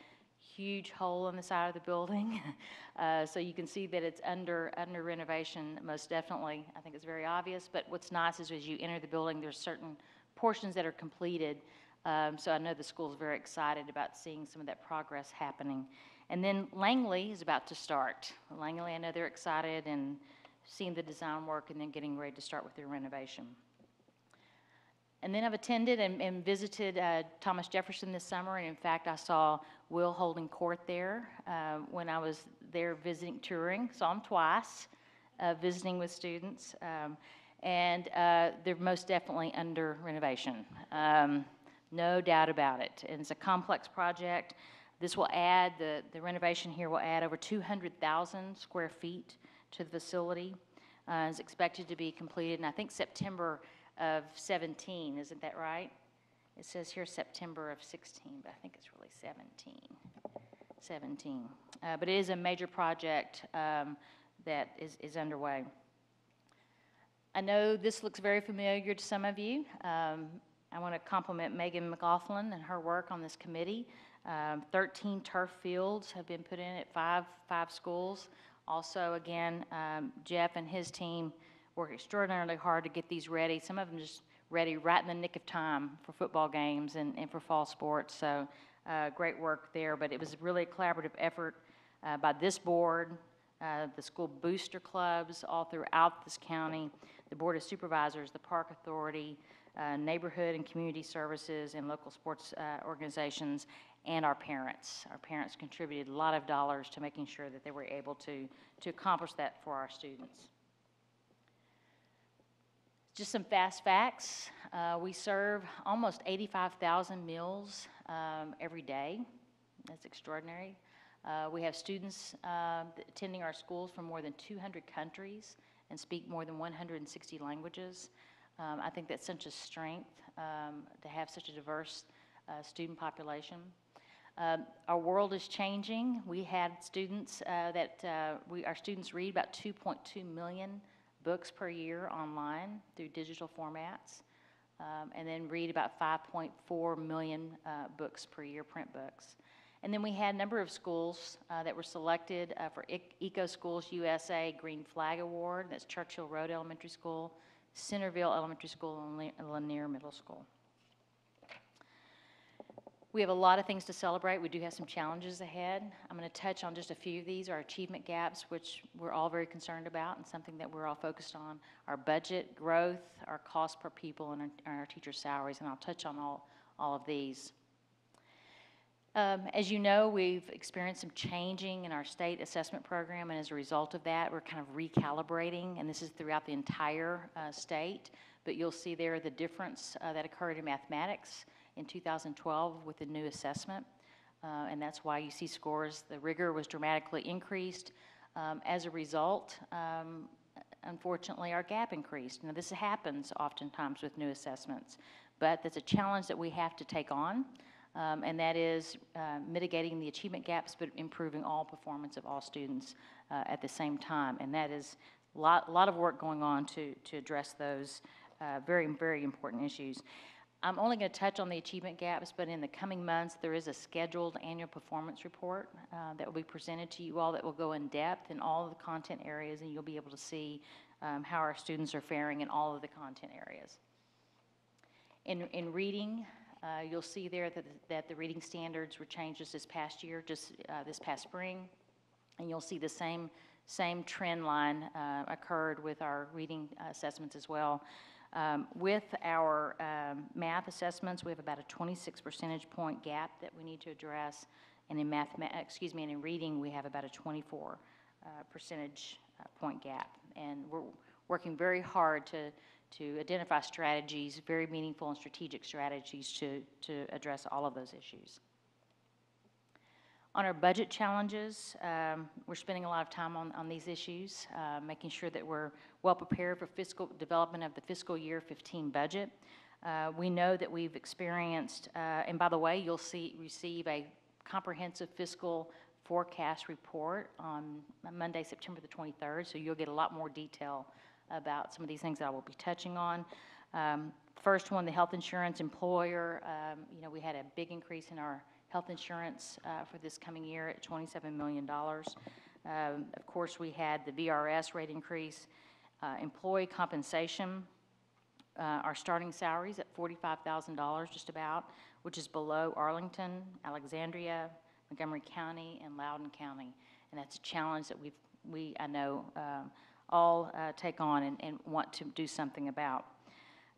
Speaker 4: huge hole in the side of the building. *laughs* uh, so you can see that it's under, under renovation, most definitely. I think it's very obvious. But what's nice is as you enter the building, there's certain portions that are completed. Um, so I know the school's very excited about seeing some of that progress happening. And then Langley is about to start. Langley, I know they're excited and seeing the design work and then getting ready to start with their renovation. And then I've attended and, and visited uh, Thomas Jefferson this summer, and in fact, I saw Will holding court there uh, when I was there visiting, touring. Saw him twice, uh, visiting with students, um, and uh, they're most definitely under renovation. Um, no doubt about it. And it's a complex project. This will add, the, the renovation here will add over 200,000 square feet to the facility. Uh, it's expected to be completed and I think, September of 17. Isn't that right? It says here September of 16, but I think it's really 17. 17. Uh, but it is a major project um, that is, is underway. I know this looks very familiar to some of you. Um, I want to compliment Megan McLaughlin and her work on this committee. Um, 13 turf fields have been put in at five, five schools. Also, again, um, Jeff and his team work extraordinarily hard to get these ready. Some of them just ready right in the nick of time for football games and, and for fall sports. So, uh, great work there. But it was really a collaborative effort uh, by this board, uh, the school booster clubs all throughout this county, the Board of Supervisors, the Park Authority, uh, neighborhood and community services, and local sports uh, organizations, and our parents. Our parents contributed a lot of dollars to making sure that they were able to, to accomplish that for our students. Just some fast facts. Uh, we serve almost 85,000 meals um, every day. That's extraordinary. Uh, we have students uh, attending our schools from more than 200 countries and speak more than 160 languages. Um, I think that's such a strength um, to have such a diverse uh, student population. Um, our world is changing. We had students uh, that uh, we, our students read about 2.2 million books per year online through digital formats, um, and then read about 5.4 million uh, books per year, print books. And then we had a number of schools uh, that were selected uh, for Eco Schools USA Green Flag Award. That's Churchill Road Elementary School, Centreville Elementary School, and Lanier Middle School. We have a lot of things to celebrate. We do have some challenges ahead. I'm going to touch on just a few of these. Our achievement gaps, which we're all very concerned about and something that we're all focused on. Our budget growth, our cost per pupil, and our, our teacher salaries. And I'll touch on all, all of these. Um, as you know, we've experienced some changing in our state assessment program, and as a result of that, we're kind of recalibrating, and this is throughout the entire uh, state. But you'll see there the difference uh, that occurred in mathematics in 2012 with the new assessment. Uh, and that's why you see scores, the rigor was dramatically increased. Um, as a result, um, unfortunately, our gap increased. Now, this happens oftentimes with new assessments, but that's a challenge that we have to take on, um, and that is uh, mitigating the achievement gaps, but improving all performance of all students uh, at the same time. And that is a lot, lot of work going on to, to address those uh, very, very important issues. I'm only going to touch on the achievement gaps, but in the coming months, there is a scheduled annual performance report uh, that will be presented to you all that will go in depth in all of the content areas, and you'll be able to see um, how our students are faring in all of the content areas. In, in reading, uh, you'll see there that, that the reading standards were changed just this past year, just uh, this past spring, and you'll see the same same trend line uh, occurred with our reading assessments as well. Um, with our um, math assessments, we have about a 26 percentage point gap that we need to address, and in math, excuse me, and in reading, we have about a 24 uh, percentage uh, point gap, and we're working very hard to to identify strategies, very meaningful and strategic strategies to to address all of those issues. On our budget challenges, um, we're spending a lot of time on, on these issues, uh, making sure that we're well prepared for fiscal development of the fiscal year 15 budget. Uh, we know that we've experienced, uh, and by the way, you'll see receive a comprehensive fiscal forecast report on Monday, September the 23rd, so you'll get a lot more detail about some of these things that I will be touching on. Um, first one, the health insurance employer. Um, you know, we had a big increase in our health insurance uh, for this coming year at $27 million. Um, of course, we had the VRS rate increase, uh, employee compensation, uh, our starting salaries at $45,000 just about, which is below Arlington, Alexandria, Montgomery County, and Loudoun County. And that's a challenge that we've, we, I know, um, all uh, take on and, and, want to do something about.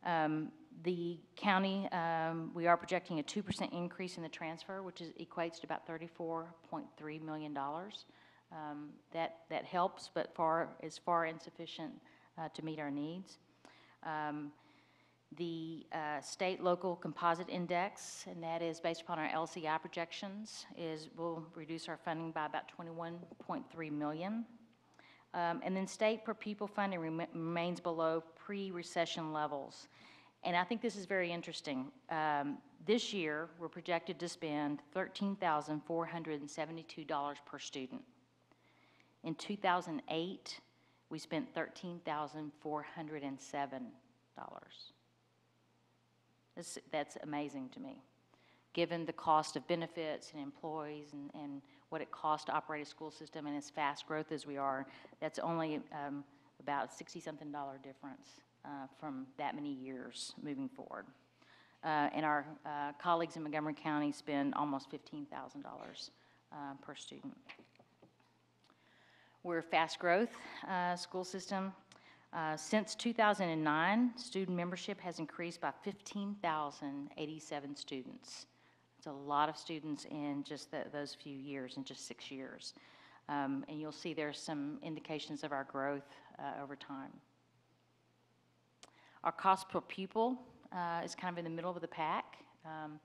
Speaker 4: Um, the county, um, we are projecting a 2% increase in the transfer, which is, equates to about $34.3 million. Um, that, that helps, but far is far insufficient uh, to meet our needs. Um, the uh, state local composite index, and that is based upon our LCI projections, is will reduce our funding by about 21.3 million. Um, and then state per pupil funding rem remains below pre-recession levels. And I think this is very interesting. Um, this year, we're projected to spend $13,472 per student. In 2008, we spent $13,407. That's, that's amazing to me, given the cost of benefits and employees and, and what it costs to operate a school system and as fast growth as we are. That's only um, about 60 something dollar difference uh, from that many years moving forward. Uh, and our uh, colleagues in Montgomery County spend almost $15,000 uh, per student. We're a fast growth uh, school system. Uh, since 2009, student membership has increased by 15,087 students. It's a lot of students in just the, those few years, in just six years. Um, and you'll see there's some indications of our growth over time. Our cost per pupil uh, is kind of in the middle of the pack. Um,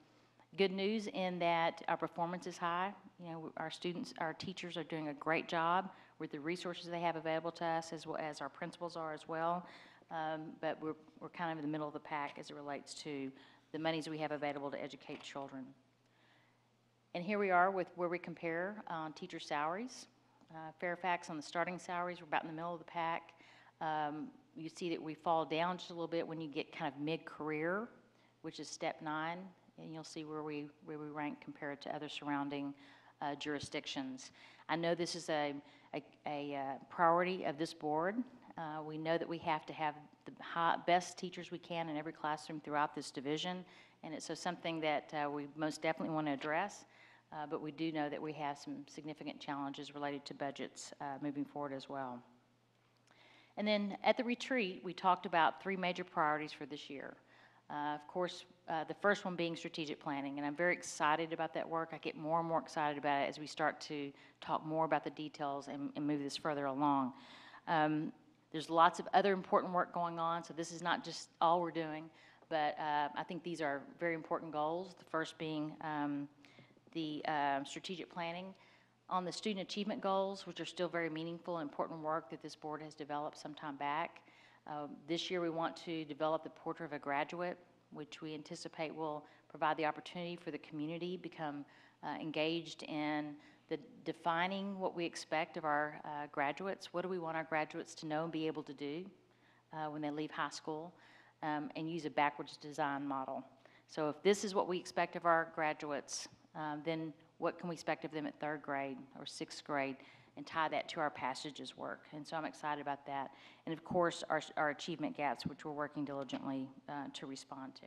Speaker 4: good news in that our performance is high. You know, our students, our teachers are doing a great job with the resources they have available to us, as well as our principals are as well. Um, but we're, we're kind of in the middle of the pack as it relates to the monies we have available to educate children. And here we are with where we compare on teacher salaries. Uh, Fairfax on the starting salaries, we're about in the middle of the pack. Um, you see that we fall down just a little bit when you get kind of mid-career, which is step nine, and you'll see where we, where we rank compared to other surrounding uh, jurisdictions. I know this is a, a, a uh, priority of this board. Uh, we know that we have to have the high, best teachers we can in every classroom throughout this division, and it's so something that uh, we most definitely want to address. Uh, but we do know that we have some significant challenges related to budgets uh, moving forward as well. And then at the retreat, we talked about three major priorities for this year. Uh, of course, uh, the first one being strategic planning, and I'm very excited about that work. I get more and more excited about it as we start to talk more about the details and, and move this further along. Um, there's lots of other important work going on, so this is not just all we're doing, but uh, I think these are very important goals. The first being um, the uh, strategic planning on the student achievement goals, which are still very meaningful and important work that this board has developed some time back. Uh, this year we want to develop the portrait of a graduate, which we anticipate will provide the opportunity for the community become uh, engaged in the defining what we expect of our uh, graduates. What do we want our graduates to know and be able to do uh, when they leave high school? um, and use a backwards design model. So if this is what we expect of our graduates, um, then what can we expect of them at third grade or sixth grade? And tie that to our passages work. And so I'm excited about that. And of course, our, our achievement gaps, which we're working diligently uh, to respond to.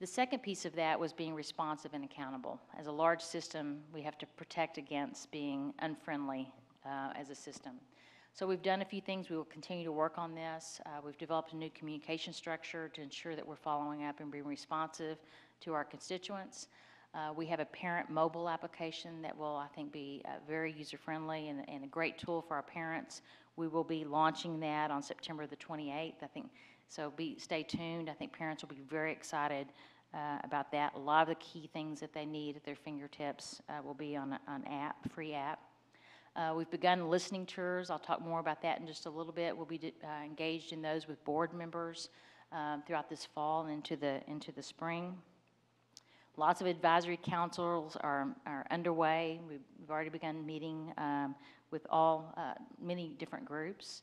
Speaker 4: The second piece of that was being responsive and accountable. As a large system, we have to protect against being unfriendly uh, as a system. So we've done a few things. We will continue to work on this. Uh, we've developed a new communication structure to ensure that we're following up and being responsive to our constituents. Uh, we have a parent mobile application that will, I think, be uh, very user-friendly and, and, a great tool for our parents. We will be launching that on September the 28th. I think so. Be stay tuned. I think parents will be very excited uh, about that. A lot of the key things that they need at their fingertips uh, will be on an app, free app. Uh, we've begun listening tours. I'll talk more about that in just a little bit. We'll be uh, engaged in those with board members um, throughout this fall and into the into the spring. Lots of advisory councils are, are underway. We've, already begun meeting um, with all uh, many different groups.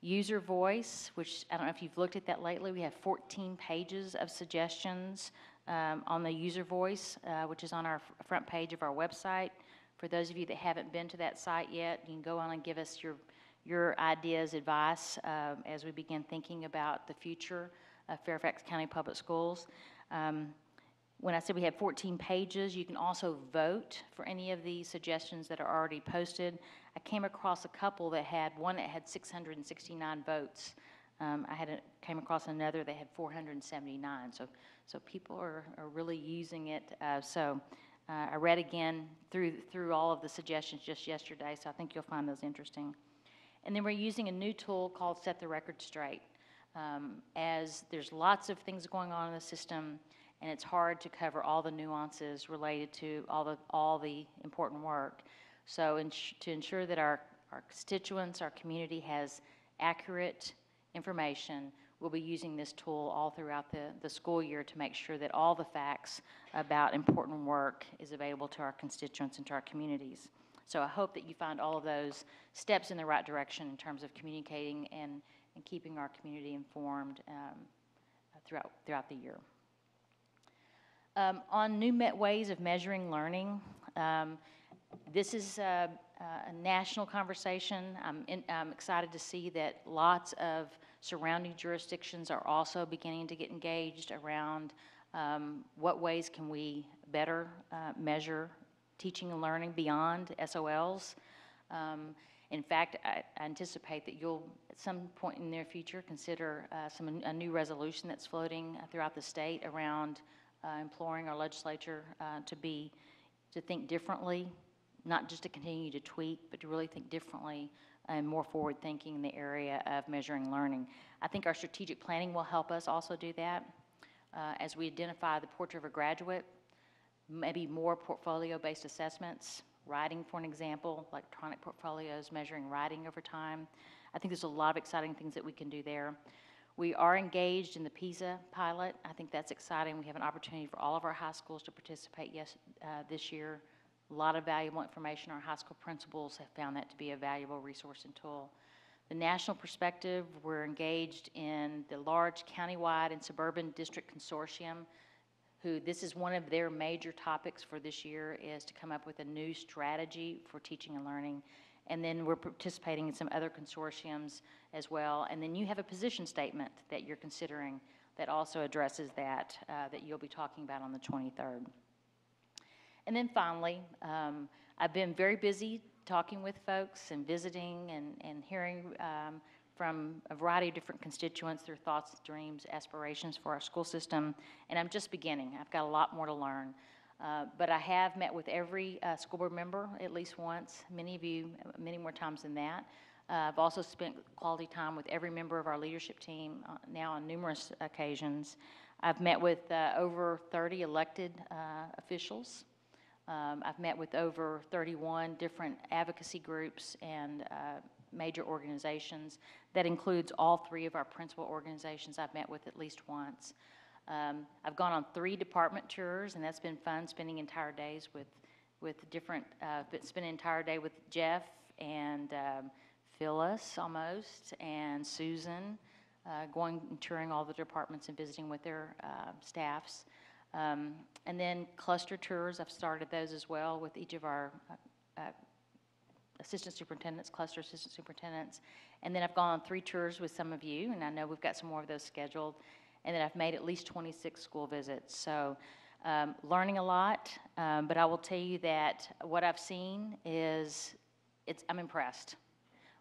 Speaker 4: User voice, which I don't know if you've looked at that lately. We have 14 pages of suggestions um, on the user voice, uh, which is on our front page of our website. For those of you that haven't been to that site yet, you can go on and give us your, your ideas, advice um, as we begin thinking about the future of Fairfax County Public Schools. Um, when I said we have 14 pages, you can also vote for any of the suggestions that are already posted. I came across a couple that had one that had 669 votes. Um, I had a, came across another that had 479. So, so people are, are really using it. Uh, so uh, I read again through, through all of the suggestions just yesterday, so I think you'll find those interesting. And then we're using a new tool called Set the Record Straight. Um, as there's lots of things going on in the system, and it's hard to cover all the nuances related to all the, all the important work. So to ensure that our, our constituents, our community has accurate information, we'll be using this tool all throughout the, the school year to make sure that all the facts about important work is available to our constituents and to our communities. So I hope that you find all of those steps in the right direction in terms of communicating and, and keeping our community informed um, throughout, throughout the year. Um, on new ways of measuring learning, um, this is a, a, national conversation. I'm, in, I'm excited to see that lots of surrounding jurisdictions are also beginning to get engaged around um, what ways can we better uh, measure teaching and learning beyond SOLs. Um, in fact, I, anticipate that you'll, at some point in the near future, consider uh, some a new resolution that's floating throughout the state around uh, imploring our legislature uh, to be, to think differently, not just to continue to tweak, but to really think differently and more forward thinking in the area of measuring learning. I think our strategic planning will help us also do that. Uh, as we identify the portrait of a graduate, maybe more portfolio-based assessments, writing for an example, electronic portfolios, measuring writing over time. I think there's a lot of exciting things that we can do there. We are engaged in the PISA pilot. I think that's exciting. We have an opportunity for all of our high schools to participate yes, uh, this year. A lot of valuable information. Our high school principals have found that to be a valuable resource and tool. The national perspective, we're engaged in the large countywide and suburban district consortium who this is one of their major topics for this year is to come up with a new strategy for teaching and learning and then we're participating in some other consortiums as well. And then you have a position statement that you're considering that also addresses that, uh, that you'll be talking about on the 23rd. And then finally, um, I've been very busy talking with folks and visiting and, and hearing um, from a variety of different constituents, their thoughts, dreams, aspirations for our school system. And I'm just beginning. I've got a lot more to learn. Uh, but I have met with every uh, school board member at least once, many of you many more times than that. Uh, I've also spent quality time with every member of our leadership team uh, now on numerous occasions. I've met with uh, over 30 elected officials. Um, I've met with over 31 different advocacy groups and major organizations. That includes all three of our principal organizations I've met with at least once. Um, I've gone on three department tours, and that's been fun, spending entire days with, with different, uh, spend an entire day with Jeff and um, Phyllis almost, and Susan, uh, going and touring all the departments and visiting with their uh, staffs. Um, And then cluster tours, I've started those as well with each of our uh, uh, assistant superintendents, cluster assistant superintendents. And then I've gone on three tours with some of you, and I know we've got some more of those scheduled. And that I've made at least 26 school visits. So um, learning a lot, um, but I will tell you that what I've seen is it's, I'm impressed.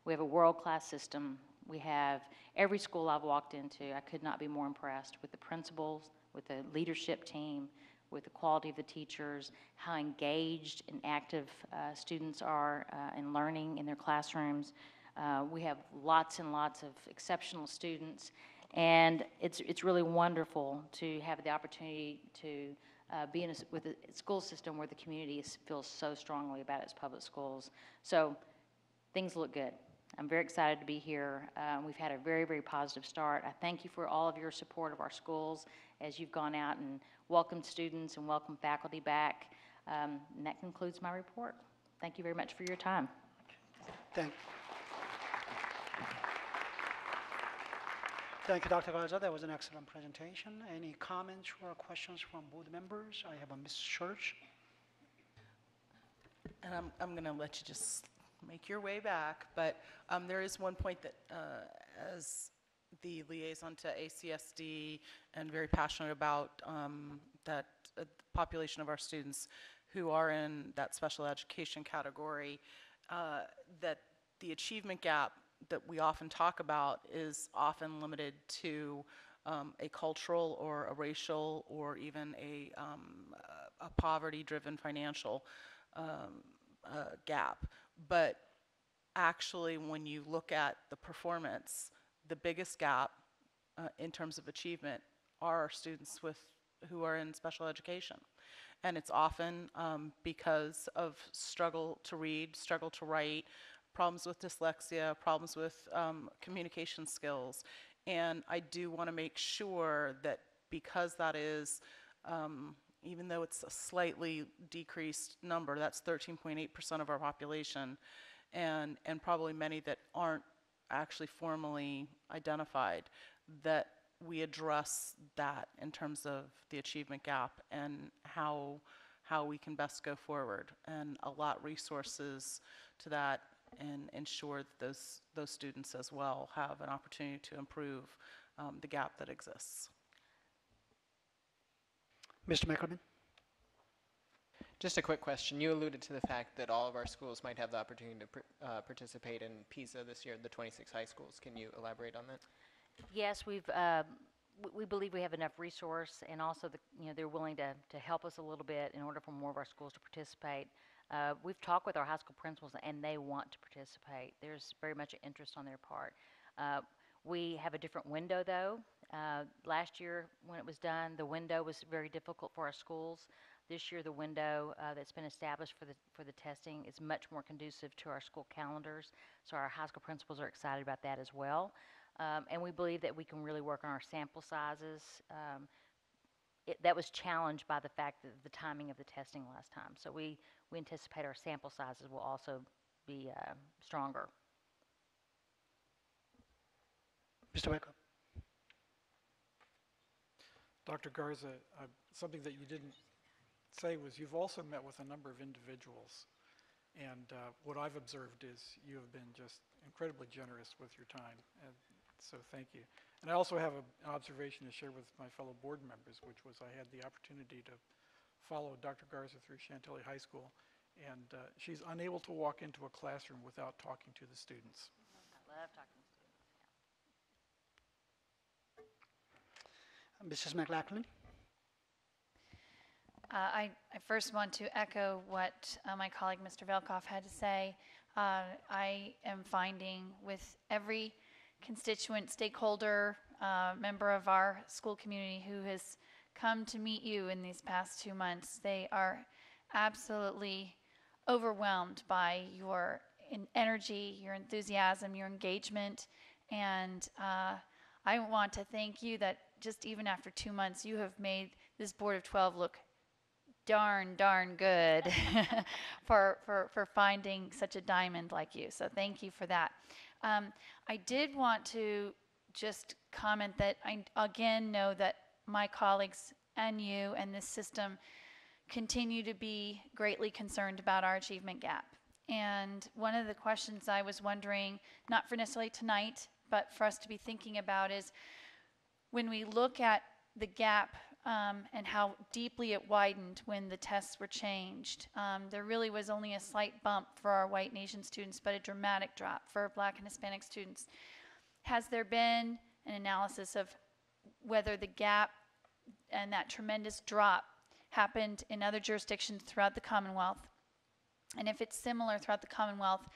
Speaker 4: We have a world-class system. We have every school I've walked into, I could not be more impressed with the principals, with the leadership team, with the quality of the teachers, how engaged and active uh, students are uh, in learning in their classrooms. Uh, we have lots and lots of exceptional students, and it's, it's really wonderful to have the opportunity to uh, be in a, with a school system where the community feels so strongly about its public schools. So things look good. I'm very excited to be here. Uh, we've had a very, very positive start. I thank you for all of your support of our schools as you've gone out and welcomed students and welcomed faculty back. Um, and that concludes my report. Thank you very much for your time.
Speaker 1: Thank, Thank you, Dr. Garza. That was an excellent presentation. Any comments or questions from board members? I have a Ms. Church.
Speaker 9: And I'm, I'm going to let you just make your way back, but um, there is one point that, uh, as the liaison to ACSD and very passionate about um, that uh, population of our students who are in that special education category, uh, that the achievement gap that we often talk about is often limited to um, a cultural or a racial or even a, um, a poverty-driven financial um, uh, gap. But actually, when you look at the performance, the biggest gap uh, in terms of achievement are students with who are in special education. And it's often um, because of struggle to read, struggle to write, problems with dyslexia, problems with um, communication skills. And I do want to make sure that because that is, um, even though it's a slightly decreased number, that's 13.8% of our population, and, and probably many that aren't actually formally identified, that we address that in terms of the achievement gap and how, how we can best go forward and allot resources to that and ensure that those, those students as well have an opportunity to improve um, the gap that exists.
Speaker 1: Mr. McElveen?
Speaker 8: Just a quick question. You alluded to the fact that all of our schools might have the opportunity to pr- uh, participate in PISA this year, the 26 high schools. Can you elaborate on that?
Speaker 4: Yes, we've, uh, we believe we have enough resource, and also, the you know, they're willing to, to help us a little bit in order for more of our schools to participate. Uh, We've talked with our high school principals, and they want to participate. There's very much an interest on their part. Uh, We have a different window, though. Uh, Last year, when it was done, the window was very difficult for our schools. This year, the window uh, that's been established for the, for the testing is much more conducive to our school calendars, so our high school principals are excited about that as well. Um, And we believe that we can really work on our sample sizes. Um, it- That was challenged by the fact that the timing of the testing last time. So we, we anticipate our sample sizes will also be uh, stronger.
Speaker 1: Mr. Becker?
Speaker 6: Dr. Garza, uh, something that you didn't say was you've also met with a number of individuals. And uh, what I've observed is you have been just incredibly generous with your time. And so thank you. And I also have a, an observation to share with my fellow board members, which was I had the opportunity to follow Dr. Garza through Chantilly High School. And uh, she's unable to walk into a classroom without talking to the students.
Speaker 4: I love talking to
Speaker 1: Mrs. McLaughlin?
Speaker 2: Uh, I, I first want to echo what uh, my colleague Mr. Velkoff had to say. Uh, I am finding with every constituent, stakeholder, uh, member of our school community who has come to meet you in these past two months, they are absolutely overwhelmed by your en- energy, your enthusiasm, your engagement, and uh, I want to thank you that just even after two months, you have made this Board of 12 look darn, darn good *laughs* for, for, for finding such a diamond like you. So thank you for that. Um, I did want to just comment that I again know that my colleagues and you and this system continue to be greatly concerned about our achievement gap. And one of the questions I was wondering, not for necessarily tonight, but for us to be thinking about is when we look at the gap um, and how deeply it widened when the tests were changed, um, there really was only a slight bump for our white nation students, but a dramatic drop for black and Hispanic students. Has there been an analysis of whether the gap and that tremendous drop happened in other jurisdictions throughout the Commonwealth? And if it's similar throughout the Commonwealth,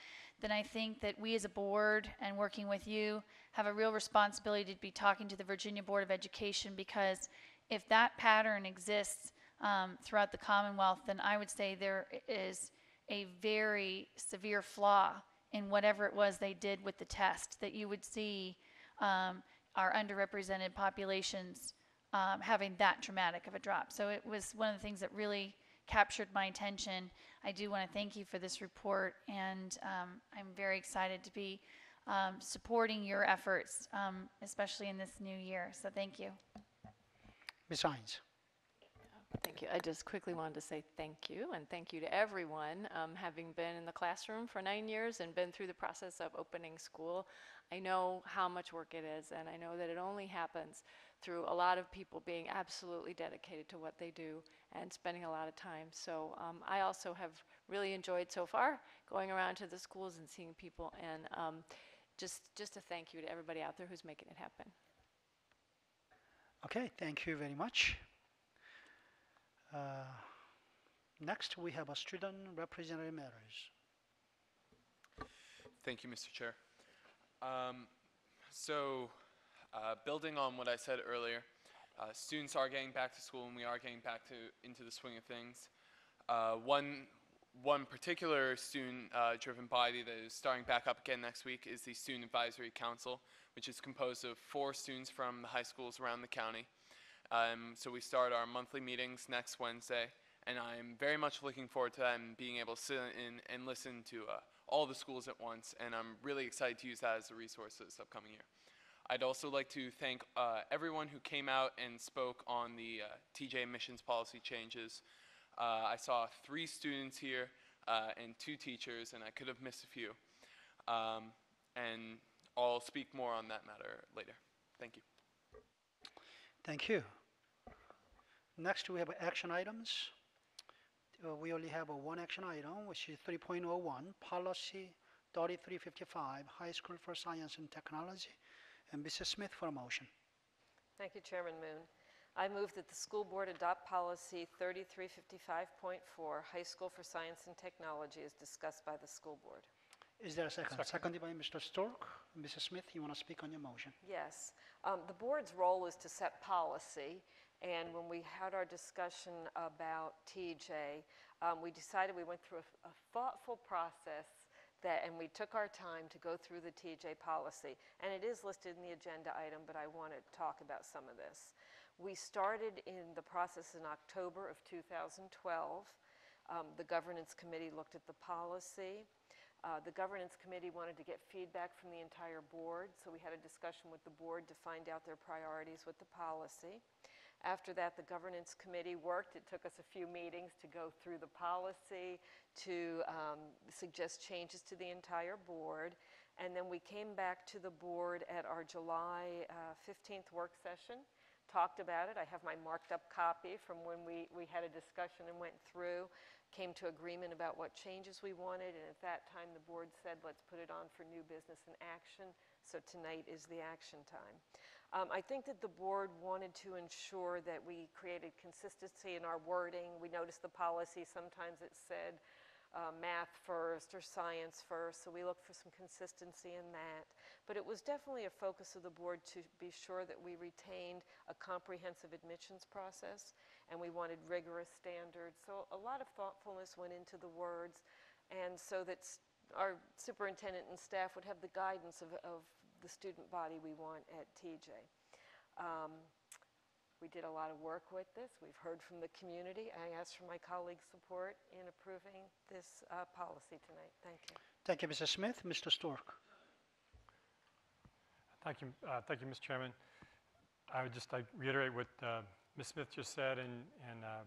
Speaker 2: then I think that we as a board and working with you have a real responsibility to be talking to the Virginia Board of Education because if that pattern exists um, throughout the Commonwealth, then I would say there is a very severe flaw in whatever it was they did with the test, that you would see um, our underrepresented populations um, having that dramatic of a drop. So it was one of the things that really captured my attention. I do want to thank you for this report, and um, I'm very excited to be um, supporting your efforts, um, especially in this new year. So thank you.
Speaker 1: Ms. Hynes.
Speaker 7: Thank you. I just quickly wanted to say thank you and thank you to everyone. Um, having been in the classroom for nine years and been through the process of opening school, I know how much work it is, and I know that it only happens through a lot of people being absolutely dedicated to what they do and spending a lot of time. So um, I also have really enjoyed so far going around to the schools and seeing people, and um, just just a thank you to everybody out there who's making it happen.
Speaker 1: Okay, thank you very much. Uh, next, we have a student representative matters.
Speaker 24: Thank you, Mr. Chair. Um, so, uh, building on what I said earlier, uh, students are getting back to school and we are getting back to into the swing of things. Uh, one one particular student-driven uh, body that is starting back up again next week is the Student Advisory Council, which is composed of four students from the high schools around the county. Um, so we start our monthly meetings next Wednesday, and I'm very much looking forward to them being able to sit in and listen to uh, all the schools at once, and I'm really excited to use that as a resource this upcoming year. I'd also like to thank uh, everyone who came out and spoke on the uh, TJ admissions policy changes. Uh, I saw three students here uh, and two teachers, and I could have missed a few. Um, and I'll speak more on that matter later. Thank you.
Speaker 1: Thank you. Next, we have action items. Uh, we only have a one action item, which is 3.01, Policy 3355, High School for Science and Technology. And Mrs. Smith for a motion.
Speaker 25: Thank you, Chairman Moon. I move that the school board adopt policy 3355.4, High School for Science and Technology, as discussed by the school board.
Speaker 1: Is there a second? Seconded by Mr. Storck. Mrs. Smith, you want to speak on your motion?
Speaker 25: Yes. Um, the board's role is to set policy, and when we had our discussion about TJ, um, we decided we went through a, a thoughtful process that, and we took our time to go through the TJ policy. And it is listed in the agenda item, but I want to talk about some of this. We started in the process in October of 2012. Um, the governance committee looked at the policy. Uh, the governance committee wanted to get feedback from the entire board, so we had a discussion with the board to find out their priorities with the policy. After that, the governance committee worked. It took us a few meetings to go through the policy, to um, suggest changes to the entire board. And then we came back to the board at our July uh, 15th work session talked about it. I have my marked up copy from when we, we had a discussion and went through, came to agreement about what changes we wanted, and at that time the board said, let's put it on for new business and action. So tonight is the action time. Um, I think that the board wanted to ensure that we created consistency in our wording. We noticed the policy, sometimes it said, uh, math first or science first, so we looked for some consistency in that. But it was definitely a focus of the board to be sure that we retained a comprehensive admissions process and we wanted rigorous standards. So a lot of thoughtfulness went into the words and so that our superintendent and staff would have the guidance of, of the student body we want at TJ. Um, we did a lot of work with this. We've heard from the community. I ask for my colleagues' support in approving this uh, policy tonight. Thank you.
Speaker 1: Thank you, Mrs. Smith. Mr. Storck.
Speaker 26: Thank you, uh, thank you, Mr. Chairman. I would just like reiterate what uh, Ms. Smith just said, and, and uh,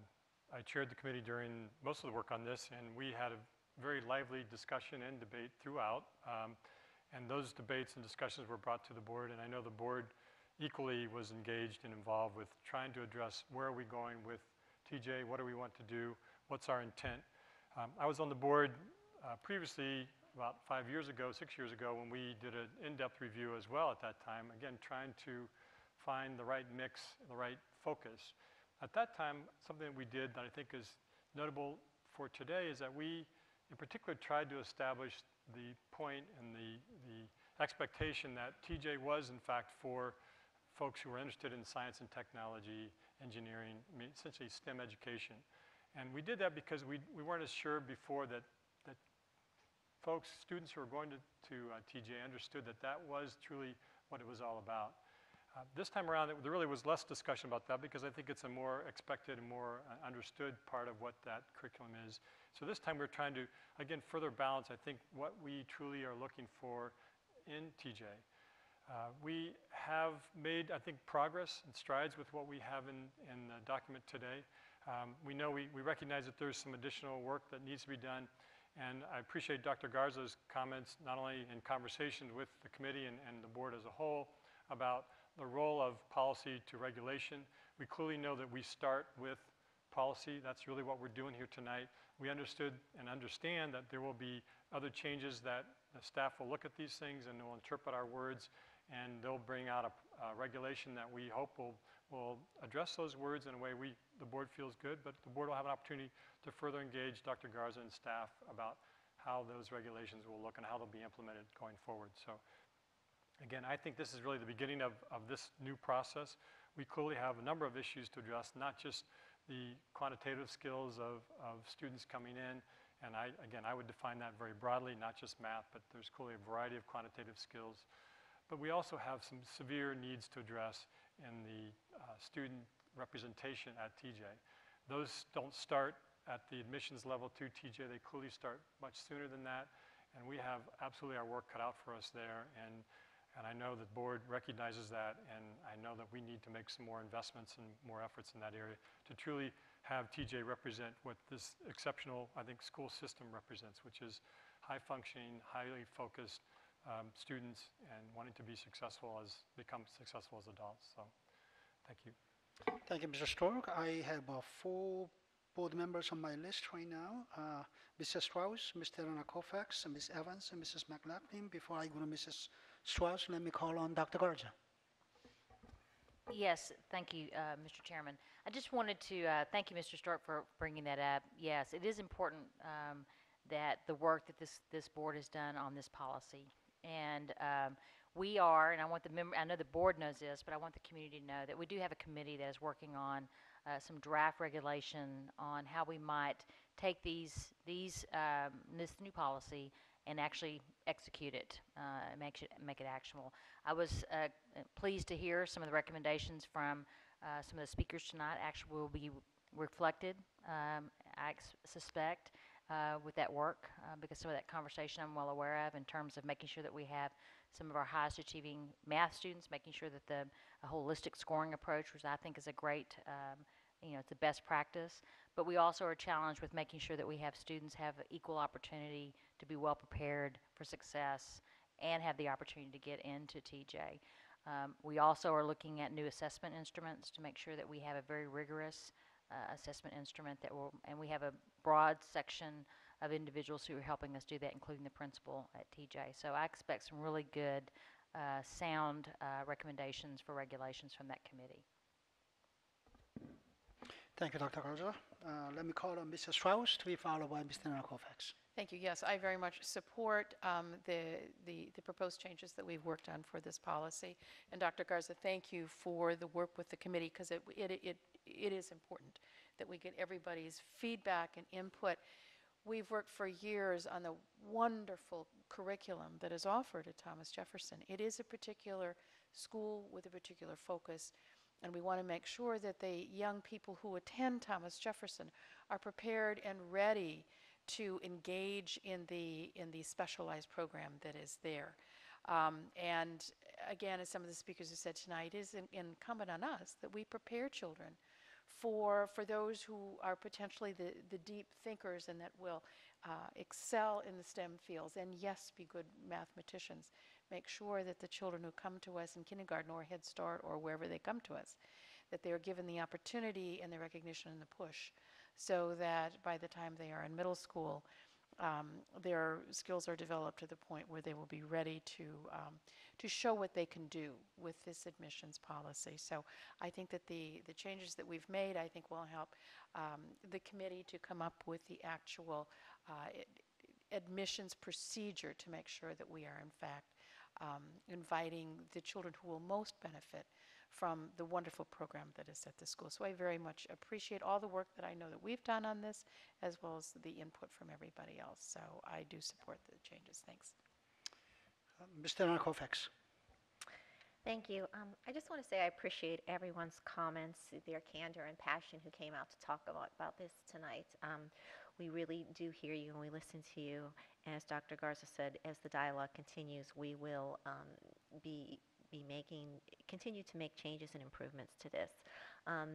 Speaker 26: I chaired the committee during most of the work on this, and we had a very lively discussion and debate throughout. Um, and those debates and discussions were brought to the board, and I know the board equally was engaged and involved with trying to address where are we going with TJ, what do we want to do, what's our intent. Um, I was on the board uh, previously about five years ago, six years ago, when we did an in-depth review as well at that time, again, trying to find the right mix, the right focus. At that time, something that we did that I think is notable for today is that we, in particular, tried to establish the point and the, the expectation that TJ was, in fact, for folks who were interested in science and technology, engineering, I mean, essentially STEM education. And we did that because we, we weren't as sure before that, that folks, students who were going to, to uh, TJ understood that that was truly what it was all about. Uh, this time around, it, there really was less discussion about that because I think it's a more expected and more uh, understood part of what that curriculum is. So this time we're trying to, again, further balance, I think, what we truly are looking for in TJ. Uh, we have made, I think, progress and strides with what we have in, in the document today. Um, we know we, we recognize that there's some additional work that needs to be done. And I appreciate Dr. Garza's comments, not only in conversations with the committee and, and the board as a whole, about the role of policy to regulation. We clearly know that we start with policy. That's really what we're doing here tonight. We understood and understand that there will be other changes that the staff will look at these things and they'll interpret our words and they'll bring out a, a regulation that we hope will, will address those words in a way we, the board feels good, but the board will have an opportunity to further engage Dr. Garza and staff about how those regulations will look and how they'll be implemented going forward. So Again, I think this is really the beginning of, of this new process. We clearly have a number of issues to address, not just the quantitative skills of, of students coming in. And I, again, I would define that very broadly, not just math, but there's clearly a variety of quantitative skills. But we also have some severe needs to address in the uh, student representation at TJ. Those don't start at the admissions level to TJ. They clearly start much sooner than that. And we have absolutely our work cut out for us there. And and I know the board recognizes that, and I know that we need to make some more investments and more efforts in that area to truly have TJ represent what this exceptional, I think, school system represents, which is high-functioning, highly focused um, students and wanting to be successful as, become successful as adults. So, thank you.
Speaker 1: Thank you, Mr. Storck. I have uh, four board members on my list right now. Uh, Mr. Strauss, Mr. Anna Kaufax, Ms. Evans, and Mrs. McLaughlin. Before I go to Mrs. Strauss, let me call on Dr. Garza.
Speaker 4: Yes, thank you, uh, Mr. Chairman. I just wanted to uh, thank you, Mr. Storck, for bringing that up. Yes, it is important um, that the work that this this board has done on this policy, and um, we are, and I want the member, I know the board knows this, but I want the community to know that we do have a committee that is working on uh, some draft regulation on how we might take these these um, this new policy and actually execute it, uh, make it make it actionable. I was uh, pleased to hear some of the recommendations from uh, some of the speakers tonight. Actually, will be reflected. Um, I suspect. Uh, with that work, uh, because some of that conversation I'm well aware of in terms of making sure that we have some of our highest achieving math students, making sure that the holistic scoring approach, which I think is a great um, you know, it's the best practice. But we also are challenged with making sure that we have students have equal opportunity to be well prepared for success and have the opportunity to get into TJ. Um, we also are looking at new assessment instruments to make sure that we have a very rigorous uh, assessment instrument that will, and we have a broad section of individuals who are helping us do that, including the principal at TJ. So I expect some really good, uh, sound uh, recommendations for regulations from that committee.
Speaker 1: Thank you, Dr. Garza. Uh, let me call on Mr. Strauss to be followed by Mr. Kaufax.
Speaker 11: Thank you. Yes, I very much support um, the, the, the proposed changes that we've worked on for this policy. And Dr. Garza, thank you for the work with the committee because it, it, it, it is important that we get everybody's feedback and input. We've worked for years on the wonderful curriculum that is offered at Thomas Jefferson. It is a particular school with a particular focus. And we want to make sure that the young people who attend Thomas Jefferson are prepared and ready to engage in the, in the specialized program that is there. Um, and again, as some of the speakers have said tonight, it is in- incumbent on us that we prepare children for, for those who are potentially the, the deep thinkers and that will uh, excel in the STEM fields and yes, be good mathematicians. Make sure that the children who come to us in kindergarten or Head Start or wherever they come to us, that they are given the opportunity and the recognition and the push so that by the time they are in middle school, um, their skills are developed to the point where they will be ready to um, to show what they can do with this admissions policy. So I think that the the changes that we've made, I think, will help um, the committee to come up with the actual uh, admissions procedure to make sure that we are in fact um, inviting the children who will most benefit from the wonderful program that is at the school. So I very much appreciate all the work that I know that we've done on this, as well as the input from everybody else. So I do support the changes. Thanks.
Speaker 1: Uh, Mr. Narcofax.
Speaker 12: Thank you. Um, I just want to say I appreciate everyone's comments, their candor and passion who came out to talk about, about this tonight. Um, we really do hear you and we listen to you. And as Dr. Garza said, as the dialogue continues, we will um, be be making continue to make changes and improvements to this. Um,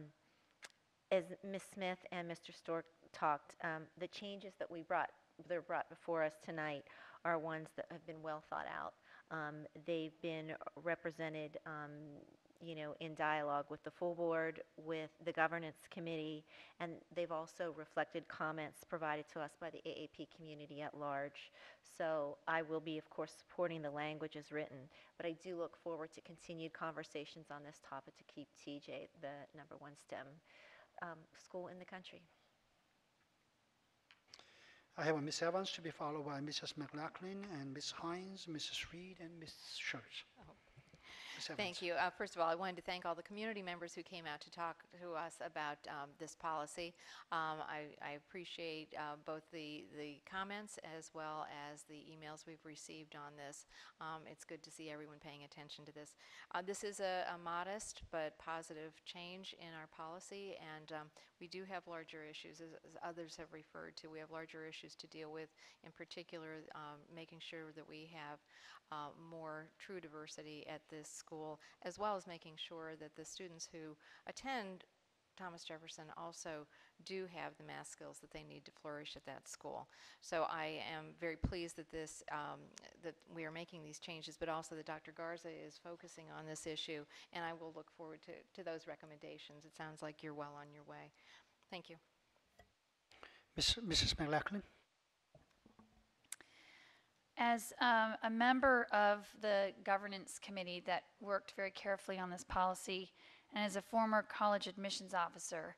Speaker 12: as Ms. Smith and Mr. Storck talked, um, the changes that we brought that are brought before us tonight are ones that have been well thought out. Um, they've been represented, um, you know, in dialogue with the full board, with the governance committee, and they've also reflected comments provided to us by the AAP community at large. So I will be, of course, supporting the language as written, but I do look forward to continued conversations on this topic to keep TJ the number one STEM um, school in the country.
Speaker 1: I have a Miss Evans to be followed by Mrs. McLaughlin and Miss Hynes, Mrs. Reed, and Miss Schultz. Ms. Evans.
Speaker 10: Thank you. Uh, First of all, I wanted to thank all the community members who came out to talk to us about um, this policy. Um, I I appreciate uh, both the the comments as well as the emails we've received on this. Um, It's good to see everyone paying attention to this. Uh, This is a a modest but positive change in our policy, and um, we do have larger issues, as as others have referred to. We have larger issues to deal with, in particular, um, making sure that we have uh, more true diversity at this school, as well as making sure that the students who attend Thomas Jefferson also do have the math skills that they need to flourish at that school. So I am very pleased that this, um, that we are making these changes, but also that Dr. Garza is focusing on this issue, and I will look forward to, to those recommendations. It sounds like you're well on your way. Thank you.
Speaker 1: Miss, Mrs. McLaughlin.
Speaker 2: As um, a member of the governance committee that worked very carefully on this policy, and as a former college admissions officer,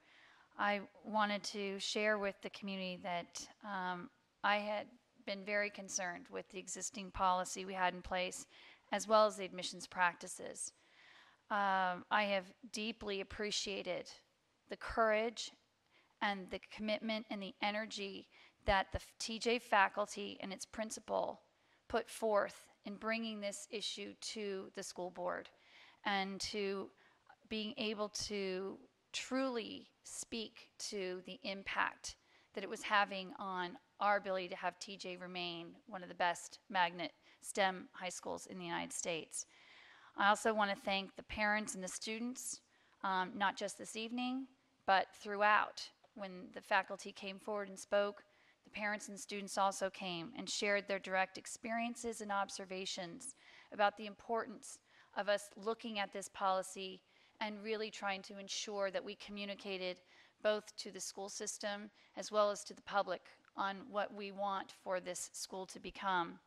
Speaker 2: I wanted to share with the community that um, I had been very concerned with the existing policy we had in place, as well as the admissions practices. Um, I have deeply appreciated the courage and the commitment and the energy that the TJ faculty and its principal put forth in bringing this issue to the school board and to being able to truly speak to the impact that it was having on our ability to have TJ remain one of the best magnet STEM high schools in the United States. I also want to thank the parents and the students, um, not just this evening, but throughout. When the faculty came forward and spoke, the parents and students also came and shared their direct experiences and observations about the importance of us looking at this policy and really trying to ensure that we communicated both to the school system as well as to the public on what we want for this school to become.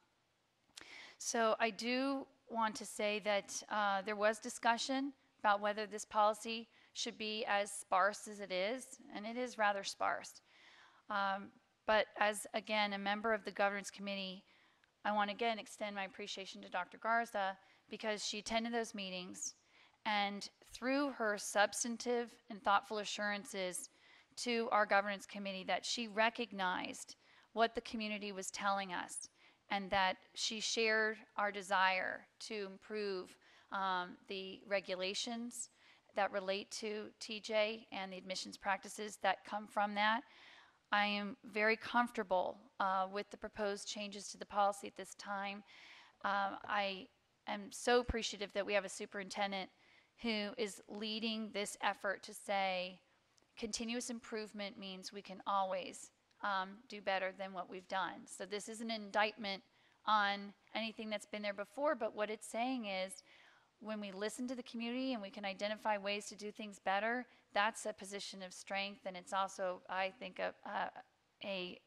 Speaker 2: So I do want to say that uh, there was discussion about whether this policy should be as sparse as it is, and it is rather sparse. Um, but as, again, a member of the governance committee, I want to again extend my appreciation to Dr. Garza because she attended those meetings and through her substantive and thoughtful assurances to our governance committee that she recognized what the community was telling us and that she shared our desire to improve um, the regulations that relate to TJ and the admissions practices that come from that. I am very comfortable uh, with the proposed changes to the policy at this time. Um, I am so appreciative that we have a superintendent who is leading this effort to say continuous improvement means we can always um, do better than what we've done. So this is an indictment on anything that's been there before, but what it's saying is when we listen to the community and we can identify ways to do things better, that's a position of strength, and it's also, I think, a, a,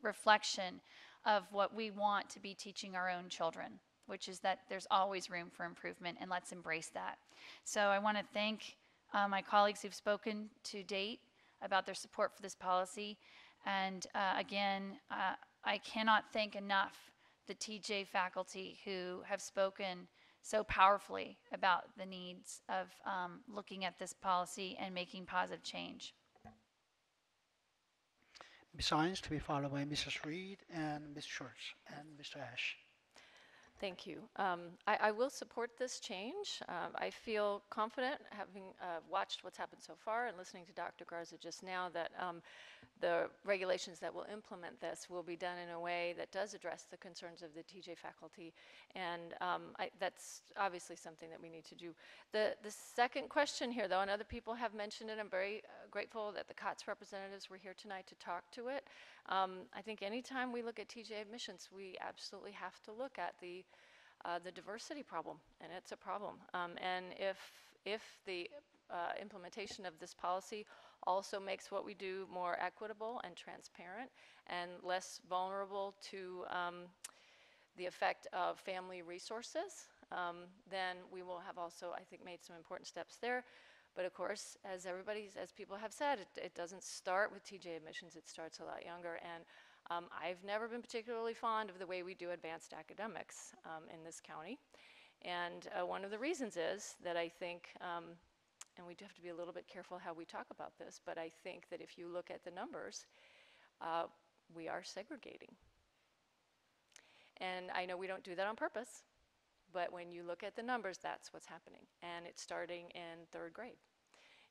Speaker 2: reflection of what we want to be teaching our own children, which is that there's always room for improvement, and let's embrace that. So I want to thank uh, my colleagues who've spoken to date about their support for this policy. And uh, again, uh, I cannot thank enough the TJ faculty who have spoken so powerfully about the needs of um, looking at this policy and making positive change.
Speaker 1: Hynes to be followed by Mrs. Reed and Ms. Schwartz and Mr. Ash.
Speaker 7: Thank you. Um, I, I will support this change. Um, I feel confident, having uh, watched what's happened so far and listening to Dr. Garza just now, that um, the regulations that will implement this will be done in a way that does address the concerns of the TJ faculty, and um, I, that's obviously something that we need to do. The, the second question here, though, and other people have mentioned it, I'm very uh, grateful that the COTS representatives were here tonight to talk to it. Um, I think anytime we look at TJ admissions, we absolutely have to look at the uh, the diversity problem, and it's a problem. Um, and if if the uh, implementation of this policy also makes what we do more equitable and transparent and less vulnerable to um, the effect of family resources, um, then we will have also, I think, made some important steps there. But of course, as everybody, as people have said, it, it doesn't start with TJ admissions, it starts a lot younger. And um, I've never been particularly fond of the way we do advanced academics um, in this county. And uh, one of the reasons is that I think, um, and we do have to be a little bit careful how we talk about this, but I think that if you look at the numbers, uh, we are segregating. And I know we don't do that on purpose, but when you look at the numbers, that's what's happening. And it's starting in third grade.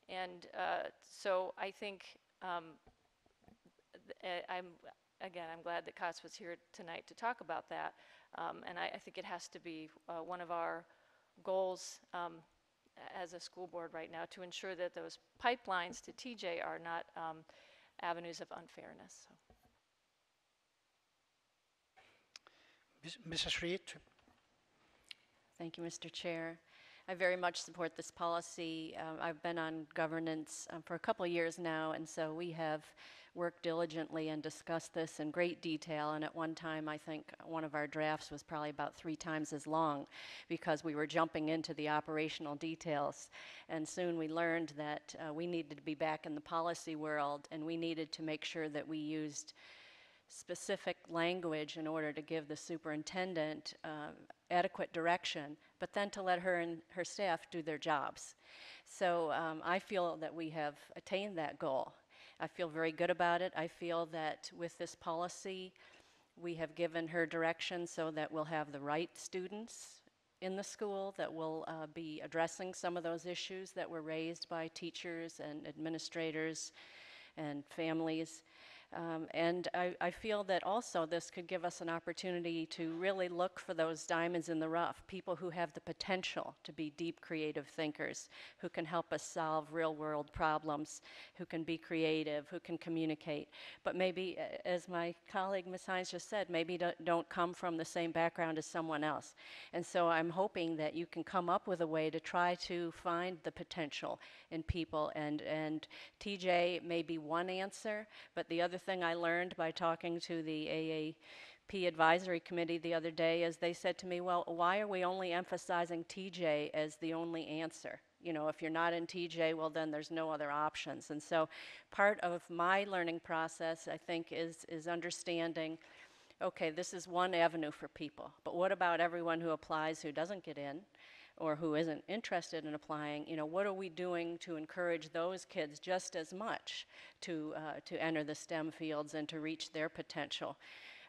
Speaker 7: And uh, so I think um, uh, I'm, again, I'm glad that COTS was here tonight to talk about that. Um, and I, I think it has to be uh, one of our goals um, as a school board right now to ensure that those pipelines to TJ are not um, avenues of unfairness. So.
Speaker 1: Mrs. Reed,
Speaker 27: Thank you, Mr. Chair. I very much support this policy. Uh, I've been on governance um, for a couple years now, and so we have worked diligently and discussed this in great detail. And at one time, I think one of our drafts was probably about three times as long because we were jumping into the operational details. And soon we learned that uh, we needed to be back in the policy world and we needed to make sure that we used specific language in order to give the superintendent uh, adequate direction, but then to let her and her staff do their jobs. So um, I feel that we have attained that goal. I feel very good about it. I feel that with this policy, we have given her direction so that we'll have the right students in the school that will uh, be addressing some of those issues that were raised by teachers and administrators and families. Um, and I, I, feel that also this could give us an opportunity to really look for those diamonds in the rough, people who have the potential to be deep creative thinkers, who can help us solve real world problems, who can be creative, who can communicate. But maybe, as my colleague Ms. Hynes just said, maybe don't, don't come from the same background as someone else. And so I'm hoping that you can come up with a way to try to find the potential in people. And, and TJ may be one answer, but the other thing I learned by talking to the AAP advisory committee the other day is they said to me, well, why are we only emphasizing TJ as the only answer? You know, if you're not in TJ, well, then there's no other options. And so part of my learning process, I think, is, is understanding okay, this is one avenue for people, but what about everyone who applies who doesn't get in? Or who isn't interested in applying, you know, what are we doing to encourage those kids just as much to, uh, to enter the STEM fields and to reach their potential?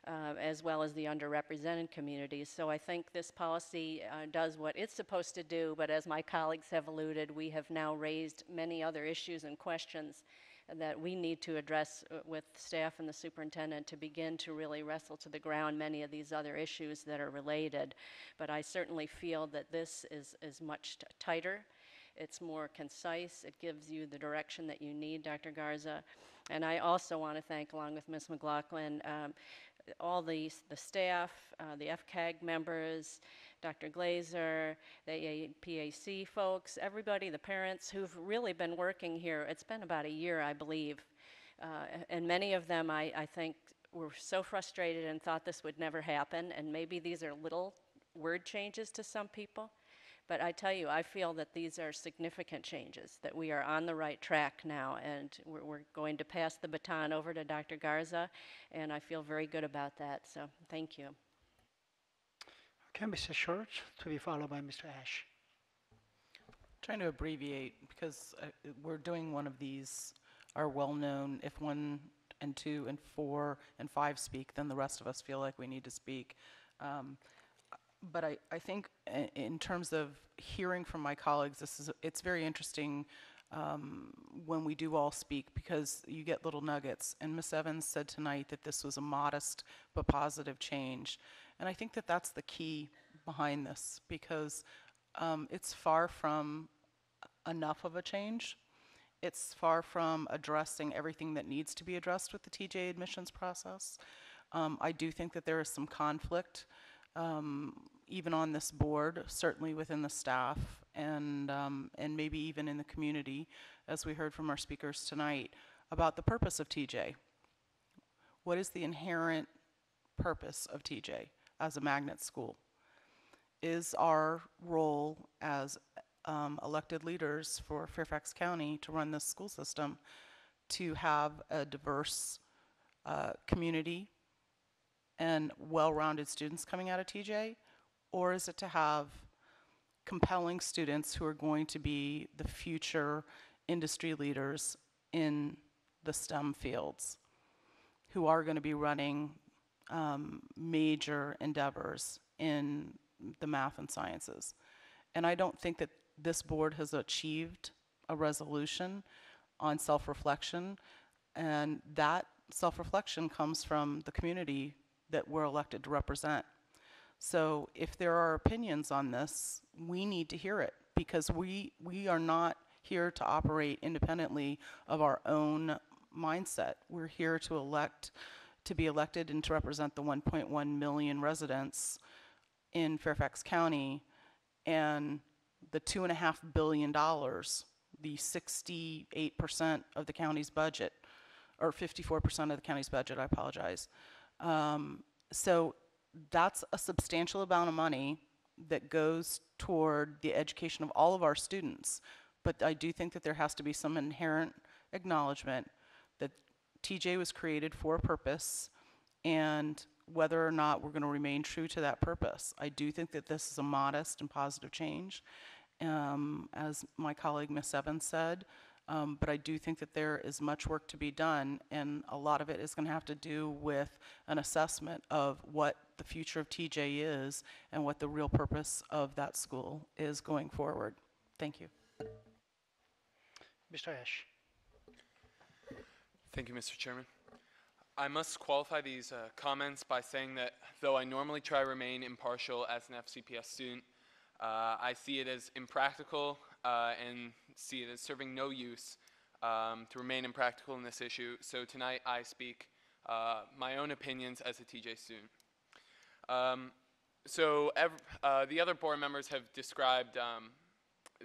Speaker 27: Uh, as well as the underrepresented communities. So I think this policy uh, does what it's supposed to do, but as my colleagues have alluded, we have now raised many other issues and questions that we need to address uh, with staff and the superintendent to begin to really wrestle to the ground many of these other issues that are related. But I certainly feel that this is, is much tighter. It's more concise. It gives you the direction that you need, Dr. Garza. And I also want to thank, along with Ms. McLaughlin, um, all the, the staff, uh, the FCAG members, Dr. Glazer, the APAC folks, everybody, the parents who've really been working here. It's been about a year, I believe. Uh, and many of them, I, I think, were so frustrated and thought this would never happen. And maybe these are little word changes to some people. But I tell you, I feel that these are significant changes, that we are on the right track now, and we're, we're going to pass the baton over to Dr. Garza, and I feel very good about that. So thank you.
Speaker 1: Okay, Mr. Short, to be followed by Mr. Ash.
Speaker 9: Trying to abbreviate because uh, we're doing one of these, are well-known, if one and two and four and five speak, then the rest of us feel like we need to speak. Um, but I, I think in terms of hearing from my colleagues, this is, it's very interesting um, when we do all speak because you get little nuggets. And Ms. Evans said tonight that this was a modest but positive change. And I think that that's the key behind this because um, it's far from enough of a change. It's far from addressing everything that needs to be addressed with the TJ admissions process. Um, I do think that there is some conflict, um, even on this board, certainly within the staff, and, um, and maybe even in the community, as we heard from our speakers tonight, about the purpose of TJ. What is the inherent purpose of TJ as a magnet school? Is our role as um, elected leaders for Fairfax County to run this school system to have a diverse uh, community and well-rounded students coming out of TJ? Or is it to have compelling students who are going to be the future industry leaders in the STEM fields, who are going to be running um, major endeavors in the math and sciences? And I don't think that this board has achieved a resolution on self-reflection, and that self-reflection comes from the community that we're elected to represent. So if there are opinions on this, we need to hear it because we, we are not here to operate independently of our own mindset. We're here to elect, to be elected and to represent the 1.1 million residents in Fairfax County and the two and a half billion dollars, the 68% of the county's budget, or 54% of the county's budget, I apologize. Um, so that's a substantial amount of money that goes toward the education of all of our students. But I do think that there has to be some inherent acknowledgement TJ was created for a purpose and whether or not we're going to remain true to that purpose. I do think that this is a modest and positive change, um, as my colleague Ms. Evans said. Um, but I do think that there is much work to be done, and a lot of it is going to have to do with an assessment of what the future of TJ is and what the real purpose of that school is going forward. Thank you.
Speaker 1: Mr. Ash.
Speaker 24: Thank you, Mr. Chairman. I must qualify these uh, comments by saying that though I normally try to remain impartial as an FCPS student, uh, I see it as impractical uh, and see it as serving no use um, to remain impractical in this issue. So tonight I speak uh, my own opinions as a TJ student. Um, so uh, the other board members have described um,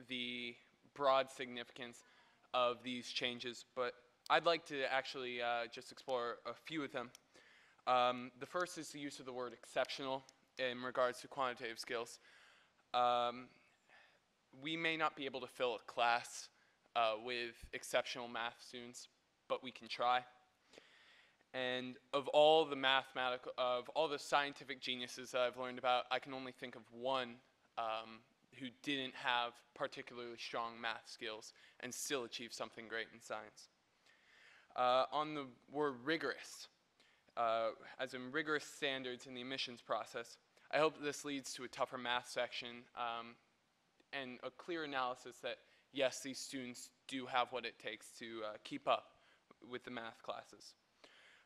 Speaker 24: the broad significance of these changes, but I'd like to actually uh, just explore a few of them. Um, the first is the use of the word exceptional in regards to quantitative skills. Um, we may not be able to fill a class uh, with exceptional math students, but we can try. And of all the mathematical, of all the scientific geniuses that I've learned about, I can only think of one um, who didn't have particularly strong math skills and still achieve something great in science. Uh, on the word rigorous, uh, as in rigorous standards in the admissions process, I hope this leads to a tougher math section um, and a clear analysis that, yes, these students do have what it takes to uh, keep up with the math classes.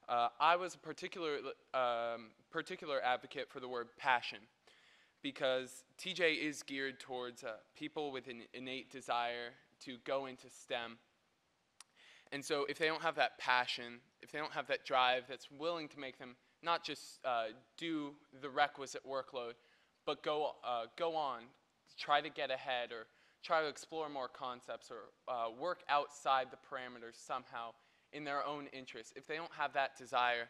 Speaker 24: Uh, I was a particular, um, particular advocate for the word passion because TJ is geared towards uh, people with an innate desire to go into STEM. And so if they don't have that passion, if they don't have that drive that's willing to make them not just uh, do the requisite workload, but go, uh, go on, try to get ahead or try to explore more concepts or uh, work outside the parameters somehow in their own interest. If they don't have that desire,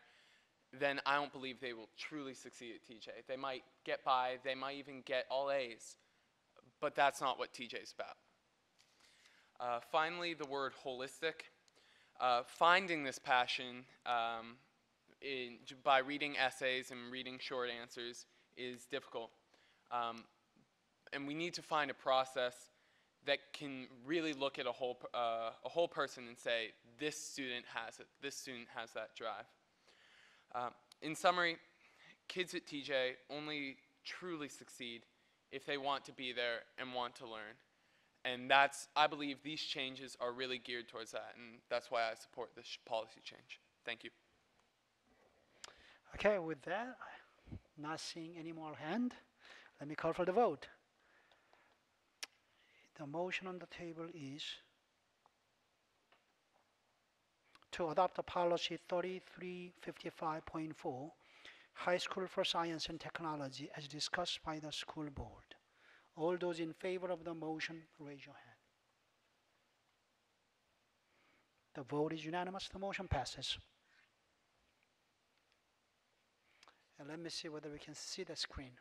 Speaker 24: then I don't believe they will truly succeed at TJ. They might get by, they might even get all A's, but that's not what TJ is about. Uh, finally, the word holistic. Uh, finding this passion um, in, by reading essays and reading short answers is difficult. Um, and we need to find a process that can really look at a whole, uh, a whole person and say, this student has it, this student has that drive. Um, in summary, kids at TJ only truly succeed if they want to be there and want to learn. And that's, I believe these changes are really geared towards that, and that's why I support this policy change. Thank you.
Speaker 1: Okay, with that, not seeing any more hand, let me call for the vote. The motion on the table is to adopt the policy 3355.4, High School for Science and Technology as discussed by the school board. All those in favor of the motion, raise your hand. The vote is unanimous, the motion passes. And let me see whether we can see the screen.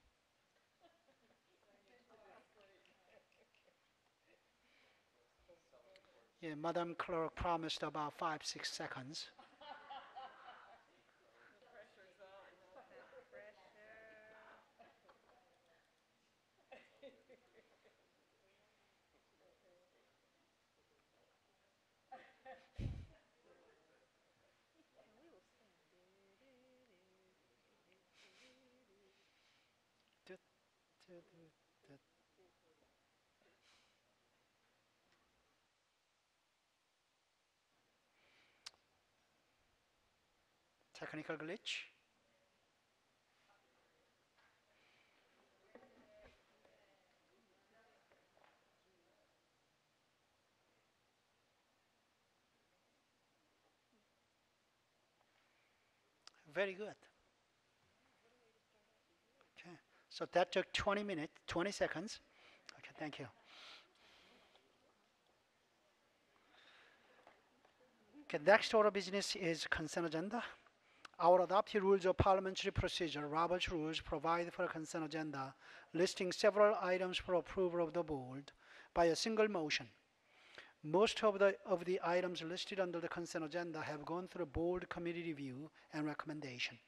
Speaker 1: Yeah, Madam Clerk promised about five, six seconds. Glitch. Very good. Okay, so that took 20 minutes, 20 seconds. Okay, thank you. Okay, next order of business is consent agenda. Our adopted rules of parliamentary procedure, Robert's rules, provide for a consent agenda listing several items for approval of the board by a single motion. Most of the, of the items listed under the consent agenda have gone through board committee review and recommendation.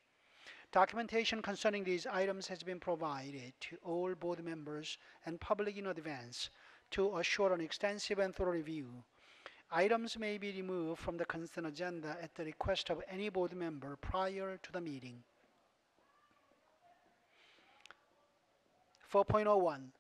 Speaker 1: Documentation concerning these items has been provided to all board members and public in advance to assure an extensive and thorough review Items may be removed from the consent agenda at the request of any board member prior to the meeting. 4.01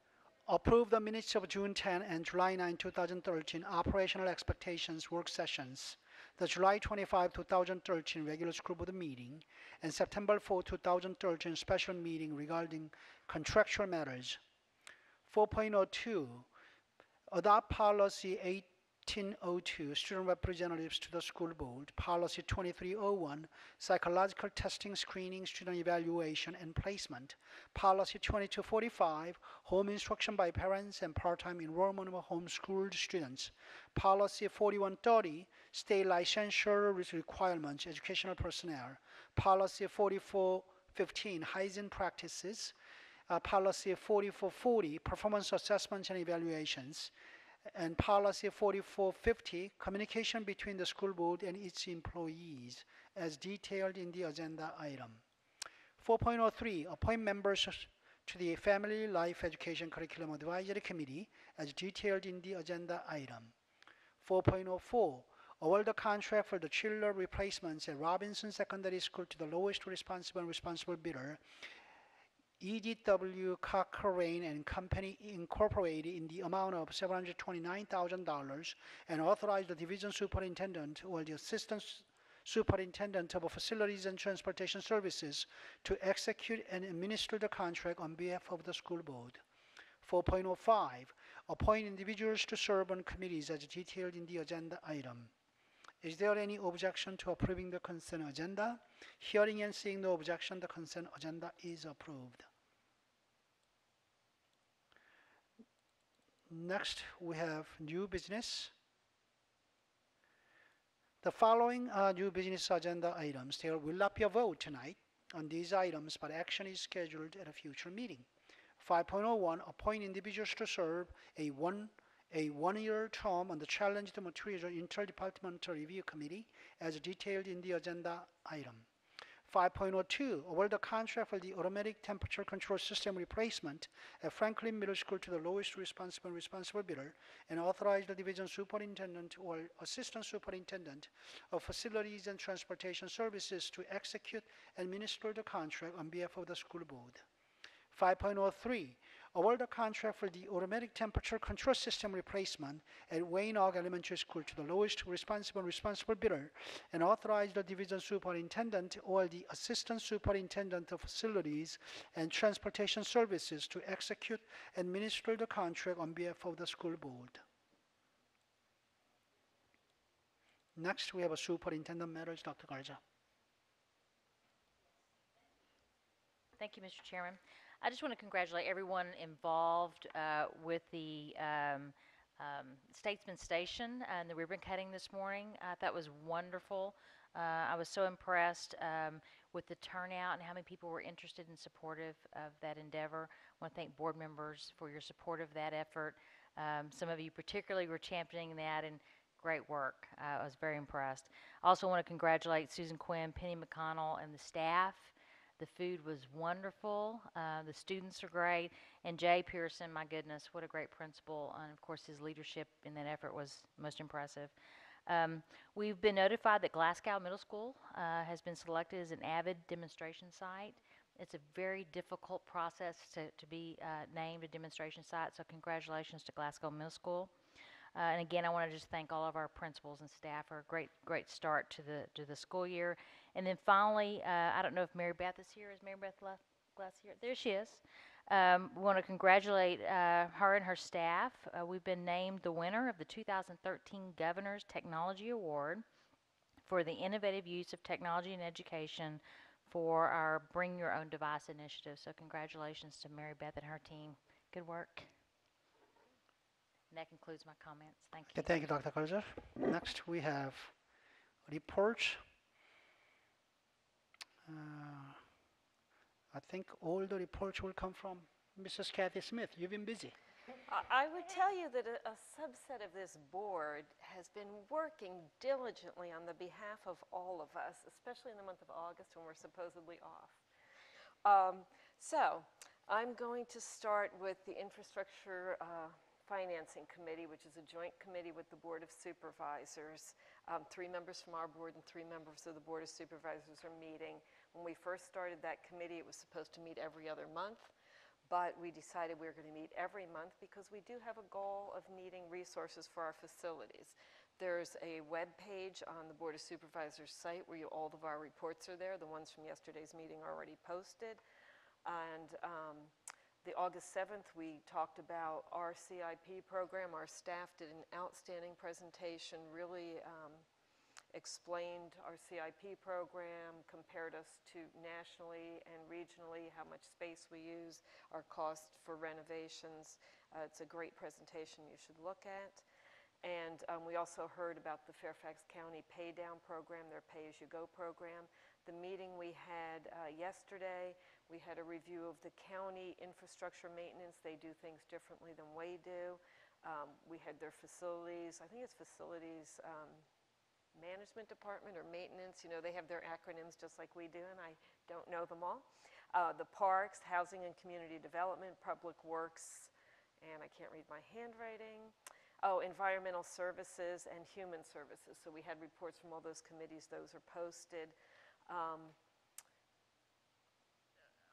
Speaker 1: Approve the minutes of June 10 and July 9, 2013 operational expectations work sessions, the July 25, 2013 regular school board meeting, and September 4, 2013 special meeting regarding contractual matters. 4.02 Adopt policy 8 1802, student representatives to the school board. Policy 2301, psychological testing, screening, student evaluation, and placement. Policy 2245, home instruction by parents and part-time enrollment of homeschooled students. Policy 4130, state licensure requirements, educational personnel. Policy 4415, hygiene practices. Uh, policy 4440, performance assessments and evaluations and policy 4450, communication between the school board and its employees as detailed in the agenda item. 4.03, appoint members to the Family Life Education Curriculum Advisory Committee as detailed in the agenda item. 4.04, award the contract for the chiller replacements at Robinson Secondary School to the lowest responsible responsible bidder EDW Cochrane and Company Incorporated in the amount of $729,000 and authorize the division superintendent or the assistant superintendent of facilities and transportation services to execute and administer the contract on behalf of the school board. 4.05, appoint individuals to serve on committees as detailed in the agenda item. Is there any objection to approving the consent agenda? Hearing and seeing no objection, the consent agenda is approved. Next, we have new business. The following are new business agenda items. There will not be a vote tonight on these items, but action is scheduled at a future meeting. 5.01, appoint individuals to serve a one, a one-year term on the Challenged Material Interdepartmental Review Committee as detailed in the agenda item. 5.02, award the contract for the automatic temperature control system replacement at Franklin Middle School to the lowest responsible responsible bidder and authorize the division superintendent or assistant superintendent of facilities and transportation services to execute and administer the contract on behalf of the school board. 5.03, award a contract for the automatic temperature control system replacement at Waynewood Elementary School to the lowest responsible responsible bidder and authorize the division superintendent or the assistant superintendent of facilities and transportation services to execute and administer the contract on behalf of the school board. Next, we have a superintendent matters, Dr. Garza.
Speaker 4: Thank you, Mr. Chairman. I just want to congratulate everyone involved uh, with the um, um, Statesman Station and the ribbon cutting this morning. Thought was wonderful. Uh, I was so impressed um, with the turnout and how many people were interested and supportive of that endeavor. I want to thank board members for your support of that effort. Um, some of you particularly were championing that and great work. Uh, I was very impressed. I also want to congratulate Susan Quinn, Penny McConnell, and the staff. The food was wonderful. Uh, the students are great. And Jay Pearson, my goodness, what a great principal. And of course, his leadership in that effort was most impressive. Um, we've been notified that Glasgow Middle School uh, has been selected as an AVID demonstration site. It's a very difficult process to, to be uh, named a demonstration site, so congratulations to Glasgow Middle School. Uh, and again, I want to just thank all of our principals and staff for a great, great start to the to the school year. And then finally, uh, I don't know if Mary Beth is here. Is Mary Beth Le- Glass here? There she is. Um, we want to congratulate uh, her and her staff. Uh, we've been named the winner of the 2013 Governor's Technology Award for the innovative use of technology in education for our Bring Your Own Device initiative. So congratulations to Mary Beth and her team. Good work. And that concludes my comments. Thank you.
Speaker 1: Okay, thank you, Dr. Garza. Next, we have reports. Uh, I think all the reports will come from Mrs. Kathy Smith. You've been busy.
Speaker 25: I- would tell you that a, a subset of this board has been working diligently on the behalf of all of us, especially in the month of August when we're supposedly off. Um, so, I'm going to start with the Infrastructure uh, Financing Committee, which is a joint committee with the Board of Supervisors. Um, three members from our board and three members of the Board of Supervisors are meeting. When we first started that committee, it was supposed to meet every other month but we decided we were going to meet every month because we do have a goal of needing resources for our facilities. There's a web page on the Board of Supervisors site where you, all of our reports are there. The ones from yesterday's meeting are already posted. And um, the August 7th, we talked about our CIP program. Our staff did an outstanding presentation, really um, explained our CIP program, compared us to nationally and regionally, how much space we use, our cost for renovations. Uh, it's a great presentation you should look at. And um, we also heard about the Fairfax County Pay Down Program, their Pay As You Go program. The meeting we had uh, yesterday, we had a review of the county infrastructure maintenance. They do things differently than we do. Um, we had their facilities, I think it's facilities um, management department or maintenance, you know, they have their acronyms just like we do, and I don't know them all. Uh, the parks, housing and community development, public works, and I can't read my handwriting. Oh, environmental services and human services. So we had reports from all those committees, those are posted. Um,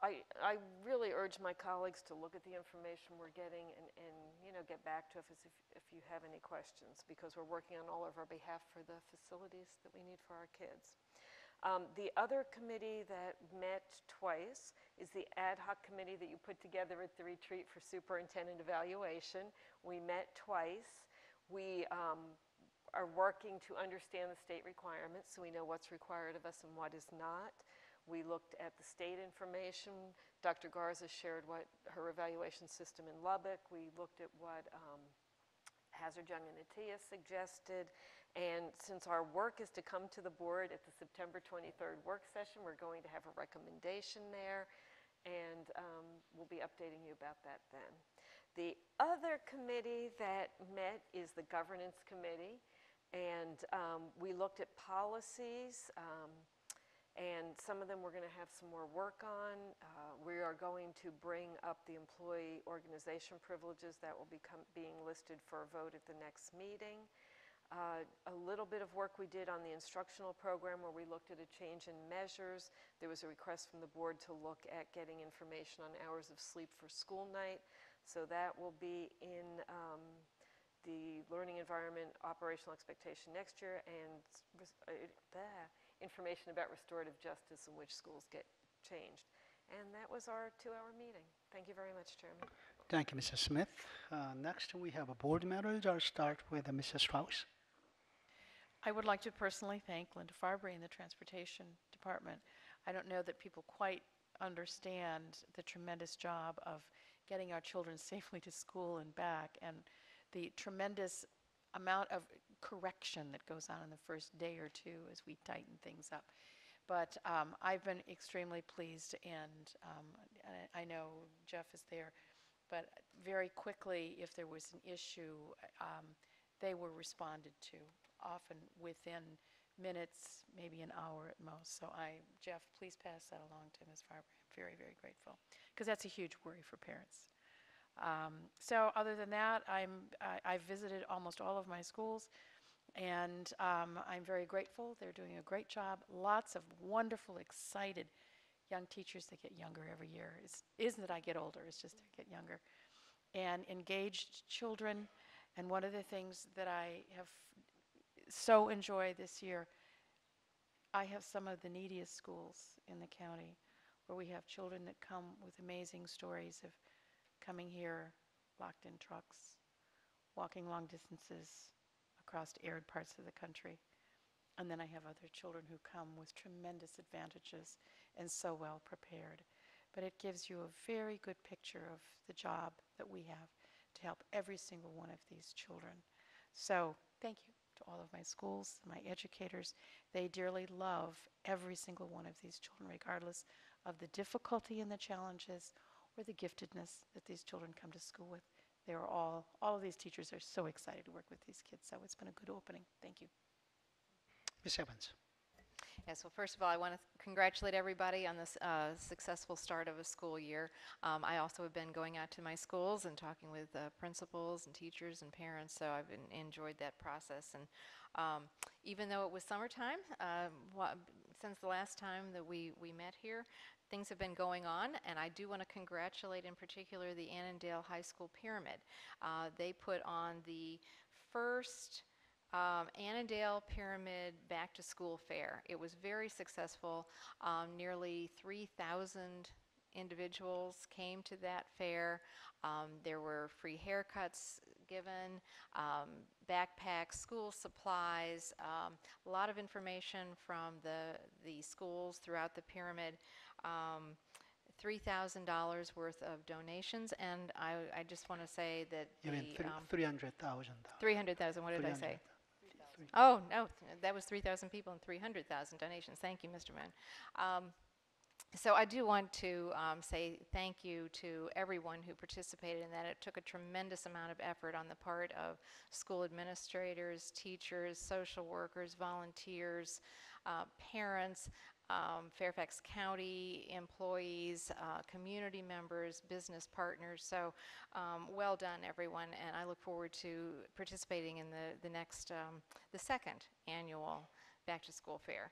Speaker 25: I, I really urge my colleagues to look at the information we're getting and, and know, get back to us if, if you have any questions, because we're working on all of our behalf for the facilities that we need for our kids. Um, the other committee that met twice is the ad hoc committee that you put together at the retreat for superintendent evaluation. We met twice. We um, are working to understand the state requirements so we know what's required of us and what is not. We looked at the state information. Dr. Garza shared what her evaluation system in Lubbock. We looked at what um, Hazard Young and Attea suggested. And since our work is to come to the board at the September 23rd work session, we're going to have a recommendation there. And um, we'll be updating you about that then. The other committee that met is the Governance Committee. And um, we looked at policies. And some of them we're going to have some more work on. Uh, we are going to bring up the employee organization privileges that will be being listed for a vote at the next meeting. Uh, a little bit of work we did on the instructional program where we looked at a change in measures. There was a request from the board to look at getting information on hours of sleep for school night. So that will be in um, the learning environment operational expectation next year and uh, information about restorative justice in which schools get changed. And that was our two-hour meeting. Thank you very much, Chairman.
Speaker 1: Thank you, Mrs. Smith. Uh, next, we have a board matters. I'll start with uh, Mrs. Strauss.
Speaker 11: I would like to personally thank Linda Farbry and the Transportation Department. I don't know that people quite understand the tremendous job of getting our children *laughs* safely to school and back and the tremendous amount of correction that goes on in the first day or two as we tighten things up. But um, I've been extremely pleased, and um, I, I know Jeff is there, but very quickly, if there was an issue, um, they were responded to, often within minutes, maybe an hour at most. So I, Jeff, please pass that along to Ms. Farbry. I'm very, very grateful, because that's a huge worry for parents. Um, so other than that, I'm, I, I've visited almost all of my schools, and um, I'm very grateful. They're doing a great job. Lots of wonderful, excited young teachers that get younger every year. It's, isn't that I get older, it's just I get younger. And engaged children. And one of the things that I have so enjoyed this year, I have some of the neediest schools in the county where we have children that come with amazing stories of coming here locked in trucks, walking long distances across arid parts of the country. And then I have other children who come with tremendous advantages and so well prepared. But it gives you a very good picture of the job that we have to help every single one of these children. So thank you to all of my schools, my educators. They dearly love every single one of these children, regardless of the difficulty and the challenges or the giftedness that these children come to school with. They are all, all of these teachers are so excited to work with these kids, so it's been a good opening. Thank you.
Speaker 1: Ms. Evans.
Speaker 10: Yes, well, first of all, I want to congratulate everybody on this uh, successful start of a school year. Um, I also have been going out to my schools and talking with uh, principals and teachers and parents, so I've been, enjoyed that process. And um, even though it was summertime, uh, since the last time that we, we met here, things have been going on, and I do want to congratulate in particular the Annandale High School Pyramid. Uh, they put on the first um, Annandale Pyramid Back to School Fair. It was very successful. Um, nearly 3,000 individuals came to that fair. Um, there were free haircuts given, um, backpacks, school supplies, um, a lot of information from the, the schools throughout the pyramid um, $3,000 worth of donations, and I, I just want to say that
Speaker 1: You mean three-
Speaker 10: um,
Speaker 1: 300,000.
Speaker 10: 300,000, what did I say? Oh, no, that was 3,000 people and 300,000 donations. Thank you, Mr. Moon. Um, so I do want to um, say thank you to everyone who participated in that. It took a tremendous amount of effort on the part of school administrators, teachers, social workers, volunteers, uh, parents, um, Fairfax County employees, uh, community members, business partners. So um, well done, everyone, and I look forward to participating in the, the next, um, the second annual Back to School Fair.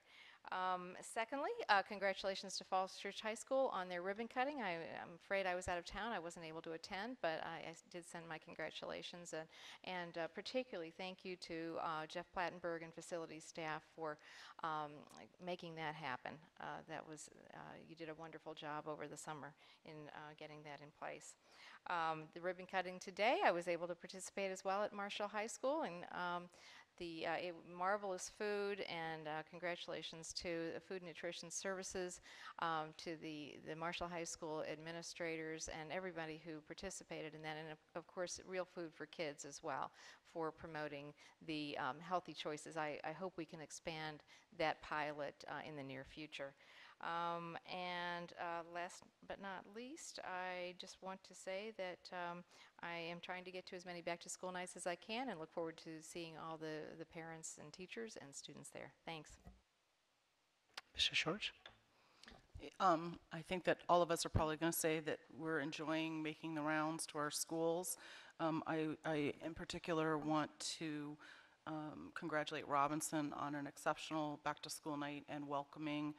Speaker 10: Um, secondly, uh, congratulations to Falls Church High School on their ribbon cutting. I, am afraid I was out of town. I wasn't able to attend, but I did send my congratulations. And, and uh, particularly thank you to uh, Jeff Platenberg and facilities staff for um, making that happen. Uh, that was, uh, you did a wonderful job over the summer in uh, getting that in place. Um, the ribbon cutting today, I was able to participate as well at Marshall High School, and um, the uh, marvelous food, and uh, congratulations to the Food and Nutrition Services, um, to the, the Marshall High School administrators, and everybody who participated in that, and of, of course, Real Food for Kids as well, for promoting the um, healthy choices. I, I hope we can expand that pilot uh, in the near future. Um, and uh, last but not least, I just want to say that um, I am trying to get to as many back to school nights as I can and look forward to seeing all the, the parents and teachers and students there. Thanks.
Speaker 1: Mr. Schultz?
Speaker 9: Um, I think that all of us are probably going to say that we're enjoying making the rounds to our schools. Um, I, I, in particular, want to um, congratulate Robinson on an exceptional back-to-school night and welcoming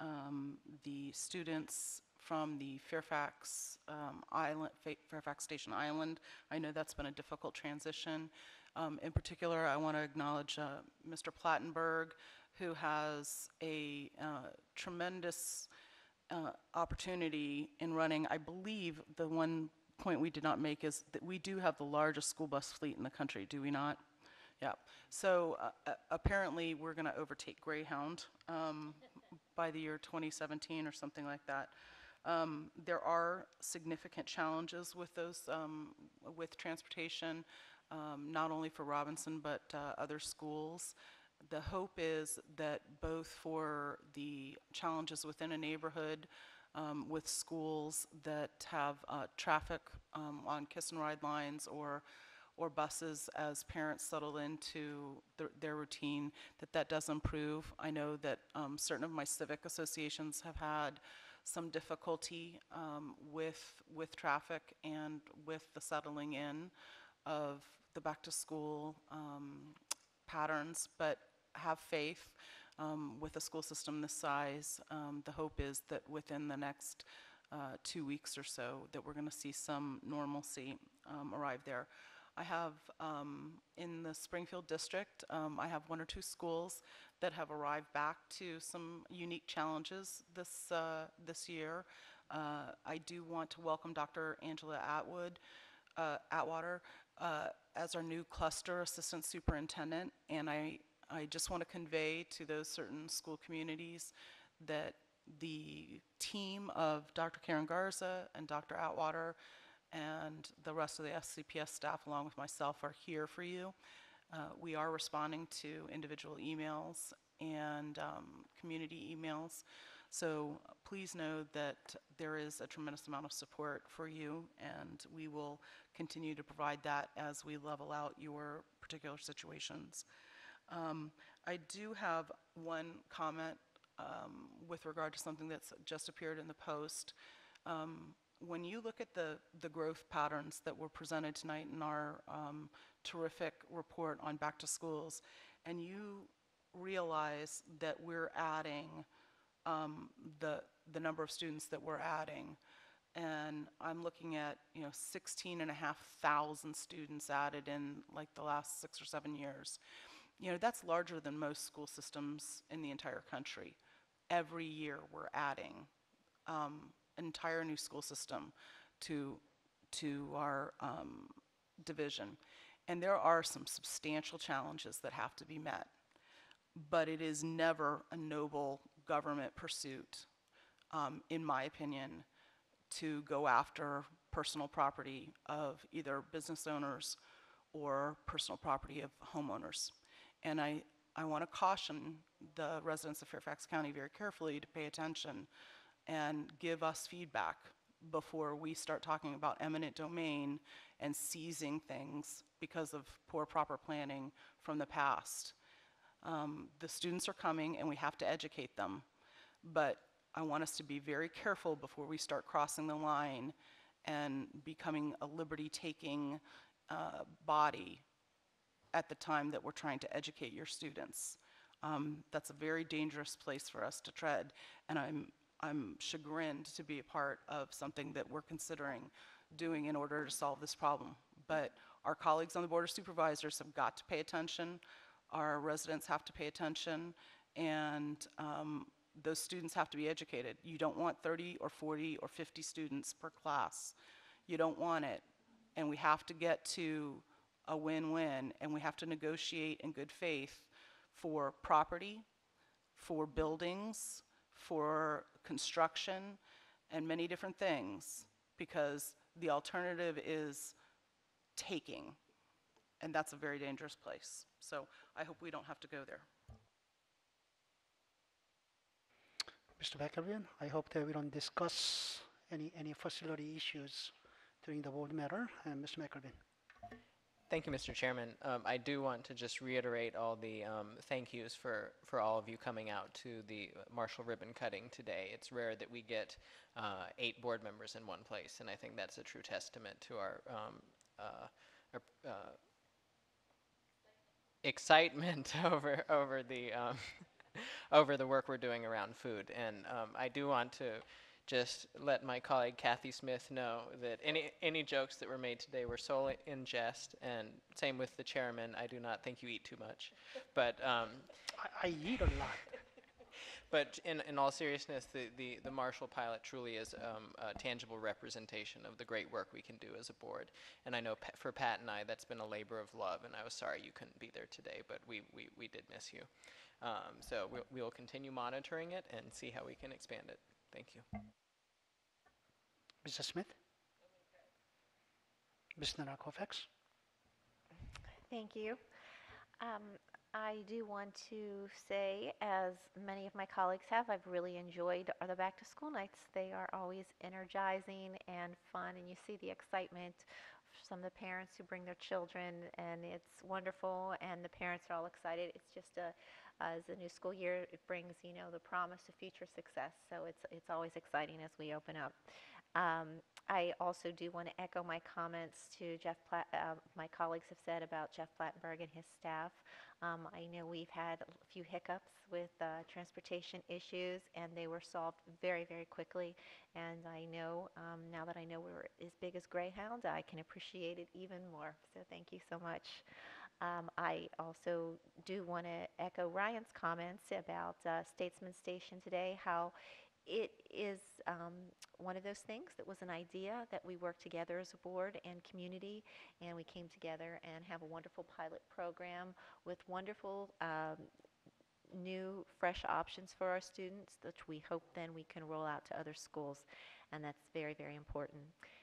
Speaker 9: um, the students from the Fairfax um, Island, Fairfax Station Island. I know that's been a difficult transition. Um, in particular, I want to acknowledge uh, Mr. Platenberg, who has a uh, tremendous uh, opportunity in running. I believe the one point we did not make is that we do have the largest school bus fleet in the country, do we not? Yeah. So uh, uh, apparently, we're going to overtake Greyhound um, by the year 2017 or something like that. Um, there are significant challenges with those, um, with transportation, um, not only for Robinson but uh, other schools. The hope is that both for the challenges within a neighborhood, um, with schools that have uh, traffic um, on kiss and ride lines or or buses as parents settle into their, their routine, that that does improve. I know that um, certain of my civic associations have had some difficulty um, with, with traffic and with the settling in of the back-to-school um, patterns, but have faith um, with a school system this size. Um, the hope is that within the next uh, two weeks or so, that we're going to see some normalcy um, arrive there. I have um, in the Springfield district, um, I have one or two schools that have arrived back to some unique challenges this uh, this year. Uh, I do want to welcome Dr. Angela Atwood, uh, Atwater, uh, as our new cluster assistant superintendent, and I I just want to convey to those certain school communities that the team of Dr. Karen Garza and Dr. Atwater and the rest of the FCPS staff, along with myself, are here for you. Uh, we are responding to individual emails and um, community emails. So please know that there is a tremendous amount of support for you, and we will continue to provide that as we level out your particular situations. Um, I do have one comment um, with regard to something that's just appeared in the Post. Um, when you look at the, the growth patterns that were presented tonight in our um, terrific report on back to schools, and you realize that we're adding um, the, the number of students that we're adding, and I'm looking at, you know, 16 and a half thousand students added in like the last six or seven years. You know, that's larger than most school systems in the entire country. Every year, we're adding um, entire new school system to, to our um, division. And there are some substantial challenges that have to be met. But it is never a noble government pursuit, um, in my opinion, to go after personal property of either business owners or personal property of homeowners. And I, I want to caution the residents of Fairfax County very carefully to pay attention and give us feedback before we start talking about eminent domain and seizing things because of poor proper planning from the past. Um, the students are coming and we have to educate them, but I want us to be very careful before we start crossing the line and becoming a liberty-taking uh, body at the time that we're trying to educate your students. Um, That's a very dangerous place for us to tread, and I'm, I'm chagrined to be a part of something that we're considering doing in order to solve this problem. But our colleagues on the Board of Supervisors have got to pay attention, our residents have to pay attention, and um, those students have to be educated. You don't want 30 or 40 or 50 students per class. You don't want it. And we have to get to a win-win, and we have to negotiate in good faith for property, for buildings, for construction, and many different things, because the alternative is taking, and that's a very dangerous place. So I hope we don't have to go there.
Speaker 1: Mr. McElveen, I hope that we don't discuss any, any facility issues during the board matter. And Mr. McElveen.
Speaker 8: Thank you, Mr. Chairman. Um, I do want to just reiterate all the um, thank yous for, for all of you coming out to the Marshall ribbon cutting today. It's rare that we get uh, eight board members in one place, and I think that's a true testament to our, um, uh, our uh, excitement *laughs* over over the um, *laughs* over the work we're doing around food. And um, I do want to just let my colleague Kathy Smith know that any any jokes that were made today were solely in jest. And same with the chairman. I do not think you eat too much, but. Um,
Speaker 1: I, I eat a lot. *laughs*
Speaker 8: But in, in all seriousness, the, the, the Marshall pilot truly is um, a tangible representation of the great work we can do as a board. And I know pa- for Pat and I, that's been a labor of love, and I was sorry you couldn't be there today, but we, we, we did miss you. Um, so we'll, we will continue monitoring it and see how we can expand it. Thank you.
Speaker 1: Mr. Smith? Ms. Derenak Kaufax?
Speaker 12: Thank you. Um, I do want to say, as many of my colleagues have, I've really enjoyed the back to school nights. They are always energizing and fun, and you see the excitement of some of the parents who bring their children, and it's wonderful, and the parents are all excited. It's just a, as the new school year, it brings, you know, the promise of future success. So it's, it's always exciting as we open up. Um, I also do want to echo my comments to Jeff, Platt, uh, my colleagues have said about Jeff Platenberg and his staff. Um, I know we've had a few hiccups with uh, transportation issues, and they were solved very, very quickly. And I know um, now that I know we're as big as Greyhound, I can appreciate it even more. So thank you so much. Um, I also do want to echo Ryan's comments about uh, Statesman Station today, how it is um, one of those things that was an idea that we worked together as a board and community, and we came together and have a wonderful pilot program with wonderful um, new, fresh options for our students, which we hope then we can roll out to other schools, and that's very, very important.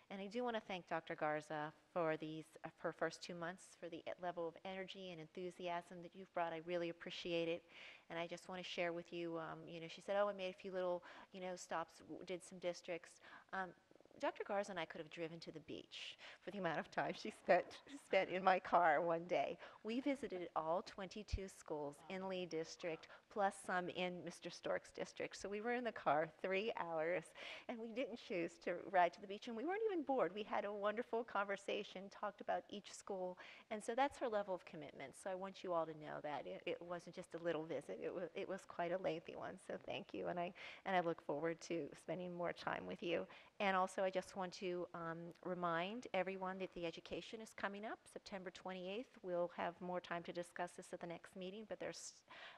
Speaker 12: And I do want to thank Dr. Garza for these, uh, her first two months, for the level of energy and enthusiasm that you've brought. I really appreciate it. And I just want to share with you, um, you know, she said, oh, I made a few little, you know, stops, did some districts. Um, Dr. Garza and I could have driven to the beach for the amount of time she spent, spent in my car one day. We visited all 22 schools in Lee District, plus some in Mr. Storck's district. So we were in the car three hours, and we didn't choose to ride to the beach, and we weren't even bored. We had a wonderful conversation, talked about each school, and so that's her level of commitment. So I want you all to know that it, it wasn't just a little visit; it was it was quite a lengthy one. So thank you, and I and I look forward to spending more time with you. And also, I just want to um, remind everyone that the education is coming up September 28th. We'll have more time to discuss this at the next meeting, but there's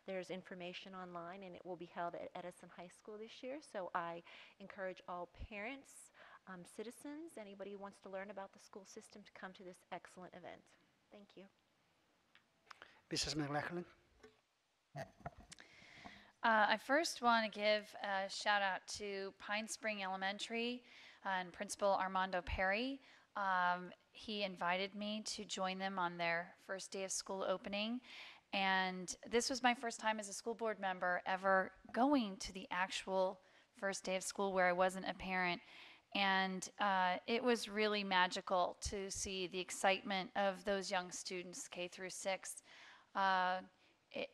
Speaker 12: there's information online, and it will be held at Edison High School this year. So I encourage all parents, um, citizens, anybody who wants to learn about the school system to come to this excellent event. Thank you.
Speaker 1: Mrs. McLaughlin?
Speaker 2: Uh, I first want to give a shout out to Pine Spring Elementary and Principal Armando Perry. Um, he invited me to join them on their first day of school opening. And this was my first time as a school board member ever going to the actual first day of school where I wasn't a parent. And uh, it was really magical to see the excitement of those young students, K through six. Uh, it,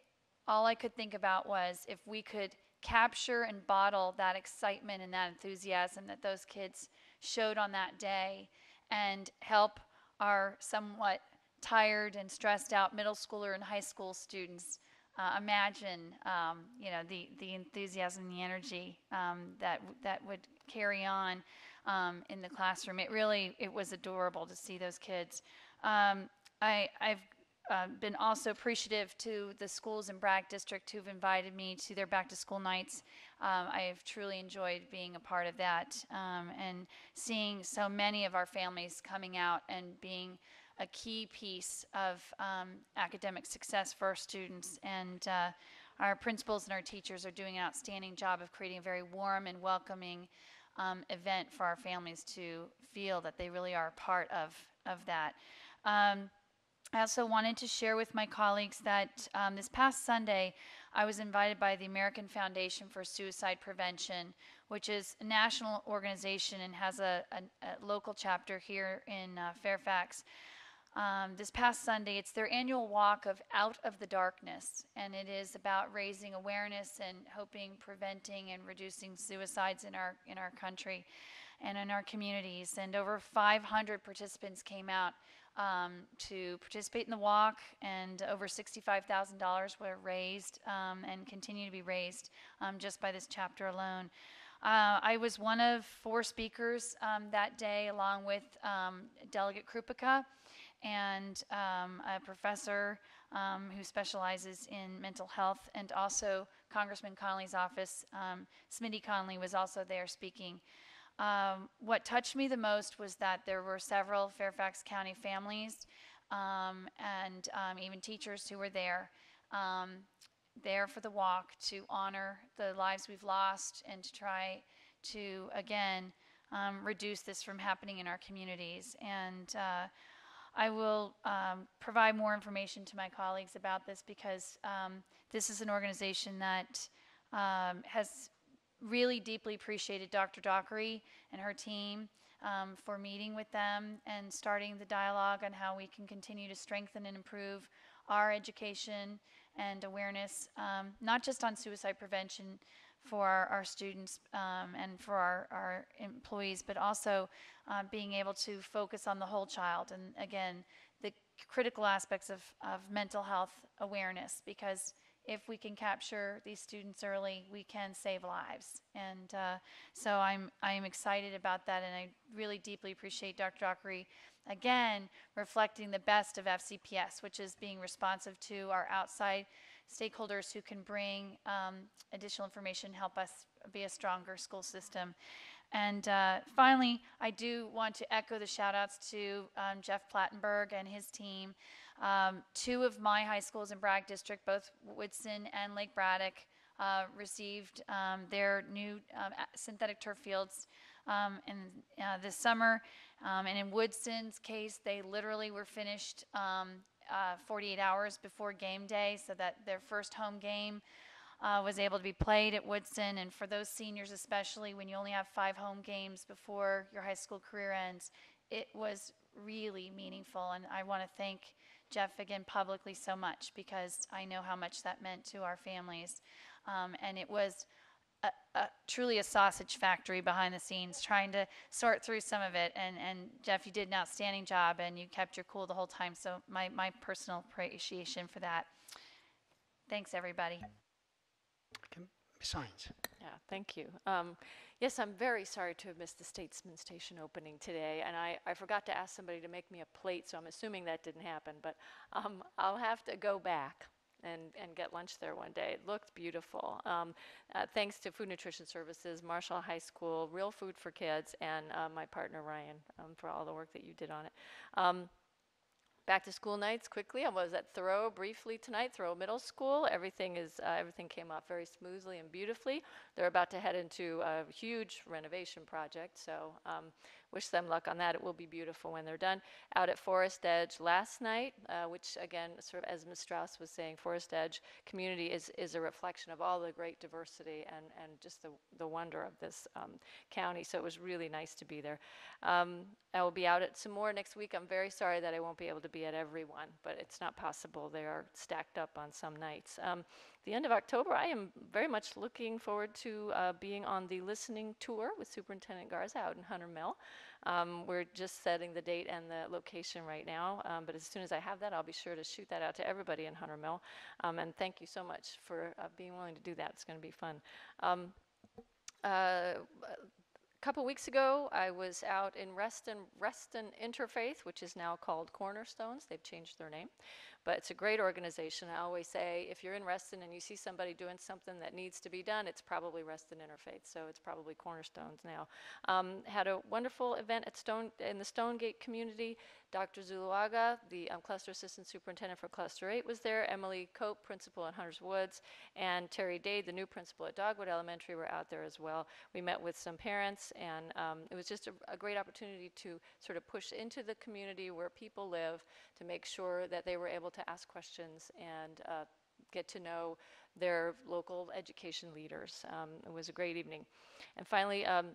Speaker 2: all I could think about was if we could capture and bottle that excitement and that enthusiasm that those kids showed on that day and help our somewhat tired and stressed out middle schooler and high school students uh, imagine, um, you know, the, the enthusiasm, the energy um, that that would carry on um, in the classroom. It really it was adorable to see those kids. Um, I, I've uh, been also appreciative to the schools in Braddock District who've invited me to their back to school nights. Um, I have truly enjoyed being a part of that um, and seeing so many of our families coming out and being a key piece of um, academic success for our students. And uh, our principals and our teachers are doing an outstanding job of creating a very warm and welcoming um, event for our families to feel that they really are part of, of that. Um, I also wanted to share with my colleagues that um, this past Sunday, I was invited by the American Foundation for Suicide Prevention, which is a national organization and has a, a, a local chapter here in uh, Fairfax. Um, this past Sunday, it's their annual walk of Out of the Darkness, and it is about raising awareness and hoping preventing and reducing suicides in our in our country and in our communities. And over 500 participants came out um, to participate in the walk, and over $65,000 were raised um, and continue to be raised um, just by this chapter alone. Uh, I was one of four speakers um, that day, along with um, Delegate Krupicka and um, a professor um, who specializes in mental health, and also Congressman Connolly's office. Um, Smitty Connolly was also there speaking. Um, what touched me the most was that there were several Fairfax County families um, and um, even teachers who were there, um, there for the walk to honor the lives we've lost and to try to, again, reduce this from happening in our communities. And uh, I will um, provide more information to my colleagues about this because um, this is an organization that um, has really deeply appreciated Dr. Dockery and her team um, for meeting with them and starting the dialogue on how we can continue to strengthen and improve our education and awareness, um, not just on suicide prevention for our, our students um, and for our, our employees, but also uh, being able to focus on the whole child and again, the critical aspects of, of mental health awareness because if we can capture these students early, we can save lives. And uh, so I'm, I'm excited about that, and I really deeply appreciate Dr. Dockery, again, reflecting the best of FCPS, which is being responsive to our outside stakeholders who can bring um, additional information, help us be a stronger school system. And uh, finally, I do want to echo the shout outs to um, Jeff Platenberg and his team. Um, two of my high schools in Braddock District, both Woodson and Lake Braddock, uh, received um, their new um, synthetic turf fields um, in uh, this summer. Um, and in Woodson's case, they literally were finished uh, 48 hours before game day, so that their first home game uh, was able to be played at Woodson. And for those seniors, especially when you only have five home games before your high school career ends, it was really meaningful. And I want to thank Jeff again publicly so much because I know how much that meant to our families. Um, and it was a, a, truly a sausage factory behind the scenes trying to sort through some of it. And, and Jeff, you did an outstanding job and you kept your cool the whole time. So my, my personal appreciation for that. Thanks, everybody.
Speaker 1: Besides.
Speaker 7: Yeah, thank you. Um, yes, I'm very sorry to have missed the Statesman Station opening today, and I, I forgot to ask somebody to make me a plate, so I'm assuming that didn't happen, but um, I'll have to go back and, and get lunch there one day. It looked beautiful. Um, uh, thanks to Food Nutrition Services, Marshall High School, Real Food for Kids, and uh, my partner Ryan um, for all the work that you did on it. Um, back to school nights quickly. I was at Thoreau briefly tonight, Thoreau Middle School. Everything is uh, everything came off very smoothly and beautifully. They're about to head into a huge renovation project, so um, wish them luck on that. It will be beautiful when they're done. Out at Forest Edge last night, uh, which again, sort of as Ms. Strauss was saying, Forest Edge community is, is a reflection of all the great diversity and, and just the, the wonder of this um, county. So it was really nice to be there. Um, I will be out at some more next week. I'm very sorry that I won't be able to be at every one, but it's not possible. They are stacked up on some nights. Um, the end of October, I am very much looking forward to uh, being on the listening tour with Superintendent Garza out in Hunter Mill. Um, We're just setting the date and the location right now, um, but as soon as I have that, I'll be sure to shoot that out to everybody in Hunter Mill. Um, And thank you so much for uh, being willing to do that. It's going to be fun. Um, uh, a couple weeks ago, I was out in Reston, Reston Interfaith, which is now called Cornerstones. They've changed their name, but it's a great organization. I always say if you're in Reston and you see somebody doing something that needs to be done, it's probably Reston Interfaith. So it's probably Cornerstones now. Um, had a wonderful event at Stone in the Stonegate community. Dr. Zuluaga, the um, cluster assistant superintendent for Cluster 8, was there. Emily Cope, principal at Hunters Woods, and Terry Dade, the new principal at Dogwood Elementary, were out there as well. We met with some parents, and um, it was just a, a great opportunity to sort of push into the community where people live to make sure that they were able to ask questions and uh, get to know their local education leaders. Um, it was a great evening. And finally, um,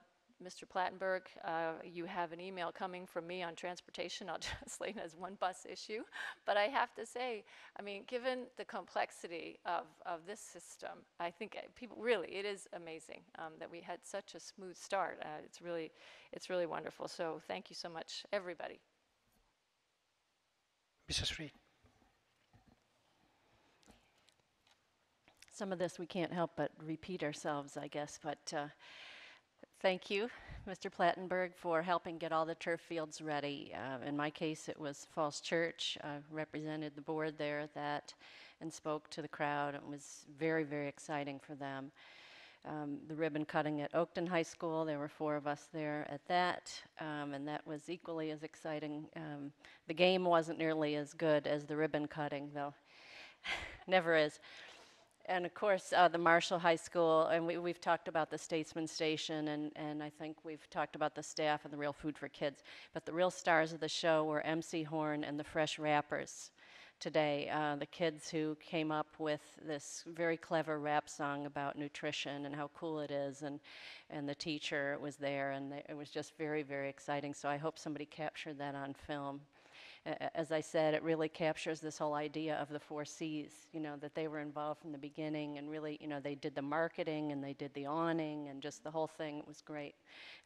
Speaker 7: Mr. Platenberg, uh, you have an email coming from me on transportation. I'll translate it as one bus issue. But I have to say, I mean, given the complexity of, of this system, I think uh, people really, it is amazing um, that we had such a smooth start. Uh, it's really, it's really wonderful. So thank you so much, everybody.
Speaker 1: Mrs. Reed.
Speaker 27: Some of this we can't help but repeat ourselves, I guess, but uh, thank you, Mr. Platenberg, for helping get all the turf fields ready. Uh, in my case, it was Falls Church. I represented the board there at that and spoke to the crowd. It was very, very exciting for them. Um, the ribbon cutting at Oakton High School, there were four of us there at that, um, and that was equally as exciting. Um, the game wasn't nearly as good as the ribbon cutting, though. *laughs* Never is. And of course, uh, the Marshall High School, and we, we've talked about the Statesman Station, and, and I think we've talked about the staff and the Real Food for Kids. But the real stars of the show were MC Horn and the Fresh Rappers today. Uh, the kids who came up with this very clever rap song about nutrition and how cool it is, and, and the teacher was there, and they, it was just very, very exciting. So I hope somebody captured that on film as I said, it really captures this whole idea of the four C's, you know, that they were involved from the beginning and really, you know, they did the marketing and they did the awning and just the whole thing. It was great.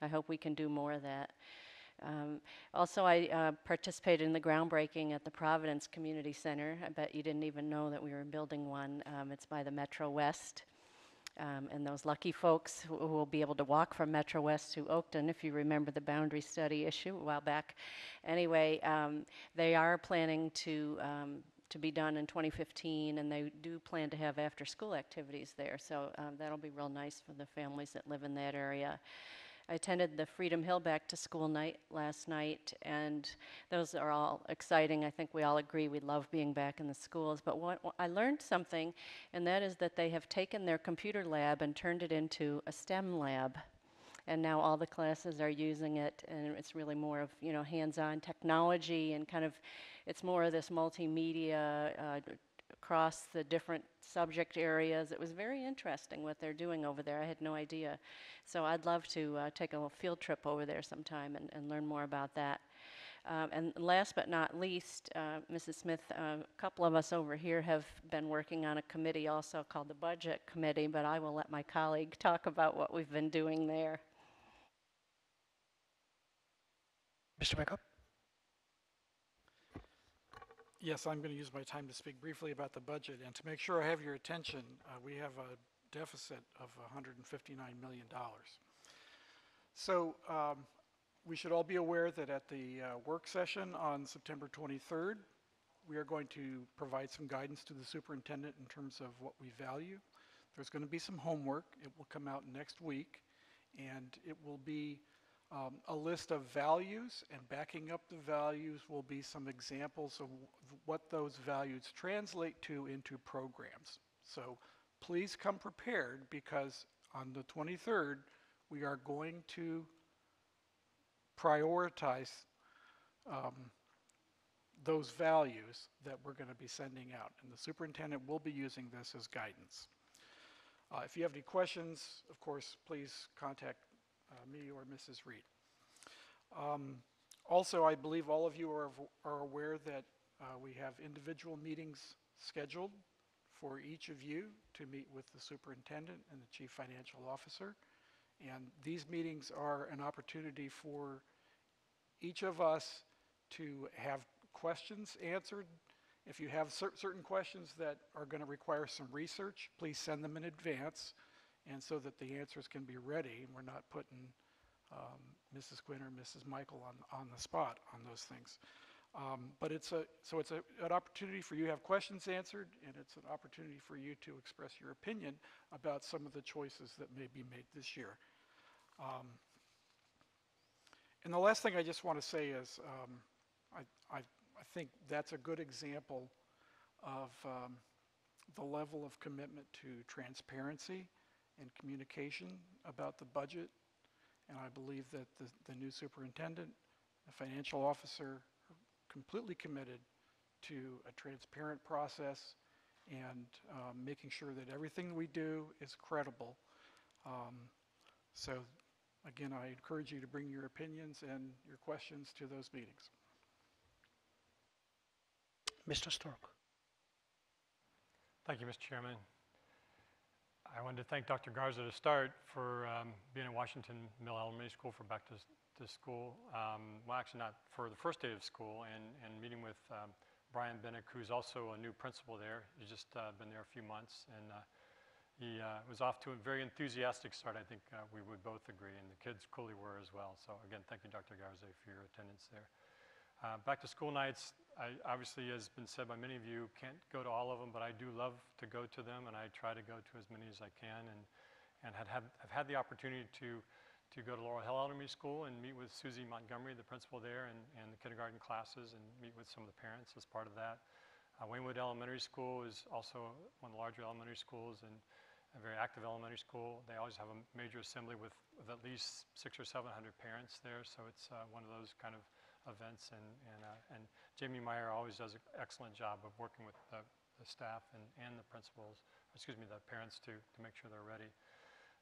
Speaker 27: I hope we can do more of that. Um, also, I uh, participated in the groundbreaking at the Providence Community Center. I bet you didn't even know that we were building one. Um, it's by the Metro West. Um, and those lucky folks who, who will be able to walk from Metro West to Oakton, if you remember the boundary study issue a while back. Anyway, um, they are planning to um, to be done in 2015, and they do plan to have after-school activities there. So um, that'll be real nice for the families that live in that area. I attended the Freedom Hill Back to School night last night, and those are all exciting. I think we all agree we love being back in the schools. But what, what I learned something, and that is that they have taken their computer lab and turned it into a STEM lab. And now all the classes are using it, and it's really more of you know hands-on technology and kind of, it's more of this multimedia. Uh, across the different subject areas. It was very interesting what they're doing over there. I had no idea. So I'd love to uh, take a little field trip over there sometime and, and learn more about that. Um, and last but not least, uh, Mrs. Smith, uh, a couple of us over here have been working on a committee also called the Budget Committee, but I will let my colleague talk about what we've been doing there.
Speaker 1: Mr. Backup?
Speaker 6: Yes, I'm going to use my time to speak briefly about the budget. And to make sure I have your attention, uh, we have a deficit of $159 million. So um, we should all be aware that at the uh, work session on September 23rd, we are going to provide some guidance to the superintendent in terms of what we value. There's going to be some homework. It will come out next week, and it will be um, a list of values, and backing up the values will be some examples of what those values translate to into programs. So please come prepared because on the 23rd, we are going to prioritize um, those values that we're going to be sending out. And the superintendent will be using this as guidance. Uh, if you have any questions, of course, please contact me or Mrs. Reed. Um, also, I believe all of you are, are aware that uh, we have individual meetings scheduled for each of you to meet with the superintendent and the chief financial officer. And these meetings are an opportunity for each of us to have questions answered. If you have cer- certain questions that are going to require some research, please send them in advance, and so that the answers can be ready, and we're not putting um, Mrs. Quinn or Mrs. Michael on, on the spot on those things. Um, But it's a, so it's a, an opportunity for you to have questions answered, and it's an opportunity for you to express your opinion about some of the choices that may be made this year. Um, And the last thing I just want to say is, um, I, I, I think that's a good example of um, the level of commitment to transparency and communication about the budget. And I believe that the, the new superintendent, the financial officer, are completely committed to a transparent process and um, making sure that everything we do is credible. Um, so again, I encourage you to bring your opinions and your questions to those meetings.
Speaker 1: Mr. Storck.
Speaker 26: Thank you, Mr. Chairman. I wanted to thank Dr. Garza to start for um, being at Washington Mill Elementary School for back to, to school. Um, well, actually, not for the first day of school, and, and meeting with um, Brian Bennick, who's also a new principal there. He's just uh, been there a few months, and uh, he uh, was off to a very enthusiastic start. I think uh, we would both agree, and the kids clearly were as well. So, again, thank you, Dr. Garza, for your attendance there. Uh, back to school nights, I, obviously, as has been said by many of you, can't go to all of them, but I do love to go to them, and I try to go to as many as I can. And, and had, had, have had the opportunity to, to go to Laurel Hill Elementary School and meet with Susie Montgomery, the principal there, and, and the kindergarten classes, and meet with some of the parents as part of that. Uh, Waynewood Elementary School is also one of the larger elementary schools and a very active elementary school. They always have a major assembly with, with at least six or 700 parents there, so it's uh, one of those kind of events. And, and, uh, and Jamie Meyer always does an excellent job of working with the, the staff and, and the principals, excuse me, the parents to, to make sure they're ready.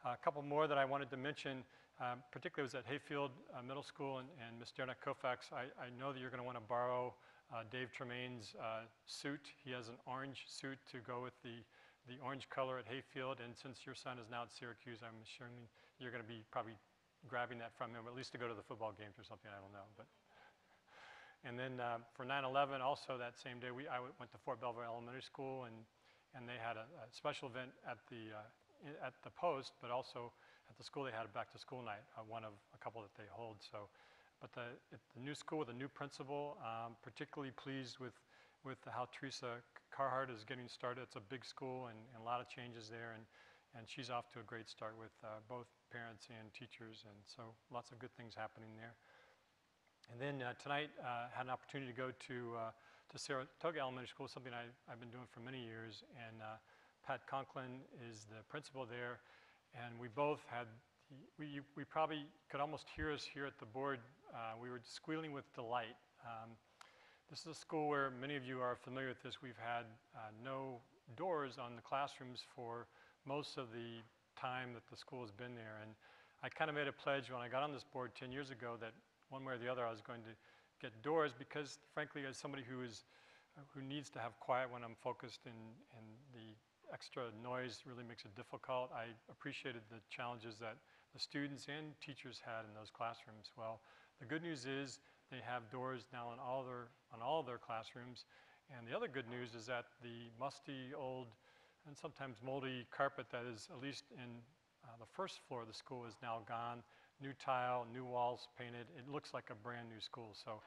Speaker 26: Uh, a couple more that I wanted to mention, um, particularly was at Hayfield uh, Middle School and, and Ms. Derenak Kaufax. I, I know that you're going to want to borrow uh, Dave Tremaine's uh, suit. He has an orange suit to go with the, the orange color at Hayfield. And since your son is now at Syracuse, I'm assuming you're going to be probably grabbing that from him, at least to go to the football games or something. I don't know. But and then uh, for 9/11, also that same day, we I went to Fort Belvoir Elementary School, and and they had a, a special event at the uh, at the post, but also at the school they had a back to school night, uh, one of a couple that they hold. So, but the the new school with a new principal, um, particularly pleased with with how Teresa Carhart is getting started. It's a big school and, and a lot of changes there, and and she's off to a great start with uh, both parents and teachers, and so lots of good things happening there. And then uh, tonight, uh, had an opportunity to go to, uh, to Saratoga Elementary School, something I, I've been doing for many years. And uh, Pat Conklin is the principal there. And we both had, we, we probably could almost hear us here at the board. Uh, we were squealing with delight. Um, this is a school where many of you are familiar with this. We've had uh, no doors on the classrooms for most of the time that the school has been there. And I kind of made a pledge when I got on this board 10 years ago that one way or the other, I was going to get doors because, frankly, as somebody who is who needs to have quiet when I'm focused and, and the extra noise really makes it difficult. I appreciated the challenges that the students and teachers had in those classrooms. Well, the good news is they have doors now on all their on all their classrooms, and the other good news is that the musty old and sometimes moldy carpet that is at least in uh, the first floor of the school is now gone new tile, new walls painted. It looks like a brand new school. So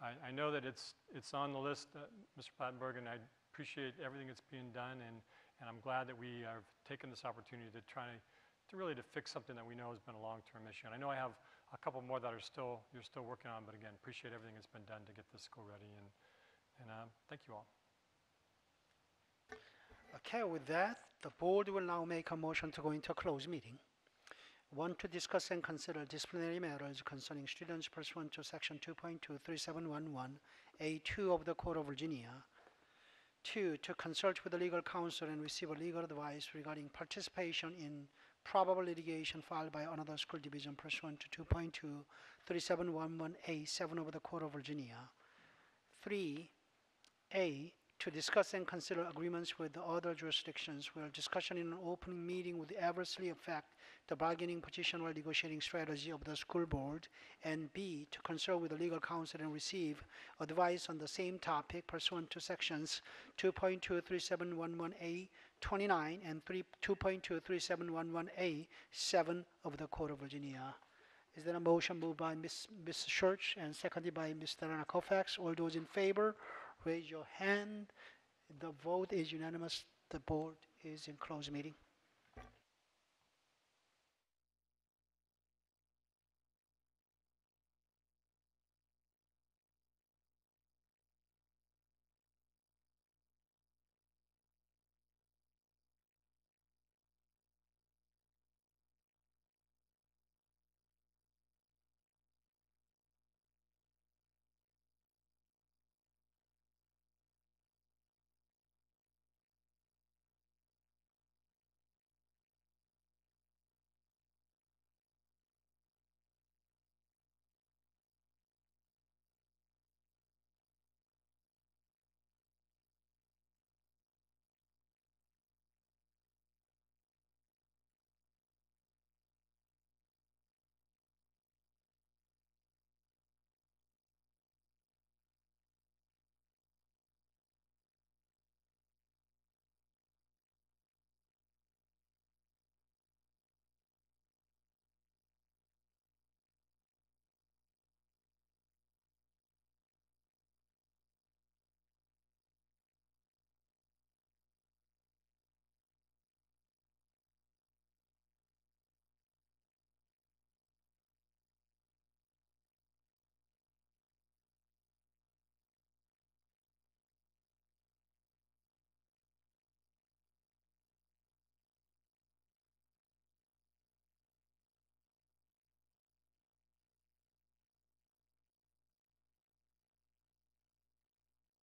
Speaker 26: I, I know that it's, it's on the list, uh, Mr. Platenberg, and I appreciate everything that's being done. And, and I'm glad that we have taken this opportunity to try to, to really to fix something that we know has been a long-term issue. And I know I have a couple more that are still, you're still working on, but again, appreciate everything that's been done to get this school ready. And, and uh, thank you all.
Speaker 1: Okay, with that, the board will now make a motion to go into a closed meeting. One, to discuss and consider disciplinary matters concerning students pursuant to Section 2.23711A2 of the Code of Virginia. Two, to consult with the legal counsel and receive a legal advice regarding participation in probable litigation filed by another school division pursuant to 2.23711A7 of the Code of Virginia. Three, A, to discuss and consider agreements with the other jurisdictions where discussion in an open meeting would adversely affect the bargaining position or negotiating strategy of the school board, and B, to consult with the legal counsel and receive advice on the same topic pursuant to sections 2.23711A 29 and 3 2.23711A 7 of the Code of Virginia. Is there a motion moved by Ms. Ms. Church and seconded by Mr. Derenak Kaufax? All those in favor, raise your hand. The vote is unanimous. The board is in closed meeting.